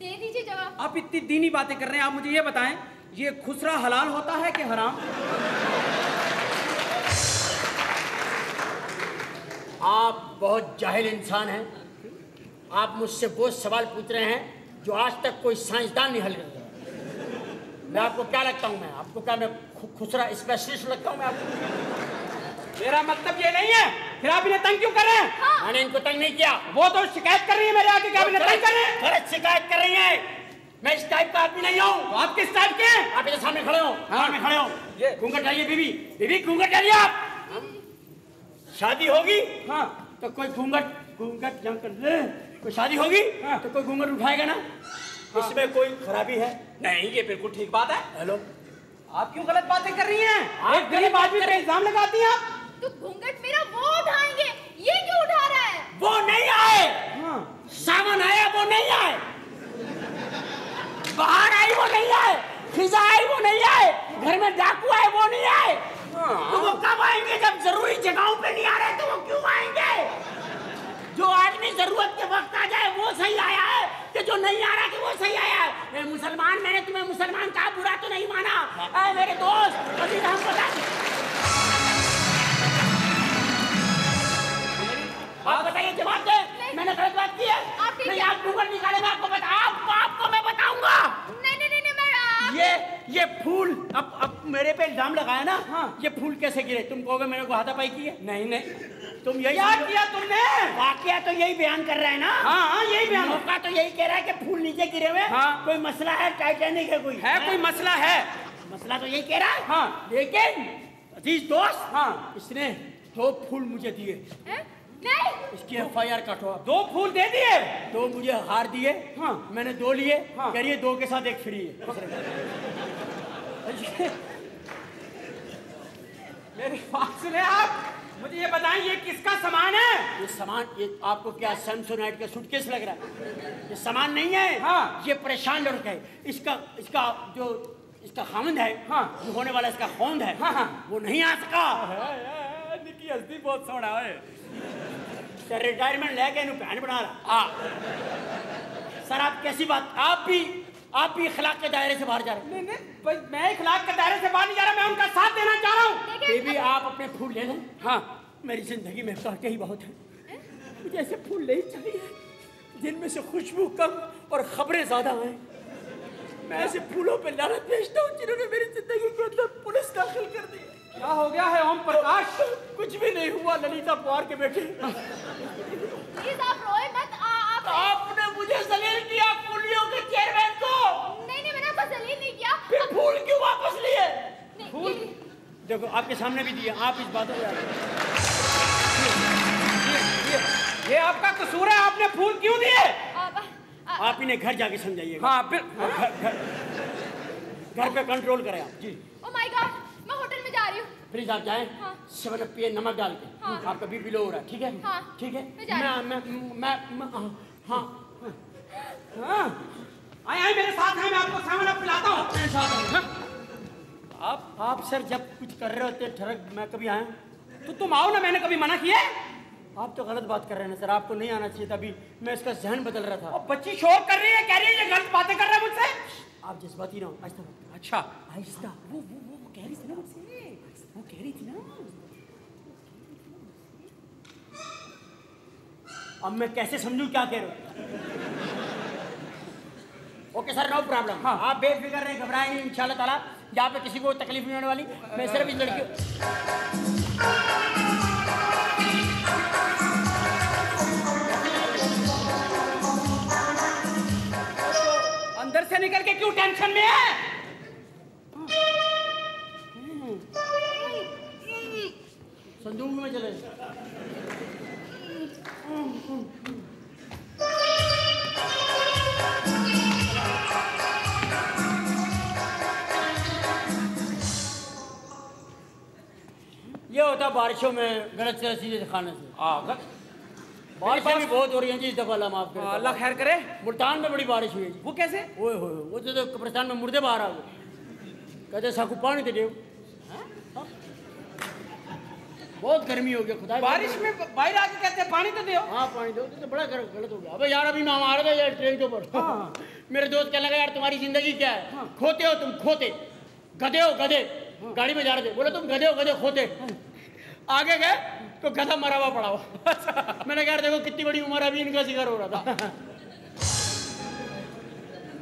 दे दीजिए जवाब। आप इतनी दीनी बातें कर रहे हैं आप मुझे ये बताएँ ये खुसरा हलाल होता है कि हराम? आप बहुत जाहिल इंसान हैं। आप मुझसे वो सवाल पूछ रहे हैं जो आज तक कोई साइंसदान नहीं हल। मैं आपको क्या लगता हूँ मैं? आपको क्या मैं खुसरा स्पेशलिस्ट लगता हूँ मैं आपको? मेरा मतलब ये नहीं है। फिर आप इन्हें तंग क्यों कर रहे हैं? मैंने इनको तंग नहीं किया। वो तो शिकायत कर रही है मेरे आके क्या इन्हें तंग कर रहे हैं। गलत शिकायत कर रही है। मैं इस टाइप का आदमी नहीं हूँ। तो आप किस टाइप के हैं? आप इधर सामने खड़े हो। सामने खड़े हो। ये घूंघट डालिए बीबी। बीबी घूंघट डालिए आप। शादी होगी? हाँ। तो कोई घूंघट घूंघट जम कर ले कोई शादी होगी? तो कोई घूंघट उठाएगा ना? इसमें कोई खराबी है? नहीं ये बिल्कुल ठीक बात है। हेलो। आप क्यों गलत बातें कर रही हैं? आप एक गरीब आदमी पे इल्ज़ाम लगाती हैं आप। तो घूंघट मेरा वो उठाएँगे ये क्यों उठा रहा है? वो नहीं आए। सामान आया वो नहीं आए। बाहर आई वो नहीं आए। खिजा आई वो नहीं आए। घर में डाकू आए वो नहीं आए। तो वो कब आएँगे जब ज़रूरी जगहों पे नहीं आ रहे तो वो क्यों आएँगे? जो आदमी ज़रूरत के वक्त आ जाए वो सही आया है। कि जो नहीं आ रहा कि वो सही आया है। ए, मुसलमान मैंने तुम्हें मुसलमान कहा बुरा तो नहीं माना। ए, मेरे दोस्त अभी हम बता आप बताइए जवाब दे। मैंने गलत बात की है? नहीं आप गूगल निकाले मैं आपको बता आप, आपको मैं बताऊँगा। नहीं ये ये फूल अब अब मेरे पे इल्ज़ाम लगाया ना हाँ। ये फूल कैसे गिरे? तुम कहोगे मेरे को हाथापाई की है? नहीं नहीं। तुम यही क्या किया तुमने? वाकया तो यही बयान कर रहा है ना? हाँ, हाँ, यही बयान। मौका तो यही कह रहा है कि फूल नीचे गिरे हुए हाँ। कोई मसला है? टाइटैनिक है कोई? है कोई मसला है? मसला तो यही कह रहा है। हाँ। लेकिन अज़ीज़ दोस्त हाँ। इसने दो फूल मुझे दिए। हैं? नहीं। इसकी एफ़ आई आर काटो दो फूल दे दिए। दो मुझे हार दिए। हाँ। मैंने दो लिए। हाँ। कह रही है दो के साथ एक फ्री है। मेरी बात सुने आप। मुझे ये बताएँ ये किसका सामान है? ये सामान ये आपको क्या सैमसोनाइट का सूटकेस लग रहा है? ये सामान नहीं है। हाँ। ये परेशान लड़का है। इसका इसका जो इसका खामंद है हाँ। जो होने वाला इसका खौंद है हाँ, हाँ। वो नहीं आ सका। निकी हस्ती बहुत सोना है। तो रिटायरमेंट लेके बना रहा। आ सर आप कैसी बात? आप भी आप भी इखलाक के दायरे से बाहर जा रहे हैं। नहीं नहीं भाई मैं इखलाक के दायरे से बाहर नहीं जा रहा मैं उनका साथ देना चाह रहा हूँ। बेबी आप अपने फूल ले लें। हाँ। मेरी ज़िंदगी में कांटे ही बहुत हैं। मुझे ऐसे फूल नहीं चाहिए जिनमें से खुशबू कम और खबरें ज़्यादा आए। मैं ऐसे फूलों पे लानत भेजता हूँ जिन्होंने मेरी ज़िंदगी के अंदर पुलिस दाखिल कर दी। क्या हो गया है ओम प्रकाश? कुछ भी नहीं हुआ ललिता पवार के बेटे प्लीज़ आप रोए मत आ, आप आपने मुझे जलील किया के चेयरमैन को। नहीं नहीं मैंने आपको जलील नहीं किया। फिर फूल क्यों वापस लिए? फूल? देखो आपके सामने भी दिया आप इस बातों को ये आपका कसूर है आपने फूल क्यों दिए? आप इन्हें घर जाके समझाइए हाँ फिर घर घर- घर पे कंट्रोल करें आप जी ओ माय गॉड मैं होटल में जा रही हूँ प्लीज़ आप जाएँ हाँ। सेवन अप पिए नमक डाल के। हाँ। आपका बीपी लो हो रहा है ठीक है? हाँ। ठीक है? मैं मैं मैं हाँ हाँ आए आए मेरे साथ हैं मैं आपको सेवन अप पिलाता हूँ। अपने साथ हाँ। आप आप सर जब कुछ कर रहे होते ठरक मैं कभी आया। तो तुम आओ ना मैंने कभी मना किया आप तो गलत बात कर रहे हैं ना सर आपको नहीं आना चाहिए था अभी मैं इसका जहन बदल रहा था। और बच्ची शोर कर रही है कह रही है ये गलत बातें कर रहा है मुझसे? आप जज्बाती ना हो आहिस्ता। अच्छा। आहिस्ता। वो वो कह रही थी ना। अब मैं कैसे समझू क्या कह रहे हो? ओके सर नो प्रॉब्लम हाँ। आप बेफिक्र रहे घबराए नहीं इंशाल्लाह ताला यहाँ पे किसी को तकलीफ़ नहीं होने वाली। मैं सिर्फ़ इस लड़की अंदर से निकल के क्यों टेंशन में है? संदूक में चले। ये होता बारिशों में गलत से चीज़ें खाने से। बारिश भी बहुत हो रही हैं जी इस दफ़ा अल्लाह माफ़ करे। अल्लाह खैर करे। मुल्तान में बड़ी बारिश हुई है वो कैसे? ओए होए वो तो, तो कब्रिस्तान में मुर्दे बाहर आ गए कहते साकू पानी दे बहुत गर्मी हो गई खुदा बारिश में बाहर आके कहते हैं पानी तो दो। हाँ पानी दो तो बड़ा गलत हो गया। अबे यार अभी मैं आ रहा था यार ट्रेन के ऊपर। [LAUGHS] मेरे दोस्त कहने लगा यार तुम्हारी ज़िंदगी क्या है? खोते हो तुम खोते। गधे हो गधे। गाड़ी में जा रहे थे। बोले तुम गधे हो गधे खोते। आगे गए तो गधा मरा हुआ पड़ा हुआ। [LAUGHS] मैंने कहा देखो कितनी बड़ी उम्र अभी इनका शिकार हो रहा था। [LAUGHS]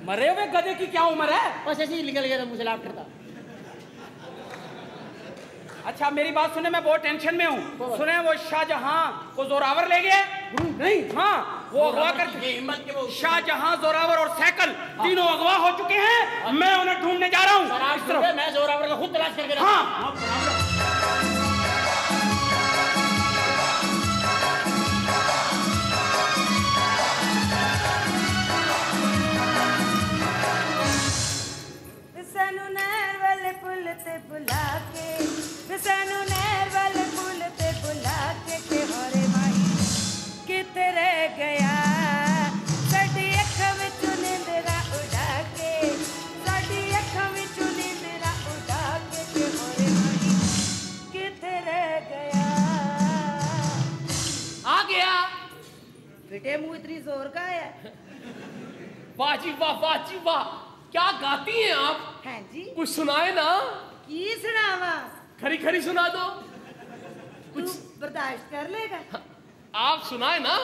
मरे हुए गधे की क्या उम्र है? बस ऐसे ही निकल गया था मुझे लाभ करता। अच्छा मेरी बात सुने मैं बहुत टेंशन में हूँ। सुने वो शाहजहां को जोरावर ले गए? नहीं। हाँ वो अगवा कर हिम्मत के शाहजहां जोरावर और सैकल तीनों अगवा हो चुके हैं। मैं उन्हें ढूँढने जा रहा हूँ। मैं जोरावर का खुद तलाश करके। हाँ। ਤੇ ਬੁਲਾ ਕੇ ਵੇ ਸਾਨੂੰ ਨਹਿਰ ਵਾਲੇ ਪੁੱਲ ਤੇ ਬੁਲਾ ਕੇ ਕਿ ਹੋਰੇ ਮਾਈ ਕਿੱਥੇ ਰਹਿ ਗਿਆ ਸਾਡੀ ਅੱਖਾਂ ਵਿੱਚੋਂ ਨਿੰਦਰਾ ਉਡਾ ਕੇ ਸਾਡੀ ਅੱਖਾਂ ਵਿੱਚੋਂ ਨਿੰਦਰਾ ਉਡਾ ਕੇ ਕਿ ਹੋਰੇ ਮਾਈ ਕਿੱਥੇ ਰਹਿ ਗਿਆ आ गया बेटे मुंह इतनी जोर का है वाह जी वाह वाह जी वाह क्या गाती हैं आप? हैं जी। कुछ सुनाए ना। की सुनावा? खरी खरी सुना दो। तू बर्दाश्त कर लेगा। आप सुनाए ना।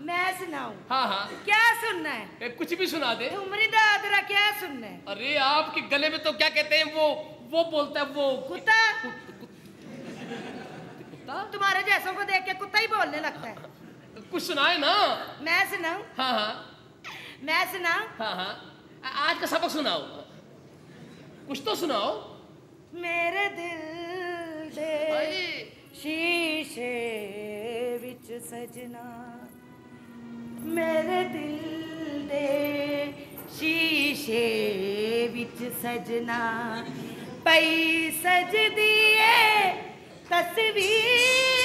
मैं सुनाऊं? हाँ हाँ। क्या सुनना है? ए, कुछ भी सुना दे। उमरी दादरा क्या सुनना है? अरे आपके गले में तो क्या कहते हैं वो वो बोलता है वो। कुत्ता। कुत्ता? तुम्हारे जैसों को देख के कुत्ता ही बोलने लगता है। कुछ सुनाए ना। मैं सुनाऊं? हाँ हाँ। मैं सुनाऊं? हाँ हाँ। आज का सबक सुनाओ। कुछ तो सुनाओ। मेरे दिल दे शीशे विच सजना। मेरे दिल दे शीशे विच सजना। पई सजदी तस्वीर।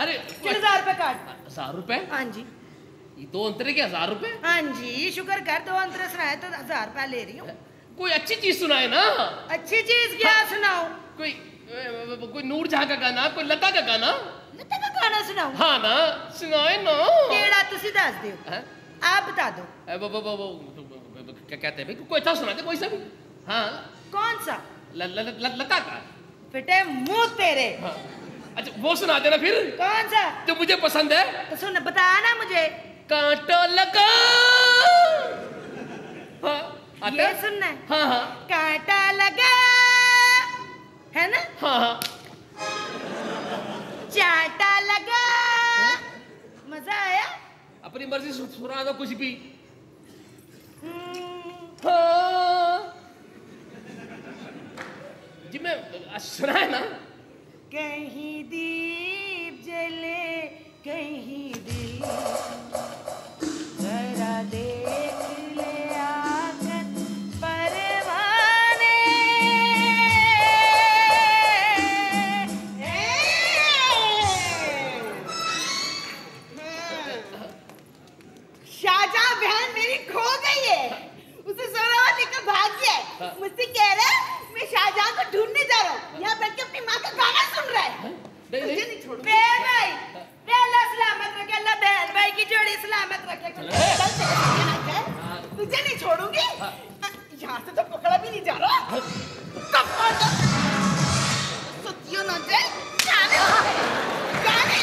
अरे हज़ार रुपए काट। हज़ार रुपए? हाँ जी। ये दो अंतरे के हज़ार रुपए? हाँ जी शुक्र कर दो अंतर सुनाए तो हज़ार रुपया ले रही हूँ। कोई अच्छी चीज़ सुनाए ना। अच्छी चीज़ क्या सुनाओ कोई कोई नूर जहाँ का गाना कोई लता का गाना? लता का गाना सुनाओ हाँ ना सुनाए ना। केड़ा तुसी दस दियो हैं? आप बता दो। वो, वो, वो, क्या कहते हैं भाई? कोई अच्छा सुना दे कोई सा भी? हाँ। कौन सा? लता का। मुँह तेरे। हाँ। अच्छा वो सुना देना फिर। कौन सा? जो मुझे पसंद है। तो सुन बता ना मुझे। कांटा लगा। हाँ आता? ये सुनना है। हाँ हाँ। कांटा लगा। है ना? हाँ हाँ। चाटा लगा। मज़ा आया? अपनी मर्ज़ी से सुना दो कुछ भी। हाँ। जी मैं सुनाए ना? कहीं दीप जले कहीं दिल। जरा देख ले आकर परवाने। शाहजहां बहन मेरी खो गई है। उसे सोनावा लेकर भाग गया है। मुझसे कह रहा है मैं शाहजहां को ढूँढने जा रहा हूँ। यहाँ बैठ के अपनी माँ का गाना सुन रहा है। तुझे नहीं छोड़ूँगी। बहन भाई वे सलामत रखे अल्लाह बहन भाई की जोड़ी सलामत रखे। चल। तेरे साथ है। तुझे नहीं छोड़ूँगी? यहाँ से तो पकड़ा भी नहीं जा रहा। कब सत्यो ना जाने जाने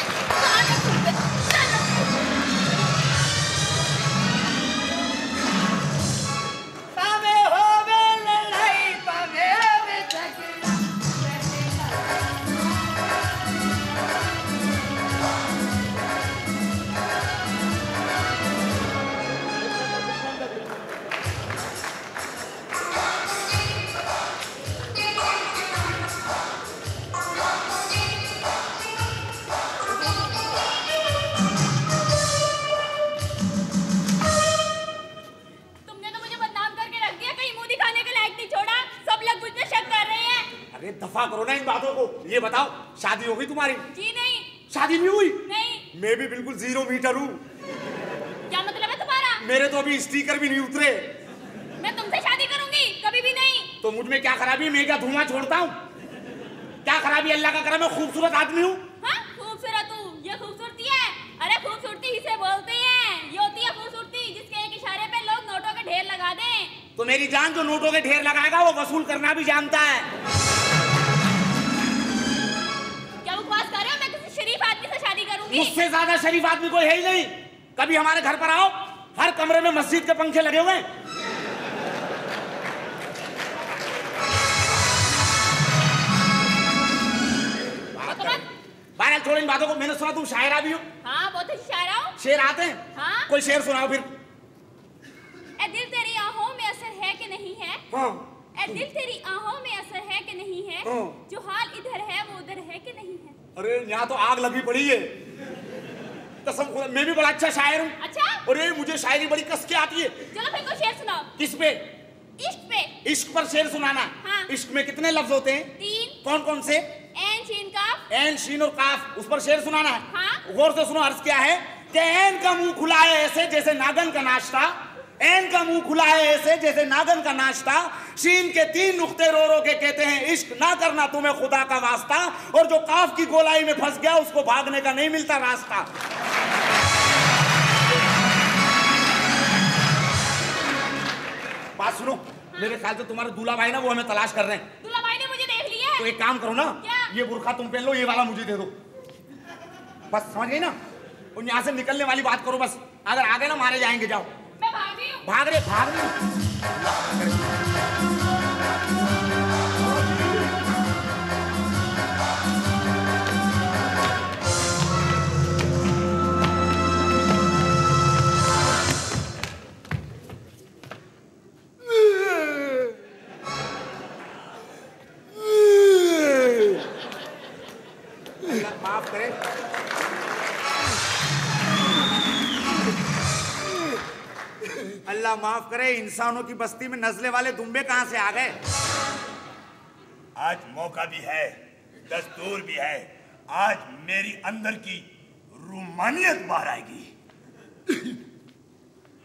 दफ़ा करो ना इन बातों को। ये बताओ शादी हो गई तुम्हारी? जी नहीं। शादी नहीं हुई? नहीं। मैं भी बिल्कुल ज़ीरो मीटर हूँ। क्या मतलब है तुम्हारा? मेरे तो अभी स्टिकर भी नहीं उतरे। मैं तुमसे शादी करूँगी कभी भी नहीं। तो मुझमें क्या खराबी है? मैं क्या धुआँ छोड़ता हूँ? क्या खराबी? अल्लाह का करम मैं खूबसूरत आदमी हूँ। हाँ खूबसूरत हूँ। ये खूबसूरती है। अरे खूबसूरती इसे बोलते हैं। ये होती है खूबसूरती जिसके एक इशारे पे लोग नोटों के ढेर लगा दें। तो मेरी जान जो नोटों के ढेर लगाएगा वो वसूल करना भी जानता है। से शादी करूँगी मुझसे ज़्यादा शरीफ आदमी कोई है ही नहीं। कभी हमारे घर पर आओ हर कमरे में मस्जिद के पंखे लगे हुए हैं। बहरहाल छोड़ इन बातों को मैंने सुना तुम शायरा भी हो। हाँ बहुत अच्छी शायरा हूँ। शेर आते हैं? हाँ। कोई शेर सुनाओ फिर। ए दिल तेरी आहों में असर है कि नहीं है? हाँ। ए दिल तेरी आहों में असर है कि नहीं है? हाँ। जो हाल इधर है वो उधर है कि नहीं है? अरे यहाँ तो आग लगी पड़ी है। कसम खुदा मैं भी बड़ा अच्छा शायर हूँ। अच्छा? अरे मुझे शायरी बड़ी कस के आती है। चलो फिर कोई शेर सुनाओ। किस पे? इश्क पे। इश्क पर शेर सुनाना। हाँ। इश्क में कितने लफ्ज होते हैं? तीन। कौन कौन से? एन शीन का एन शीन और काफ उस पर शेर सुनाना है। हाँ। गौर से सुनो अर्ज़ क्या है? कि एन का मुँह खुला है ऐसे जैसे नागन का नाश्ता। एन का मुँह खुला है ऐसे जैसे नागन का नाश्ता। शीन के तीन नुक्ते रो रो के कहते हैं इश्क ना करना तुम्हें खुदा का वास्ता। और जो काफ की गोलाई में फंस गया उसको भागने का नहीं मिलता रास्ता। बात सुनो मेरे ख्याल से तुम्हारे दूल्हा भाई ना वो हमें तलाश कर रहे हैं। दूल्हा भाई ने मुझे देख लिया तो एक काम करो ना क्या? ये बुरखा तुम पहन लो ये वाला मुझे दे दो। बस समझ गई ना? और यहाँ से निकलने वाली बात करो बस। अगर आगे ना मारे जाएँगे जाओ। भाग रे भाग रहे अल्लाह माफ़ करे इंसानों की बस्ती में नजले वाले दुम्बे कहाँ से आ गए? आज मौका भी है दस्तूर भी है। आज मेरी अंदर की रूमानियत बाहर आएगी।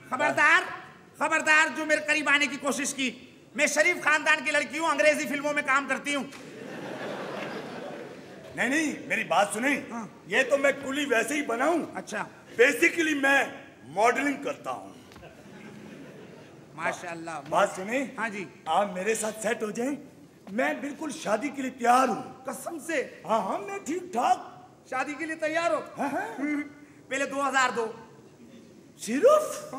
खबरदार खबरदार जो मेरे करीब आने की कोशिश की। मैं शरीफ खानदान की लड़की हूँ अंग्रेज़ी फ़िल्मों में काम करती हूँ। नहीं नहीं मेरी बात सुने। हाँ। ये तो मैं कुली वैसे ही बना हूँ अच्छा। बेसिकली मैं मॉडलिंग करता हूँ। माशाल्लाह बात सुने? हाँ जी। आप मेरे साथ सेट हो जाएँ? मैं बिल्कुल शादी के लिए तैयार हूँ। कसम से? हाँ हाँ मैं ठीक ठाक शादी के लिए तैयार हो? हाँ, हाँ। [LAUGHS] पहले 2002 सिर्फ़?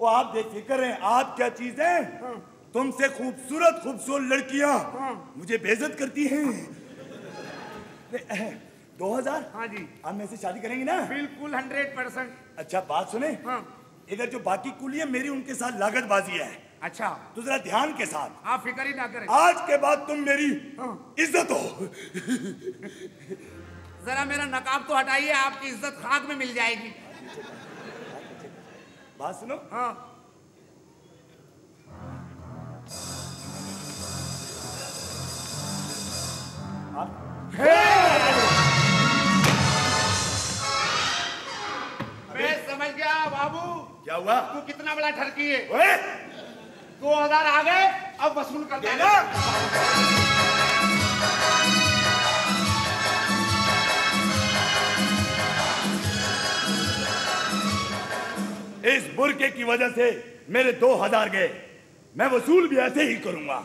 वो आप बेफिक्र हैं आप क्या चीज़? है। तुमसे खूबसूरत खूबसूरत लड़कियाँ मुझे बेइज्जत करती हैं। [LAUGHS] दो हज़ार? हाँ जी। आप मेरे से शादी करेंगे ना? बिल्कुल हंड्रेड परसेंट अच्छा बात सुने। हाँ। इधर जो बाकी कुली है मेरी उनके साथ लागत बाजी है। अच्छा। तो जरा ध्यान के साथ। आप फ़िक्र ही ना करें। आज के बाद तुम मेरी इज़्ज़त हो। जरा मेरा नकाब तो हटाइए आपकी इज़्ज़त खाक में मिल जाएगी। बात सुनो। हाँ। मैं बाबू। क्या हुआ? तू कितना बड़ा ठरकी है। ओए! दो हज़ार आ गए अब वसूल कर देना इस बुरके की वजह से मेरे दो हज़ार गए। मैं वसूल भी ऐसे ही करूँगा।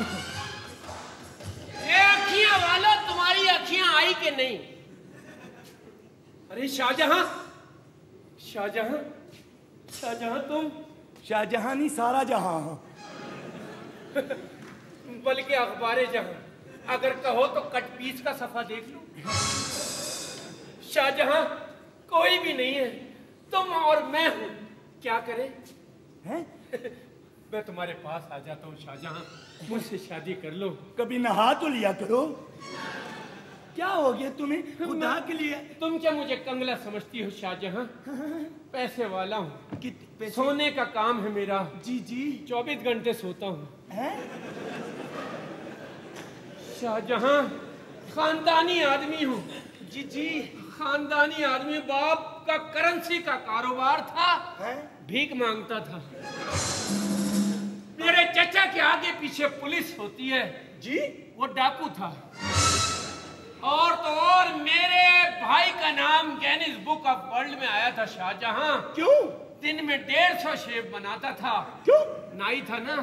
[LAUGHS] अखियाँ वाला तुम्हारी अखियाँ आई कि नहीं? अरे शाहजहां शाहजहां शाहजहां तुम? शाहजहां नहीं सारा जहाँ बल्कि अखबार जहाँ। अगर कहो तो कट पीस का सफ़ा देख लो। शाहजहां कोई भी नहीं है। तुम और मैं हूँ। क्या करें? हैं? [LAUGHS] मैं तुम्हारे पास आ जाता हूँ शाहजहां। मुझसे शादी कर लो। कभी नहा तो लिया करो। क्या हो गया तुम्हें? खुदा के लिए। तुम क्या मुझे कंगला समझती हो शाहजहां? पैसे वाला हूँ। सोने का काम है मेरा। जी जी। चौबीस घंटे सोता हूँ। हैं? शाहजहां खानदानी आदमी हूँ। जी जी। खानदानी आदमी बाप का करेंसी का कारोबार था। भीख माँगता था। मेरे चचा के आगे पीछे पुलिस होती है। जी? वो डाकू था। और तो और मेरे भाई का नाम गिनीज बुक ऑफ़ वर्ल्ड में आया था शाहजहां। क्यों? दिन में डेढ़ सौ शेव बनाता था। क्यों? नाई था ना।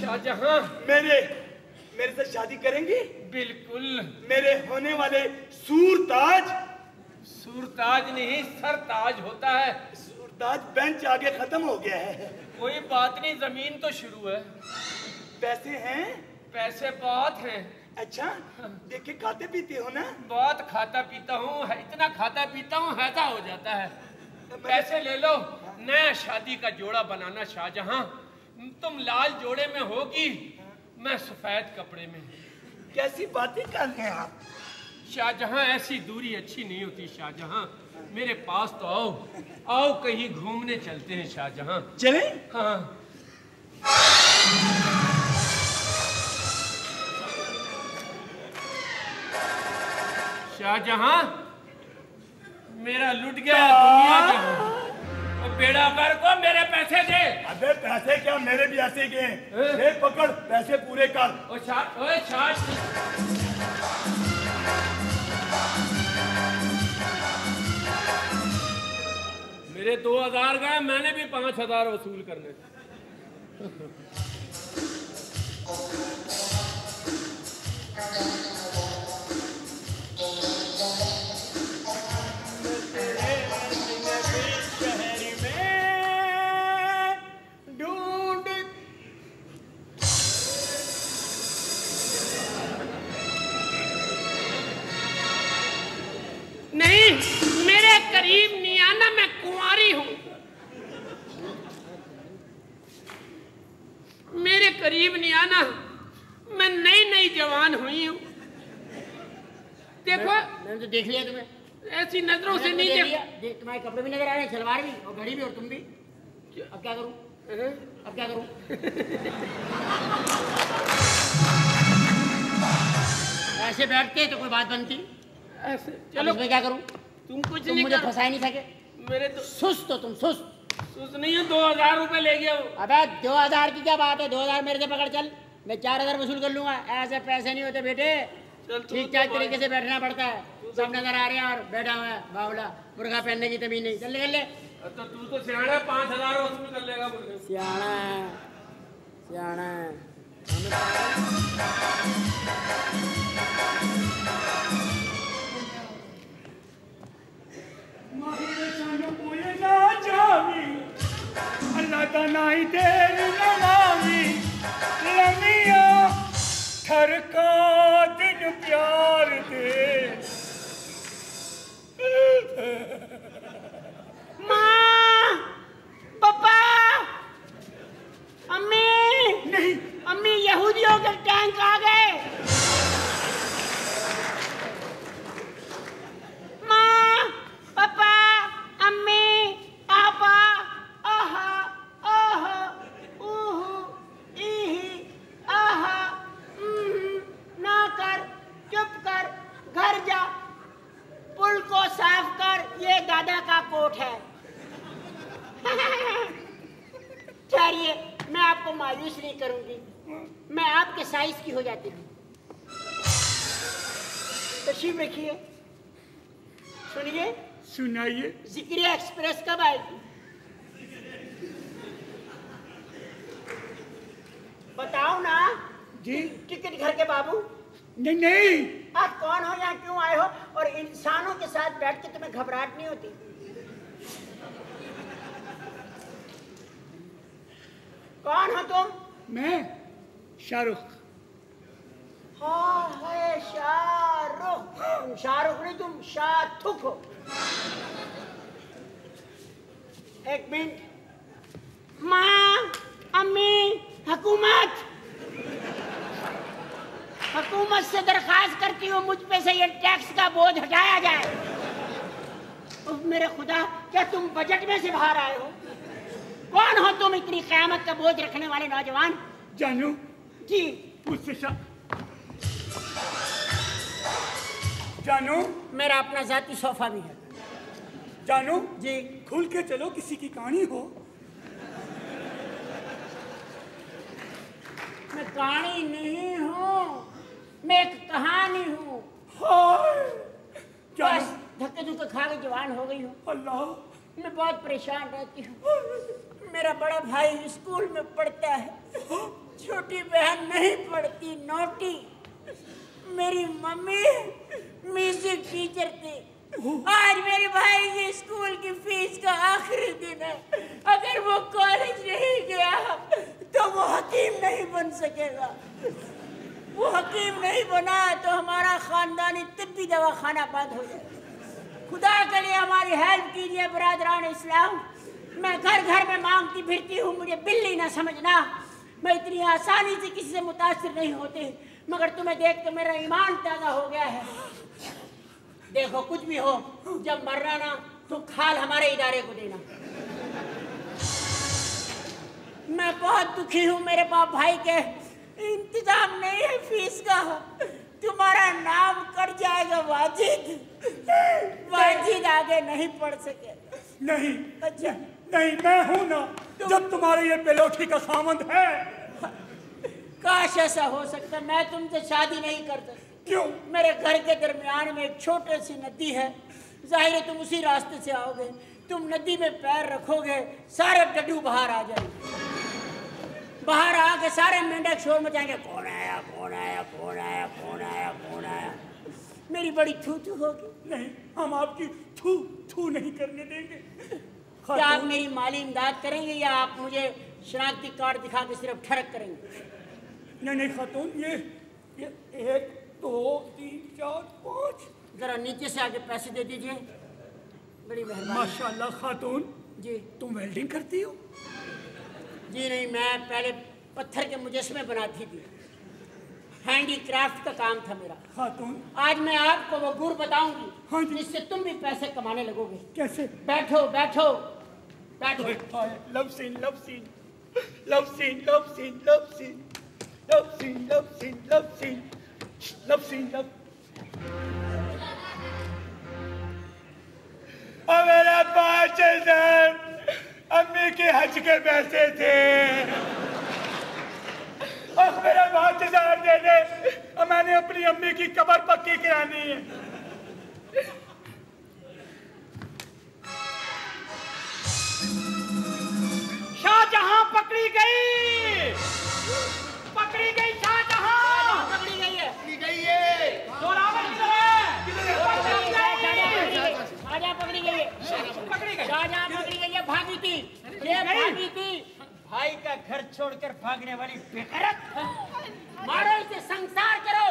शाहजहां। मेरे मेरे से शादी करेंगे? बिल्कुल। मेरे होने वाले सूरताज? सूरताज नहीं सरताज होता है। सूरताज बेंच आगे खत्म हो गया है। कोई बात नहीं ज़मीन तो शुरू है। पैसे हैं? पैसे बहुत हैं। अच्छा देखे खाते पीते हो ना? बहुत खाता पीता हूँ इतना खाता पीता हूँ हैजा हो जाता है। पैसे ले लो नया शादी का जोड़ा बनाना शाहजहां। तुम लाल जोड़े में होगी मैं सफ़ेद कपड़े में। कैसी बातें कर रहे हैं आप? शाहजहां ऐसी दूरी अच्छी नहीं होती शाहजहां मेरे पास तो आओ। आओ कहीं घूमने चलते हैं शाहजहां। चले? हाँ। शाहजहां मेरा लुट गया दुनिया बेड़ा कर को मेरे पैसे दे। अबे पैसे क्या? मेरे भी ऐसे गए ले पकड़ पैसे पूरे कर। ओ छा ओए छाछ मेरे दो हज़ार गए मैंने भी पाँच हज़ार वसूल करने। नहीं मेरे करीब नहीं आना मैं कुंवारी हूँ। मेरे करीब नहीं आना। मैं नई नई जवान हुई हूँ। देखो मैंने तो देख लिया तुम्हें। ऐसी नज़रों से मैंने नहीं तो देख तुम्हारे कपड़े भी नज़र आ रहे हैं सलवार भी और घड़ी भी और तुम भी। अब क्या करूँ? अब क्या करूँ? ऐसे बैठते तो कोई बात बनती। ऐसे चलो। मैं क्या करूँ? तुम कुछ तुम नहीं मुझे फंसा ही नहीं सके। मेरे तो सुस्त हो तुम सुस्त। सुस्त नहीं है दो हज़ार रुपए ले गया वो। अबे दो हज़ार की क्या बात है? दो हज़ार मेरे से पकड़ चल। मैं चार हज़ार वसूल कर लूँगा। ऐसे पैसे नहीं होते बेटे। ठीक ठाक तरीके से बैठना पड़ता है। सब नज़र आ रहे हैं और बैठा हुआ है बावला। बुरखा पहनने की तभी नहीं। चल ले। तो तू तो सियाना पाँच हज़ार वसूल कर लेगा है। सियाना है। नाई देर नमामी लमिया ठरका दिन प्यार दे माँ पापा अम्मी नहीं अम्मी यहूदियों के टैंक आ गए माँ पापा, अम्मी आपा आहा ना कर, चुप कर, घर जा, पुल को साफ़ कर, ये दादा का कोट है। [LAUGHS] ठहरिए मैं आपको मायूस नहीं करूँगी। मैं आपके साइज़ की हो जाती हूँ। तशरीफ़ रखिए। सुनिए। सुनाइए। जिक्रिया एक्सप्रेस कब आएगी बताओ ना जी। टिकट घर के बाबू। नहीं नहीं। आप कौन हो यहाँ क्यों आए हो? और इंसानों के साथ बैठ के तुम्हें घबराहट नहीं होती? कौन हो तुम? मैं शाहरुख। हाँ है शाहरुख शाहरुख नहीं तुम शाहथुक हो एक मिनट माँ अम्मी हुकूमत। हुकूमत से दरखास्त करती हूँ मुझ पे से ये टैक्स का बोझ हटाया जाए। उफ, मेरे खुदा क्या तुम बजट में से बाहर आए हो कौन हो तुम इतनी क्यामत का बोझ रखने वाले नौजवान? जानू? जी। मुझसे जानू? मेरा अपना जाती सोफा भी है। जानू? जी। खुल के चलो किसी की कहानी हो। मैं कहानी नहीं हूँ मैं एक कहानी हूँ। बस धक्के धुक्के खा के जवान हो गई हूँ। अल्लाह। मैं बहुत परेशान रहती हूँ। मेरा बड़ा भाई स्कूल में पढ़ता है? छोटी बहन नहीं पढ़ती नोटी। मेरी मम्मी म्यूज़िक टीचर थी। आज मेरे भाई की स्कूल की फ़ीस का आखिरी दिन है। अगर वो कॉलेज नहीं गया तो वो हकीम नहीं बन सकेगा। वो हकीम नहीं बना तो हमारा खानदानी तिब्बी दवाखाना बंद हो जाए। खुदा के लिए हमारी हेल्प कीजिए, बरदरान इस्लाम। मैं घर घर में मांगती फिरती हूँ, मुझे बिल्ली ना समझना। मैं इतनी आसानी से किसी से मुतासर नहीं होती। मगर तुम्हें देख के मेरा ईमान ताज़ा हो गया है। देखो कुछ भी हो जब मरना ना तो खाल हमारे इदारे को देना। मैं बहुत दुखी हूँ मेरे बाप भाई के इंतज़ाम नहीं है फ़ीस का। तुम्हारा नाम कर जाएगा वाजिद। वाजिद आगे नहीं पढ़ सके। नहीं अच्छा। नहीं मैं हूँ ना जब तुम्हारे ये पेलोठी का सामंत है। काश ऐसा हो सकता मैं तुमसे शादी नहीं कर सकती। क्यों? मेरे घर के दरमियान में एक छोटी सी नदी है ज़ाहिर है तुम उसी रास्ते से आओगे। तुम नदी में पैर रखोगे सारे डड्डू बाहर आ जाएँगे। बाहर आके सारे मेंढक शोर मचाएँगे कौन आया कौन आया कौन आया कौन आया कौन आया? मेरी बड़ी थू थू होगी। नहीं हम आपकी थू थू नहीं करने देंगे। क्या आप मेरी माली इमदाद करेंगे या आप मुझे शनाख्ती कार्ड दिखा के सिर्फ़ ठरक करेंगे? नहीं नहीं खातून ये ये एक दो तीन चार पाँच। जरा नीचे से आगे पैसे दे दीजिए। बड़ी मेहरबानी। माशाल्लाह खातून। जी। तुम वेल्डिंग करती हो? जी नहीं मैं पहले पत्थर के मुजस्मे बनाती थी। हैंडी क्राफ्ट का काम था मेरा। खातून। आज मैं आपको वो गुर बताऊँगी हाँ जिससे तुम भी पैसे कमाने लगोगे। कैसे? बैठो बैठो बैठो। Love scene love scene love scene love scene love scene अम्मी के हज के थे। और मैंने अपनी अम्मी की कबर पक्की करानी है। शाहजहां पकड़ी गई। वाली बेगैरत। मारो इसे संसार करो।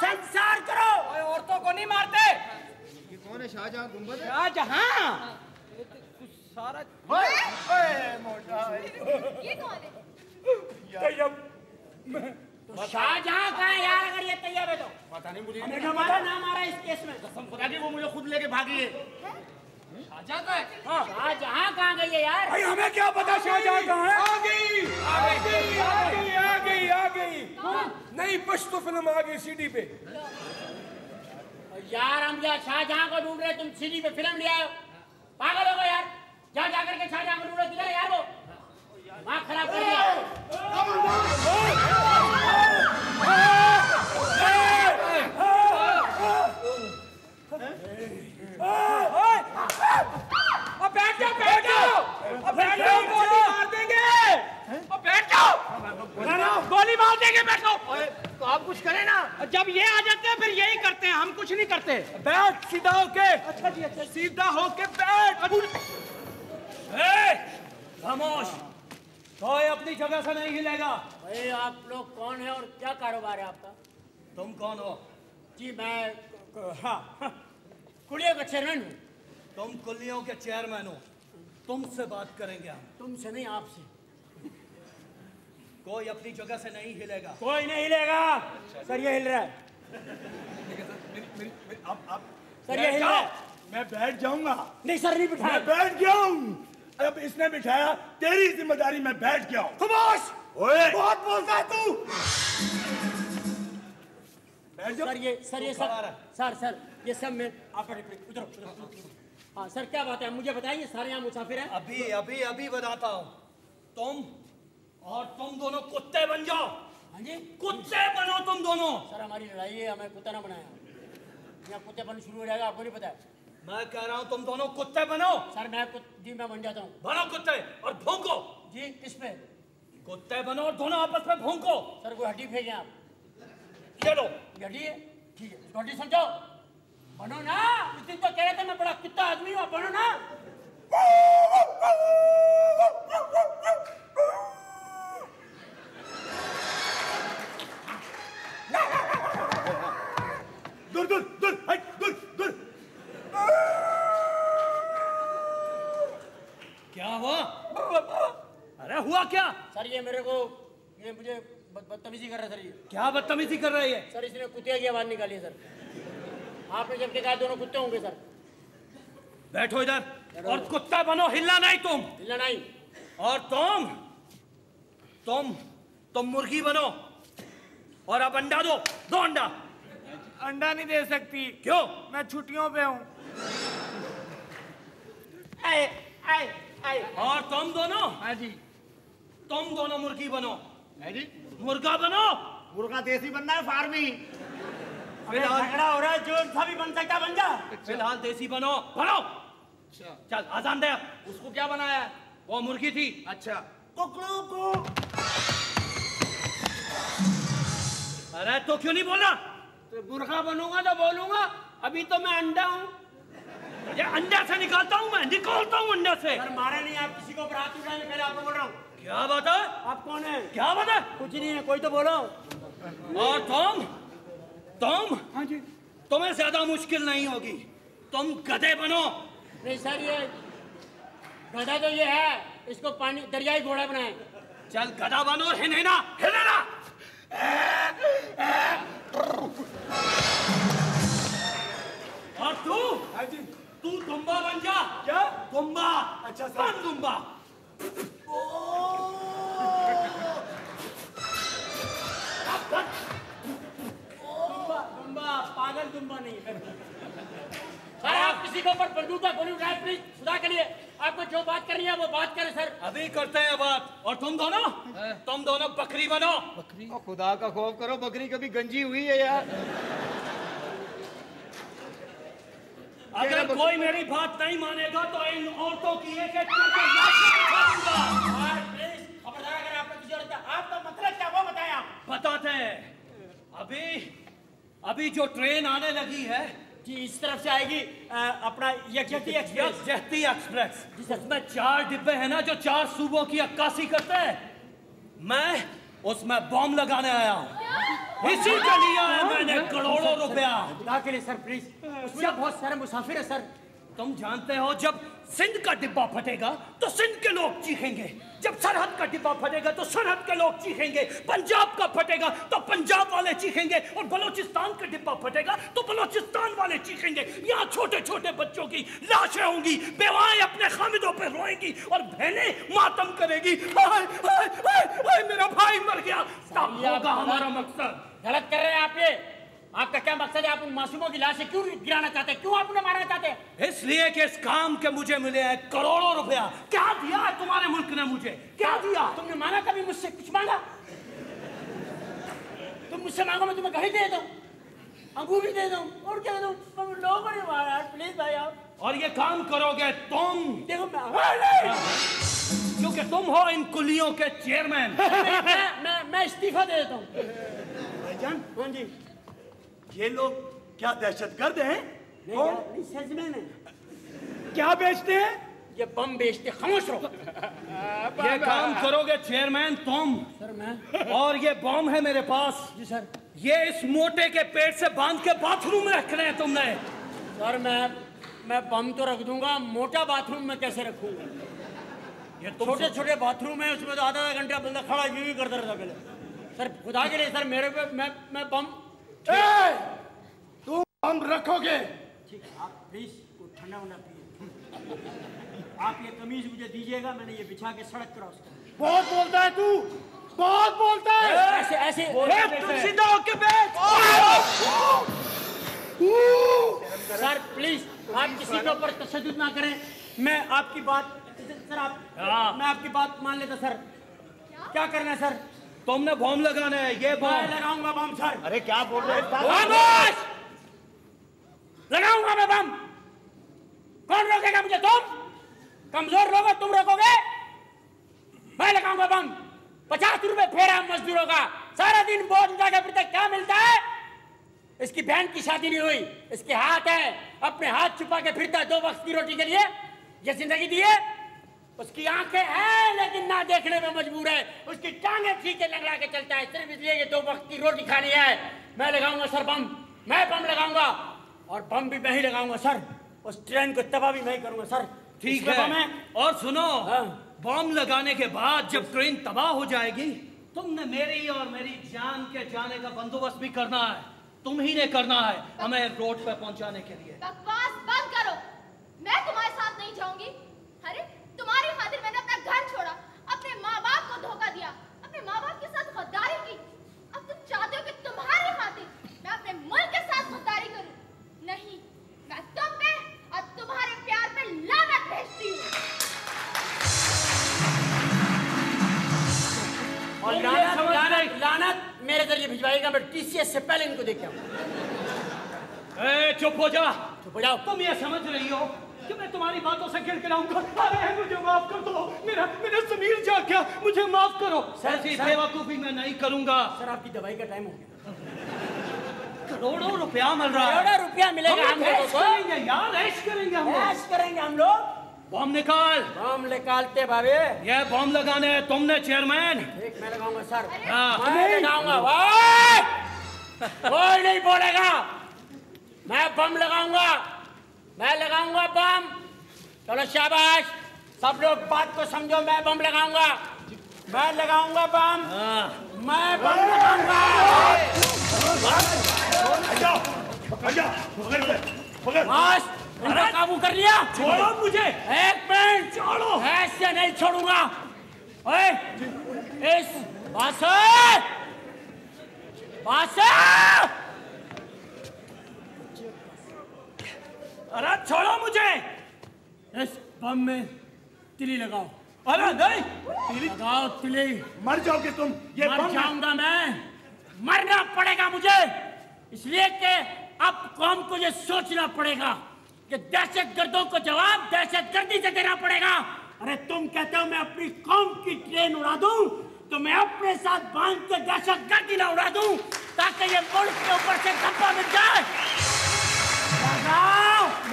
संसार करो। औरतों को नहीं मारते। ये कौन है शाहजहां गुंबद है? शाहजहां। सारा ओए ओए मोटा। ये कौन है? तो शाहजहां कहाँ है? यार अगर ये तैयार है तो। पता नहीं मुझे। हमें हमारा नाम आ रहा है इस केस में। कसम खुदा की वो मुझे खुद लेके भागी है? शाहजहां कहाँ है हाँ गई है यार भाई हमें क्या पता शाहजहां कहाँ है आ गई आ गई आ गई आ गई आ गई नई पश्तो फ़िल्म आ गई सीडी पे यार हम यहाँ शाहजहां को ढूंढ रहे तुम सीडी पे फ़िल्म ले आए पागल हो गए यार जा जाकर के शाहजहां को ढूंढो किधर यार वो माँ खराब कर दिया अब बैठ जाओ बैठ जाओ। अब बैठ जाओ गोली मार देंगे। अब बैठ जाओ। गोली मार देंगे बैठो। तो आप कुछ करें ना। जब ये आ जाते हैं फिर यही करते हैं। हम कुछ नहीं करते। बैठ सीधा होके। अच्छा जी अच्छा सीधा होके बैठ। खामोश। कोई अपनी जगह से नहीं हिलेगा। भाई आप लोग कौन है और क्या कारोबार है आपका? तुम कौन हो? जी मैं हाँ। कुड़िया का चेयरमैन हूँ। तुम कुलियों के चेयरमैन हो। तुमसे बात करेंगे हम। तुमसे नहीं आपसे। कोई अपनी जगह से नहीं हिलेगा। कोई नहीं हिलेगा। सर ये हिल रहा है। सर ये हिल रहा है। मैं बैठ जाऊँगा। नहीं सर नहीं बिठाया। मैं बैठ गया हूँ। अब इसने बिठाया। तेरी ज़िम्मेदारी मैं बैठ गया हूँ। खमोश ओए। बहुत बोलता है तू। बैठ जाओ। सर ये सर ये सब सर सर। ये सब मैं आप उधर। हाँ सर क्या बात है? मुझे बताइए सारे यहाँ मुसाफिर हैं? अभी अभी अभी बताता हूँ। तुम और तुम दोनों कुत्ते बन जाओ। हाँ जी। कुत्ते बनो तुम दोनों। सर हमारी लड़ाई है हमें कुत्ता ना बनाया। यहाँ कुत्ते बन शुरू हो जाएगा आपको नहीं पता मैं कह रहा हूँ तुम दोनों कुत्ते बनो। सर मैं जी मैं बन जाता हूँ। बनो कुत्ते और भौंको। जी किस पे? कुत्ते बनो और दोनों आपस में भौंको। सर कोई हड्डी फेंके आप। चलो हड्डी है? ठीक है। हड्डी समझो बनो ना। उस दिन तो कह रहे थे मैं बड़ा कुत्ता आदमी हूँ बनो ना। दूर दूर दूर हट दूर दूर। क्या हुआ? अरे हुआ क्या? सर ये मेरे को ये मुझे बदतमीजी कर रहा है सर ये। क्या बदतमीजी कर रही है सर इसने कुतिया की आवाज़ निकाली है सर। आपने जब के कहा दोनों कुत्ते होंगे सर। बैठो इधर। और कुत्ता बनो हिलना नहीं तुम। हिलना नहीं। और तुम तुम तुम मुर्गी बनो। और अब अंडा दो दो अंडा। अंडा नहीं दे सकती। क्यों? मैं छुट्टियों पे हूँ। आए आए आए और तुम दोनों? हाँ जी। तुम दोनों मुर्गी बनो। है जी। मुर्गा बनो। मुर्गा देसी बनना है फार्मी। झगड़ा हो रहा है जो सा भी बन सकता बन जा। फ़िलहाल देसी बनो। बनो। चल आजान दे। उसको क्या बनाया? वो मुर्गी थी। अच्छा। कुकड़ू को। अरे तो क्यों नहीं बोला? तो मुर्गा बनूँगा तो बोलूँगा। अभी तो मैं अंडा हूँ। ये अंडा से निकालता हूँ मैं निकालता हूँ अंडा से। सर मारे नहीं आप किसी को हाथ उठाने पहले आपको बोल रहा हूँ। क्या बात है? आप कौन है? क्या बात है? कुछ नहीं है कोई तो बोलो। और तुम? तुम? हाँ जी। तुम्हें ज़्यादा मुश्किल नहीं होगी। तुम गधे बनो। नहीं सर ये गधा तो ये है। इसको पानी दरियाई घोड़ा बनाए। चल गधा बनो और हिलेना हिलेना और तू? हाँ जी। तू तुम्बा बन जा। क्या? तुम्बा अच्छा, सर। तुम्बा दुम्बा [LAUGHS] दुम्बा पागल दुम्बा नहीं सर आप किसी के ऊपर बंदूक का गोली उठाए प्लीज़ खुदा के लिए। आपको जो बात करनी है वो बात करें सर अभी करते हैं बात। और तुम दोनों? तुम दोनों बकरी बनो। बकरी? ओ, खुदा का खौफ करो बकरी कभी गंजी हुई है यार। अगर कोई मेरी बात नहीं मानेगा तो इन औरतों की एक एक करके प्लीज़ खबरदार अगर आपको किसी और का- आपका मतलब क्या वो बताया बताते हैं। अभी अभी जो ट्रेन आने लगी है जी इस तरफ़ से आएगी अ, अपना यक्षती एक्सप्रेस। जहती एक्सप्रेस। उसमें चार डिब्बे हैं ना जो चार सूबों की अक्कासी करते हैं मैं उसमें बॉम्ब लगाने आया हूँ। इसी के लिए आया मैंने करोड़ों रुपया। खुदा के लिए सर प्लीज़ बहुत सारे मुसाफिर है सर। तुम जानते हो जब सिंध का डिब्बा फटेगा तो सिंध के लोग चीखेंगे। जब सरहद का डिब्बा फटेगा तो सरहद के लोग चीखेंगे। पंजाब का फटेगा तो पंजाब वाले चीखेंगे। और बलूचिस्तान का डिब्बा फटेगा तो बलूचिस्तान वाले चीखेंगे। यहाँ छोटे छोटे बच्चों की लाशें होंगी बेवाएँ अपने खामिदों पर रोएँगी और बहनें मातम करेगी हाय हाय हाय हाय मेरा भाई मर गया। तब होगा हमारा मकसद। गलत कर रहे हैं आप ये। आपका क्या मकसद है? आप उन मासूमों की लाशें क्यों गिराना चाहते हैं? क्यों आप उन्हें मारना चाहते हैं? इसलिए कि इस काम के मुझे मिले हैं करोड़ों रुपया। क्या दिया है तुम्हारे मुल्क ने मुझे? क्या दिया? तुमने मांगा कभी मुझसे कुछ मांगा? तुम मुझसे मांगो मैं तुम्हें घड़ी दे दूँ अंगूठी दे दूँ और क्या दे? तुम लोगों ने मारा प्लीज़ भाई आप। और ये काम करोगे तुम। देखो मैं क्योंकि तुम हो इन कुलियों के चेयरमैन मैं [LAUGHS] मैं मैं, मैं इस्तीफा दे देता हूँ। भाईजान हाँ जी? ये लोग क्या दहशतगर्द हैं? नहीं नहीं है क्या बेचते हैं? ये बम बेचते खामोश रहो। [LAUGHS] ये काम करोगे चेयरमैन तुम। सर मैं और ये बॉम्ब है मेरे पास। जी सर। ये इस मोटे के पेट से बाँध के बाथरूम में रखने हैं तुमने। सर मैं मैं बम तो रख दूँगा मोटा बाथरूम में कैसे रखूँगा? ये छोटे छोटे बाथरूम है उसमें तो आधा आधा घंटा बंदा खड़ा यूँ ही करता रहता पहले। सर खुदा के लिए सर मेरे पे मैं मैं बम तुम हम रखोगे। ठीक है आप प्लीज़ वो ठंडा वंडा पिए। आप ये कमीज मुझे दीजिएगा मैंने ये बिछा के सड़क क्रॉस कर बहुत बोलता है तू बहुत बोलता है। ऐसे ऐसे ए, तुम सीधा होके बैठ। सर प्लीज़ आप किसी के ऊपर तशद्दुद ना करें। मैं आपकी बात सर आप मैं आपकी बात मान लेता सर। क्या करना है सर? तुमने बॉम्ब लगाना है ये मैं बॉम्ब लगाऊँगा बम सर। अरे क्या बोल रहे हैं! लगाऊँगा मैं बम। कौन रोकेगा मुझे? तुम? कमज़ोर लोग तुम रोकोगे? मैं लगाऊँगा बम। पचास रुपए फेरा मजदूरों का। सारा दिन बोझ उठा के फिरते क्या मिलता है? इसकी बहन की शादी नहीं हुई। इसके हाथ है। अपने हाथ छुपा के फिरता है दो वक्त की रोटी के लिए। ये ज़िंदगी दी है। उसकी आँखें हैं लेकिन ना देखने में मजबूर है। उसकी टांगे खींचे लगला के चलता है। सिर्फ़ इसलिए कि दो वक्त की रोटी खानी है। मैं लगाऊँगा सर बम। मैं बम लगाऊँगा। और बम भी मैं ही लगाऊँगा सर। उस ट्रेन को तबाह भी मैं ही करूँगा सर। ठीक है। और सुनो बम लगाने के बाद जब ट्रेन तबाह हो जाएगी तुमने मेरी और मेरी जान के जाने का बंदोबस्त भी करना है। तुम ही ने करना है हमें रोड पर पहुँचाने के लिए। बकवास बंद करो। मैं तुम्हारे साथ नहीं जाऊँगी अरे तुम्हारी खातिर मैंने अपना घर छोड़ा अपने माँ बाप को धोखा दिया अपने माँ बाप के साथ गद्दारी की अब तुम चाहते हो कि तुम्हारी खातिर मैं अपने मुल्क के साथ गद्दारी करूँ नहीं मैं तुम पे और तुम्हारे प्यार पे लानत भेजती हूँ और लानत लानत लानत मेरे ज़रिए भिजवाएगा मैं टीसीएस से पहले इनको देख के चुप हो जा। चुप हो जाओ। तुम ये समझ रही हो कि मैं तुम्हारी बातों से खिलखिलाऊँगा अरे मुझे माफ़ कर दो। मेरा मेरा क्या मुझे माफ़ करो। सर। बेवकूफ़ी मैं नहीं करूँगा। सर आपकी दवाई का टाइम हो गया। करोड़ों रुपया मिल रहा है। करोड़ों रुपया मिलेगा हम लोगों को करेंगे यार ऐश करेंगे हम ऐश करेंगे हम लोग। बॉम्ब निकाल। बम निकालते भाभी ये बॉम्ब लगाने हैं तुमने चेयरमैन। एक मैं लगाऊँगा सर। हाँ। मैं लगाऊँगा! कोई नहीं बोलेगा। मैं बम लगाऊँगा। मैं लगाऊँगा बम। चलो शाबाश। सब लोग बात को समझो मैं बम लगाऊँगा। मैं लगाऊँगा बम। मैं लगाऊँगा बस इनको काबू कर लिया। छोड़ो मुझे। एक मिनट। छोड़ो। ऐसे नहीं छोड़ूँगा। ओए इस बासे। बासे। अरे छोड़ो मुझे। इस बम में तिली लगाओ। अरे नहीं। लगाओ तिली मर जाओगे तुम। ये मर जाऊँगा मैं। मरना पड़ेगा मुझे। इसलिए कि अब कौम को ये सोचना पड़ेगा कि दहशत गर्दों को जवाब दहशत गर्दी से देना पड़ेगा। अरे तुम कहते हो मैं अपनी कौम की ट्रेन उड़ा दूँ तो मैं अपने साथ बाँध के दहशत गर्दी ना उड़ा दूँ ताकि ये मुल्क के ऊपर से धब्बा मिल जाए।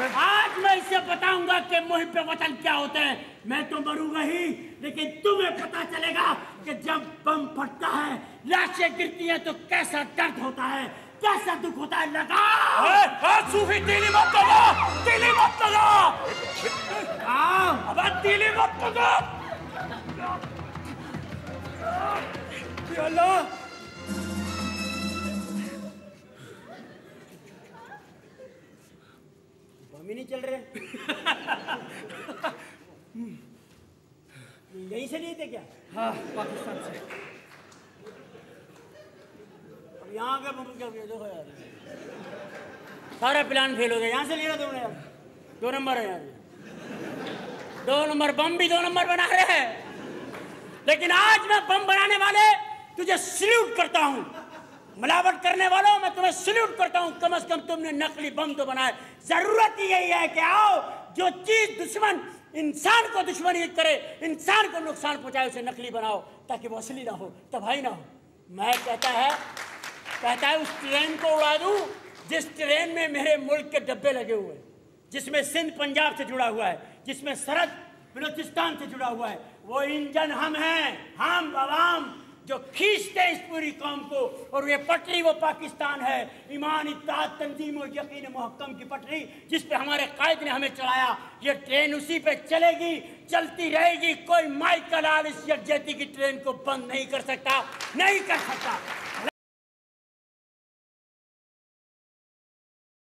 आज मैं इसे बताऊँगा कि मुहिब पे वतन क्या होते हैं। मैं तो मरूँगा ही लेकिन तुम्हें पता चलेगा कि जब बम फटता है लाशें गिरती हैं तो कैसा दर्द होता है कैसा दुख होता है लगा सूफी तीली मत लगा तीली मत लगा अब तीली मत लगा अल्लाह ही नहीं चल रहे। यहीं से लिए थे क्या? हाँ पाकिस्तान से। अब यहाँ का बम क्या? देखो यार? सारा प्लान फेल हो गया। यहाँ से लिया तुमने यार? दो नंबर है यार। दो नंबर बम भी दो नंबर बना रहे हैं। लेकिन आज मैं बम बनाने वाले तुझे सल्यूट करता हूँ। मिलावट करने वालों, मैं तुम्हें सल्यूट करता हूँ। कम से कम तुमने नकली बम तो बनाए। ज़रूरत यही है कि आओ, जो चीज़ दुश्मन, इंसान को दुश्मनी करे, इंसान को नुकसान पहुँचाए, उसे नकली बनाओ, ताकि वो असली ना हो, तबाही ना हो। मैं कहता है कहता है, उस ट्रेन को उड़ा दूँ, जिस ट्रेन में मेरे मुल्क के डब्बे लगे हुए हैं, जिसमें सिंध पंजाब से जुड़ा हुआ है, जिसमें सरहद, बलूचिस्तान से जुड़ा हुआ है, वो इंजन हम हैं, हम अवाम जो खींचते इस पूरी कौम को, और ये पटरी वो पाकिस्तान है। ईमान इत्ताद तंजीम और यकीन महकम की पटरी जिस पे हमारे कायद ने हमें चलाया ये ट्रेन उसी पे चलेगी, चलती रहेगी। कोई माइकल आल इस यकजहती की ट्रेन को बंद नहीं कर सकता, नहीं कर सकता।